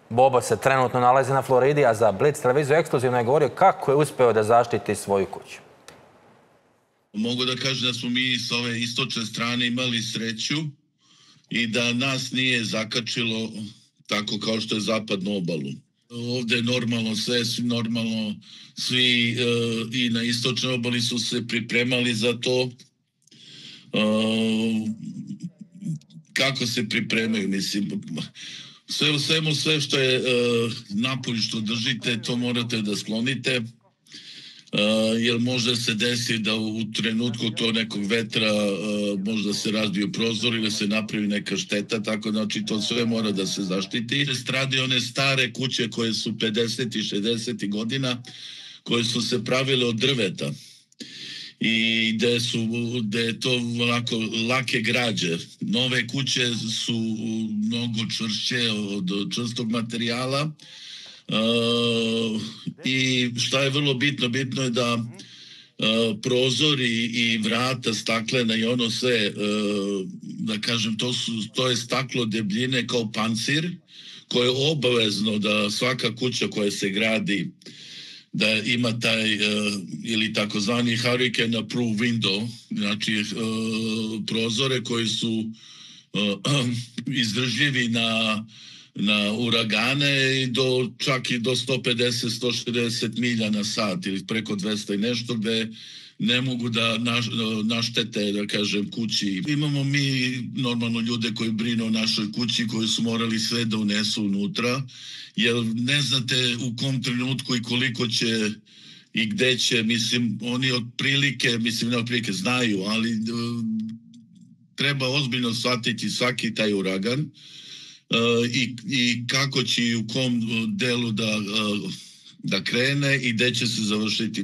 Boba se trenutno nalazi na Floridi, a za Blitz televiziju ekskluzivno je govorio kako je uspeo da zaštiti svoju kuću. Mogu da kažem da smo mi s ove istočne strane imali sreću i da nas nije zakačilo tako kao što je zapadnu obalu. Ovde je normalno sve, svi normalno, svi e, i na istočnoj obali su se pripremali za to. E, kako se pripremaju, mislim, sve u svemu, sve što je e, napolju što držite, to morate da sklonite jer može se desi da u trenutku to nekog vetra možda se razbiju prozor ili se napravi neka šteta, tako znači to sve mora da se zaštiti. Stradi one stare kuće koje su 50. i 60. godina, koje su se pravile od drveta i gde su gde je to onako lake građe. Nove kuće su mnogo čvršće od čvrstog materijala, I šta je vrlo bitno, bitno je da uh, prozori i vrata staklena i ono sve, uh, da kažem, to, su, to je staklo debljine kao pancir, koje je obavezno da svaka kuća koja se gradi da ima taj uh, ili takozvani hurricane approved window, znači uh, prozore koji su uh, izdržljivi na uh, na uragane i do, čak i do 150-160 milja na sat ili preko 200 i nešto gde ne mogu da naš, naštete, da kažem, kući. Imamo mi normalno ljude koji brinu o našoj kući, koji su morali sve da unesu unutra, jer ne znate u kom trenutku i koliko će i gde će, mislim, oni otprilike, mislim, ne otprilike, znaju, ali uh, treba ozbiljno shvatiti svaki taj uragan, E, i, i kako će i u kom e, delu da, e, da krene i gde će se završiti.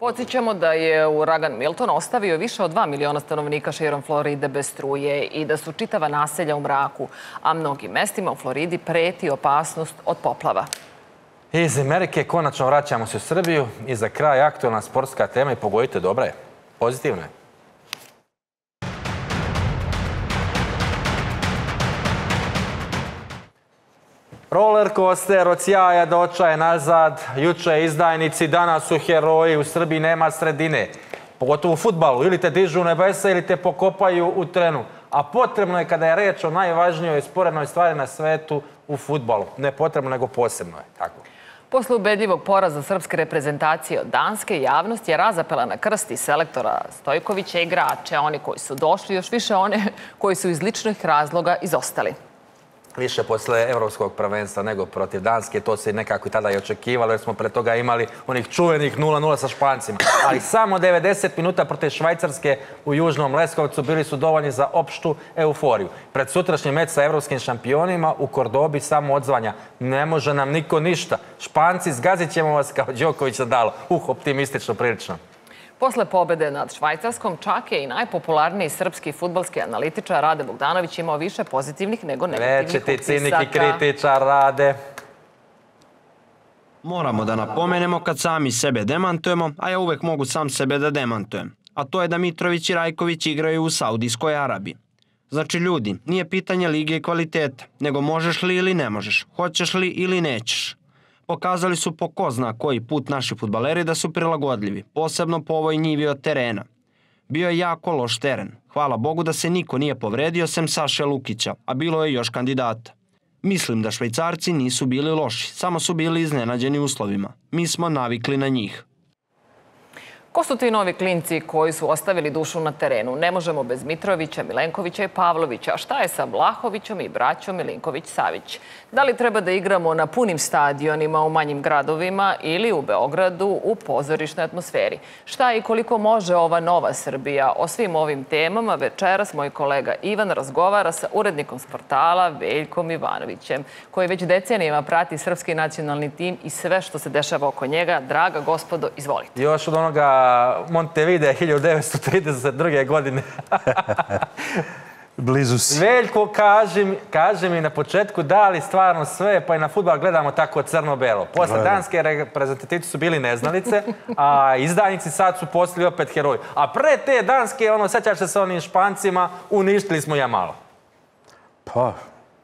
Podsjećamo da je uragan Milton ostavio više od 2 miliona stanovnika širom Floride bez struje i da su čitava naselja u mraku, a mnogim mestima u Floridi preti opasnost od poplava. Iz Amerike konačno vraćamo se u Srbiju i za kraj aktualna sportska tema i pogodite, dobra je, pozitivno je. Roller coaster od sjaja do očaje nazad, juče izdajnici, danas su heroji, u Srbiji nema sredine. Pogotovo u futbalu, ili te dižu u nebesa ili te pokopaju u trenu. A potrebno je kada je reč o najvažnijoj sporednoj stvari na svetu u futbalu. Ne potrebno, nego posebno je. Tako. Posle ubedljivog poraza srpske reprezentacije od Danske, javnost je razapela na krsti selektora Stojkovića igrače, oni koji su došli, još više one koji su iz ličnih razloga izostali. Više posle evropskog prvenstva nego protiv Danske. To se nekako i tada i očekivalo jer smo pre toga imali onih čuvenih 0-0 sa Špancima. Ali samo 90 minuta protiv Švajcarske u Južnom Leskovcu bili su dovoljni za opštu euforiju. Pred sutrašnji meč sa evropskim šampionima u Kordobi samo odzvanja. Ne može nam niko ništa. Španci, zgazit ćemo vas kao Đoković Nadalo. Uh, optimistično prilično. Posle pobede nad Švajcarskom, čak je i najpopularniji srpski futbalski analitičar Rade Bogdanović imao više pozitivnih nego negativnih Reče ti cinik i utisaka. kritičar Rade. Moramo da napomenemo kad sami sebe demantujemo, a ja uvek mogu sam sebe da demantujem. A to je da Mitrović i Rajković igraju u Saudijskoj Arabiji. Znači ljudi, nije pitanje lige i kvaliteta, nego možeš li ili ne možeš, hoćeš li ili nećeš. Pokazali su po ko zna koji put naši futbaleri da su prilagodljivi, posebno po ovoj njivi od terena. Bio je jako loš teren. Hvala Bogu da se niko nije povredio sem Saše Lukića, a bilo je još kandidata. Mislim da švajcarci nisu bili loši, samo su bili iznenađeni uslovima. Mi smo navikli na njih. Ko su ti novi klinci koji su ostavili dušu na terenu? Ne možemo bez Mitrovića, Milenkovića i Pavlovića. A šta je sa Vlahovićom i braćom Milinković-Savić? Da li treba da igramo na punim stadionima u manjim gradovima ili u Beogradu u pozorišnoj atmosferi? Šta i koliko može ova nova Srbija? O svim ovim temama večeras moj kolega Ivan razgovara sa urednikom s portala Veljkom Ivanovićem, koji već decenijama prati srpski nacionalni tim i sve što se dešava oko njega. Draga gospodo, izvolite. Još od onoga Montevideo 1932. godine. Blizu si. Veljko, kaži mi, kaži mi na početku da li stvarno sve, pa i na futbal gledamo tako crno-belo. Posle Gledam. danske reprezentativci su bili neznalice, a izdajnici sad su postali opet heroji. A pre te danske, ono, sećaš se sa onim špancima, uništili smo ja malo. Pa,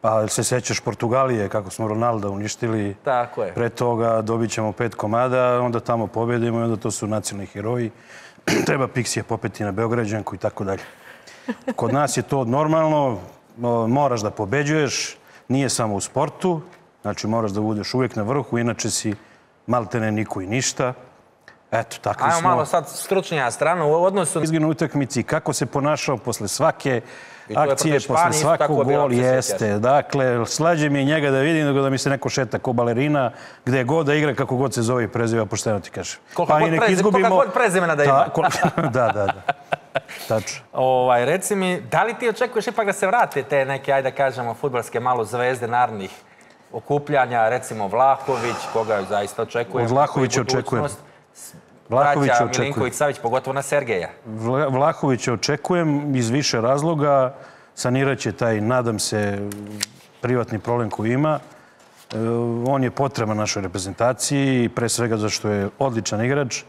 pa se sećaš Portugalije, kako smo Ronalda uništili. Tako je. Pre toga dobit ćemo pet komada, onda tamo pobedimo i onda to su nacionalni heroji. Treba Pixija popeti na Beograđanku i tako dalje. Kod nas je to normalno, moraš da pobeđuješ, nije samo u sportu, znači moraš da budeš uvijek na vrhu, inače si maltene niko i ništa. Eto, takvi Ajmo smo. malo sad stručnija strana u odnosu... Izginu utakmici, kako se ponašao posle svake akcije, posle svakog gol, jeste. Dakle, slađe mi je njega da vidim nego da mi se neko šeta ko balerina, gde god da igra, kako god se zove i preziva, pošteno ti kažem. Koliko god i nek prezime- izgubimo- god prezimena da ima. Tako, da, da, da. Tačno. Ovaj, reci mi, da li ti očekuješ ipak da se vrate te neke, ajde da kažemo, futbalske malo zvezde narodnih okupljanja, recimo Vlahović, koga zaista očekujem. Od Vlahovića očekujem. Vlahovića braća očekujem. Milinković-Savić, pogotovo na Sergeja. Vla- Vlahovića očekujem iz više razloga. Saniraće taj, nadam se, privatni problem koji ima. E, on je potreban našoj reprezentaciji, pre svega zašto je odličan igrač,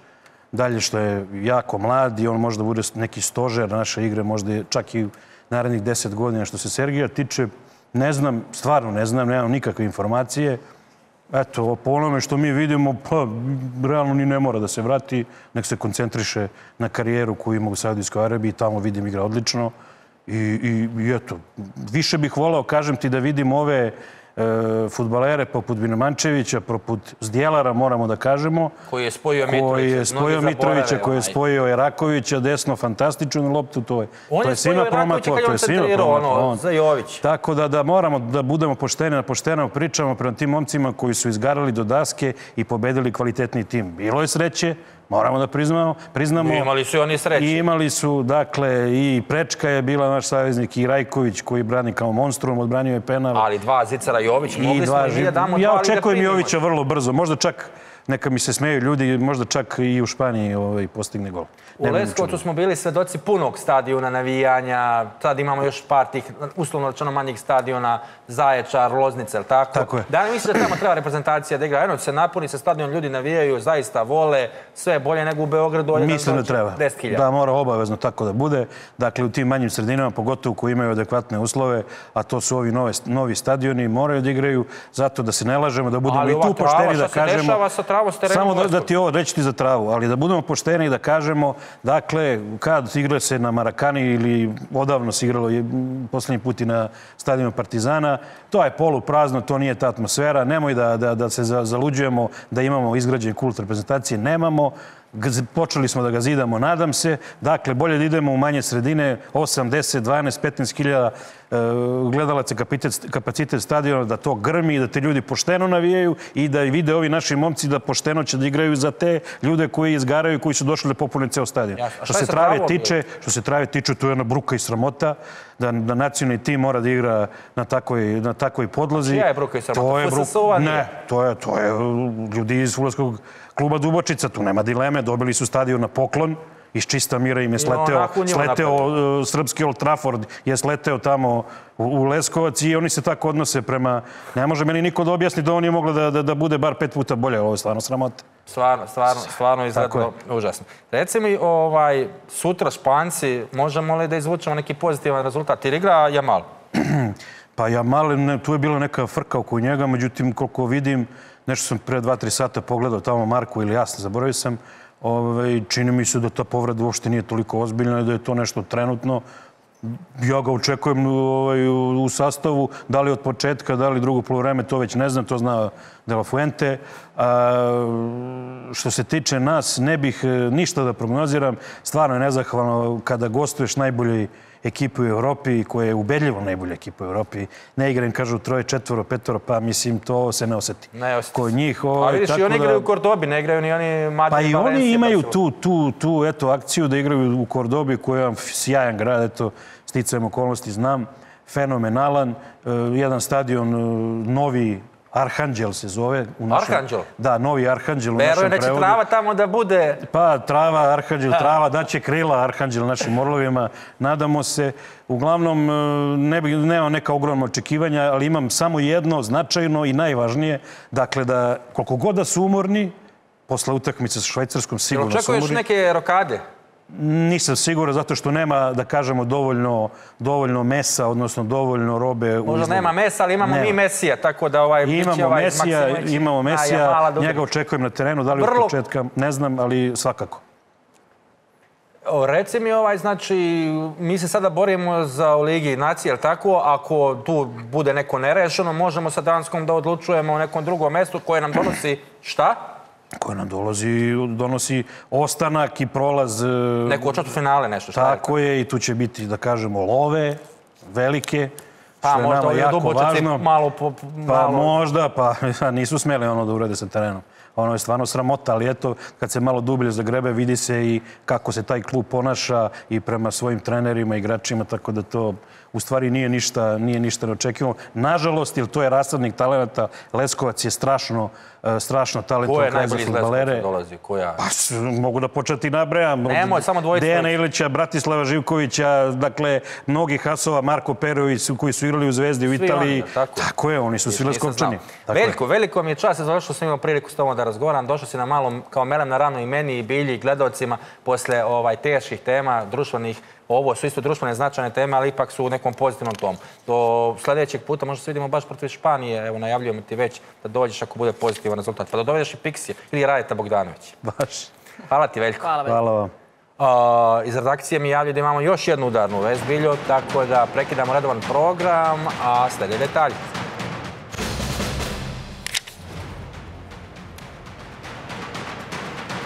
dalje što je jako mlad i on možda bude neki stožer naše igre, možda čak i narednih deset godina. Što se Sergija tiče, ne znam, stvarno ne znam, nemam nikakve informacije. Eto, po onome što mi vidimo, pa realno ni ne mora da se vrati, nek se koncentriše na karijeru koju ima u Saudijskoj Arabiji, tamo vidim igra odlično. I, i, i eto, više bih volao, kažem ti, da vidim ove futbalere poput Binomančevića, poput Zdjelara, moramo da kažemo. Koji je spojio Koji Mitrovića. je spojio Mitrovića, koji je spojio Erakovića, desno, fantastičnu loptu, to je, On to je svima promaklo, to je svima ono, promaklo. On- za Jović. tako da, da moramo da budemo pošteni, da pošteno pričamo prema tim momcima koji su izgarali do daske i pobedili kvalitetni tim. Bilo je sreće, moramo da priznamo. priznamo. Imali su i oni sreće. I imali su, dakle, i Prečka je bila naš saveznik, i Rajković koji brani kao monstrum, odbranio je penal. Ali dva Zicara Jović, mogli smo i da damo Ja dva, ali da očekujem. Jovića vrlo brzo. Možda čak, neka mi se smeju ljudi, možda čak i u Španiji ovaj, postigne gol. U Leskovcu smo bili svedoci punog stadiona navijanja, sad imamo još par tih, uslovno rečeno manjih stadiona, Zaječar, Loznica, jel tako? Tako je. Da li misliš da tamo treba reprezentacija da igra? Eno se napuni se stadion, ljudi navijaju, zaista vole, sve je bolje nego u Beogradu. Mislim da dođe treba. 10.000. Da, mora obavezno tako da bude. Dakle, u tim manjim sredinama, pogotovo koji imaju adekvatne uslove, a to su ovi nove, novi stadioni, moraju da igraju zato da se ne lažemo, da budemo Ali i tu pošteni da kažemo... sa travom, s terenom Samo da, da ti ovo, reći ti za travu, ali da budemo pošteni i da kažemo, dakle, kad igra se na Marakani ili odavno se igralo je, poslednji put i na stadionu Partizana, to je polu prazno, to nije ta atmosfera, nemoj da, da, da se za- zaluđujemo da imamo izgrađen kult reprezentacije, nemamo, počeli smo da ga zidamo, nadam se. Dakle, bolje da idemo u manje sredine, 8, 10, 12, 15 hiljada gledalaca kapacitet, stadiona, da to grmi i da te ljudi pošteno navijaju i da vide ovi naši momci da pošteno će da igraju za te ljude koji izgaraju i koji su došli da popune ceo stadion. Što se trave tiče, što se trave tiče, to je jedna bruka i sramota da, da nacionalni tim mora da igra na takvoj, na takvoj podlozi. Čija je bruka i sramota? To je nije? Ne, to je, to je ljudi iz Fulskog kluba Dubočica, tu nema dileme, dobili su stadion na poklon, iz čista mira im je sleteo, sleteo uh, srpski Old Trafford, je sleteo tamo u, Leskovac i oni se tako odnose prema... Ne može meni niko da objasni da on je mogla da, da, da bude bar pet puta bolje, ovo je stvarno sramota. Stvarno, stvarno, stvarno izgledno užasno. Reci mi, ovaj, sutra Španci, možemo li da izvučemo neki pozitivan rezultat? Jer igra Jamal. Pa ja malo, ne, tu je bila neka frka oko njega, međutim, koliko vidim, nešto sam pre dva, tri sata pogledao tamo Marku ili jasno, zaboravio sam, ovaj, čini mi se da ta povreda uopšte nije toliko ozbiljna i da je to nešto trenutno. Ja ga očekujem ovaj, u, sastavu, da li od početka, da li drugo polovreme, to već ne znam, to zna De La Fuente. Što se tiče nas, ne bih e, ništa da prognoziram. Stvarno je nezahvalno kada gostuješ najboljoj ekipi u Evropi, koja je ubedljivo najbolja ekipa u Evropi. Ne igram, kažu, troje, četvoro, petoro, pa mislim, to se ne oseti. Ne osjeti. Kod njih... A Ovaj, vidiš, i oni da- igraju u Kordobi, ne igraju ni oni Madrid pa i oni imaju pa su- tu, tu, tu eto, akciju da igraju u Kordobi, koji je sjajan grad, eto, sticajem okolnosti znam, fenomenalan, e, jedan stadion e, novi, Arhanđel se zove. U Arhanđel? Da, novi Arhanđel u Verujem našem da će prevodu. trava tamo da bude... Pa, trava, Arhanđel, trava, daće krila Arhanđel našim orlovima. Nadamo se. Uglavnom, e, ne bi, nemam neka ogromna očekivanja, ali imam samo jedno značajno i najvažnije. Dakle, da koliko god da su umorni, posle utakmice sa Švajcarskom sigurno su očekuješ umorni. neke rokade? Nisam siguran zato što nema, da kažemo, dovoljno, dovoljno mesa, odnosno dovoljno robe Možda izlogu. nema mesa, ali imamo Nema. mi Mesija, tako da ovaj... Imamo ovaj Mesija, Maksimović. imamo Mesija, da njega očekujem na terenu, da li Vrlo- od početka, ne znam, ali svakako. O, Reci mi ovaj, znači, mi se sada borimo za u Ligi nacije, jel tako? Ako tu bude neko nerešeno, možemo sa Danskom da odlučujemo o nekom drugom mestu koje nam donosi šta? Koja nam dolazi, donosi ostanak i prolaz. e, Neko očetu finale, nešto šta je? Tako je i tu će biti, da kažemo, love, velike, Pa, što je možda nama jako važno. malo po- Pa malo- možda, pa nisu smeli ono da urade sa terenom. Ono je stvarno sramota, ali eto, kad se malo dublje zagrebe, vidi se i kako se taj klub ponaša i prema svojim trenerima, igračima, tako da to u stvari nije ništa, nije ništa neočekivano. Nažalost, jer to je rasadnik talenata, Leskovac je strašno, e, strašno Ko talentovan je kraj za najbolji iz. Leskovca dolazi? Koja? Pa, s- mogu da početi nabrajam. Nemoj, samo dvojicu. Dejana Ilića, Bratislava Živkovića, dakle, mnogih hasova, Marko Perović, koji su igrali u Zvezdi u Svi Italiji. oni, tako. tako je, oni su svi Leskovčani. Veljko, veliko mi je čast zato što sam imao priliku s tobom da razgovaram. Došao si na malo kao melem na ranu i meni i Bilji i gledalcima posle ovaj, teških tema, društvenih. Ovo su isto društvene značajne teme, ali ipak su u nekom pozitivnom tomu. Do sljedećeg puta možda se vidimo baš protiv Španije. Evo, najavljujemo ti već da dođeš ako bude pozitivan rezultat. Pa da dovedeš i Pixije ili Radeta Bogdanović. Baš. Hvala ti, Veljko. Hvala. Hvala vam. A, iz redakcije mi javljaju da imamo još jednu udarnu vez, Biljo, tako da prekidamo redovan program, a slede detalji.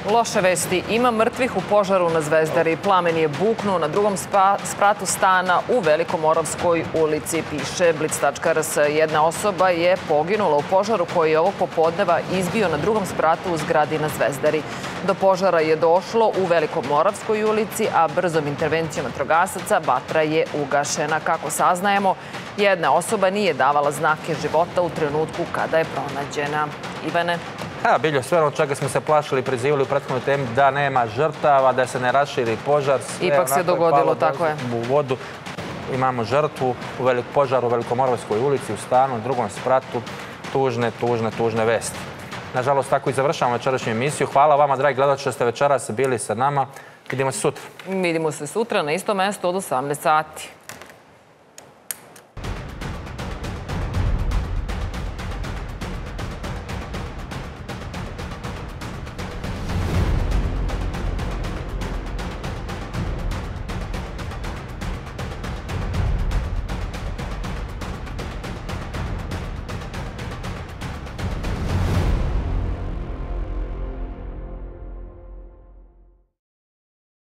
Loše vesti. Ima mrtvih u požaru na Zvezdari. Plamen je buknuo na drugom spratu stana u Velikomoravskoj ulici, piše Blitz.rs. Jedna osoba je poginula u požaru koji je ovog popodneva izbio na drugom spratu u zgradi na Zvezdari. Do požara je došlo u Velikomoravskoj ulici, a brzom intervencijom vatrogasaca vatra je ugašena. Kako saznajemo, jedna osoba nije davala znake života u trenutku kada je pronađena. Ivane? Evo, Biljo, sve ono čega smo se plašili i prizivali u prethodnoj temi, da nema žrtava, da se ne raširi požar. sve Ipak se dogodilo, tako je. U vodu imamo žrtvu u velik požaru u Velikomoravskoj ulici, u stanu, u drugom spratu. Tužne, tužne, tužne vesti. Nažalost, tako i završavamo večerašnju emisiju. Hvala vama, dragi gledalci, što ste večeras bili sa nama. Vidimo se sutra. Vidimo se sutra na istom mestu od 18 sati.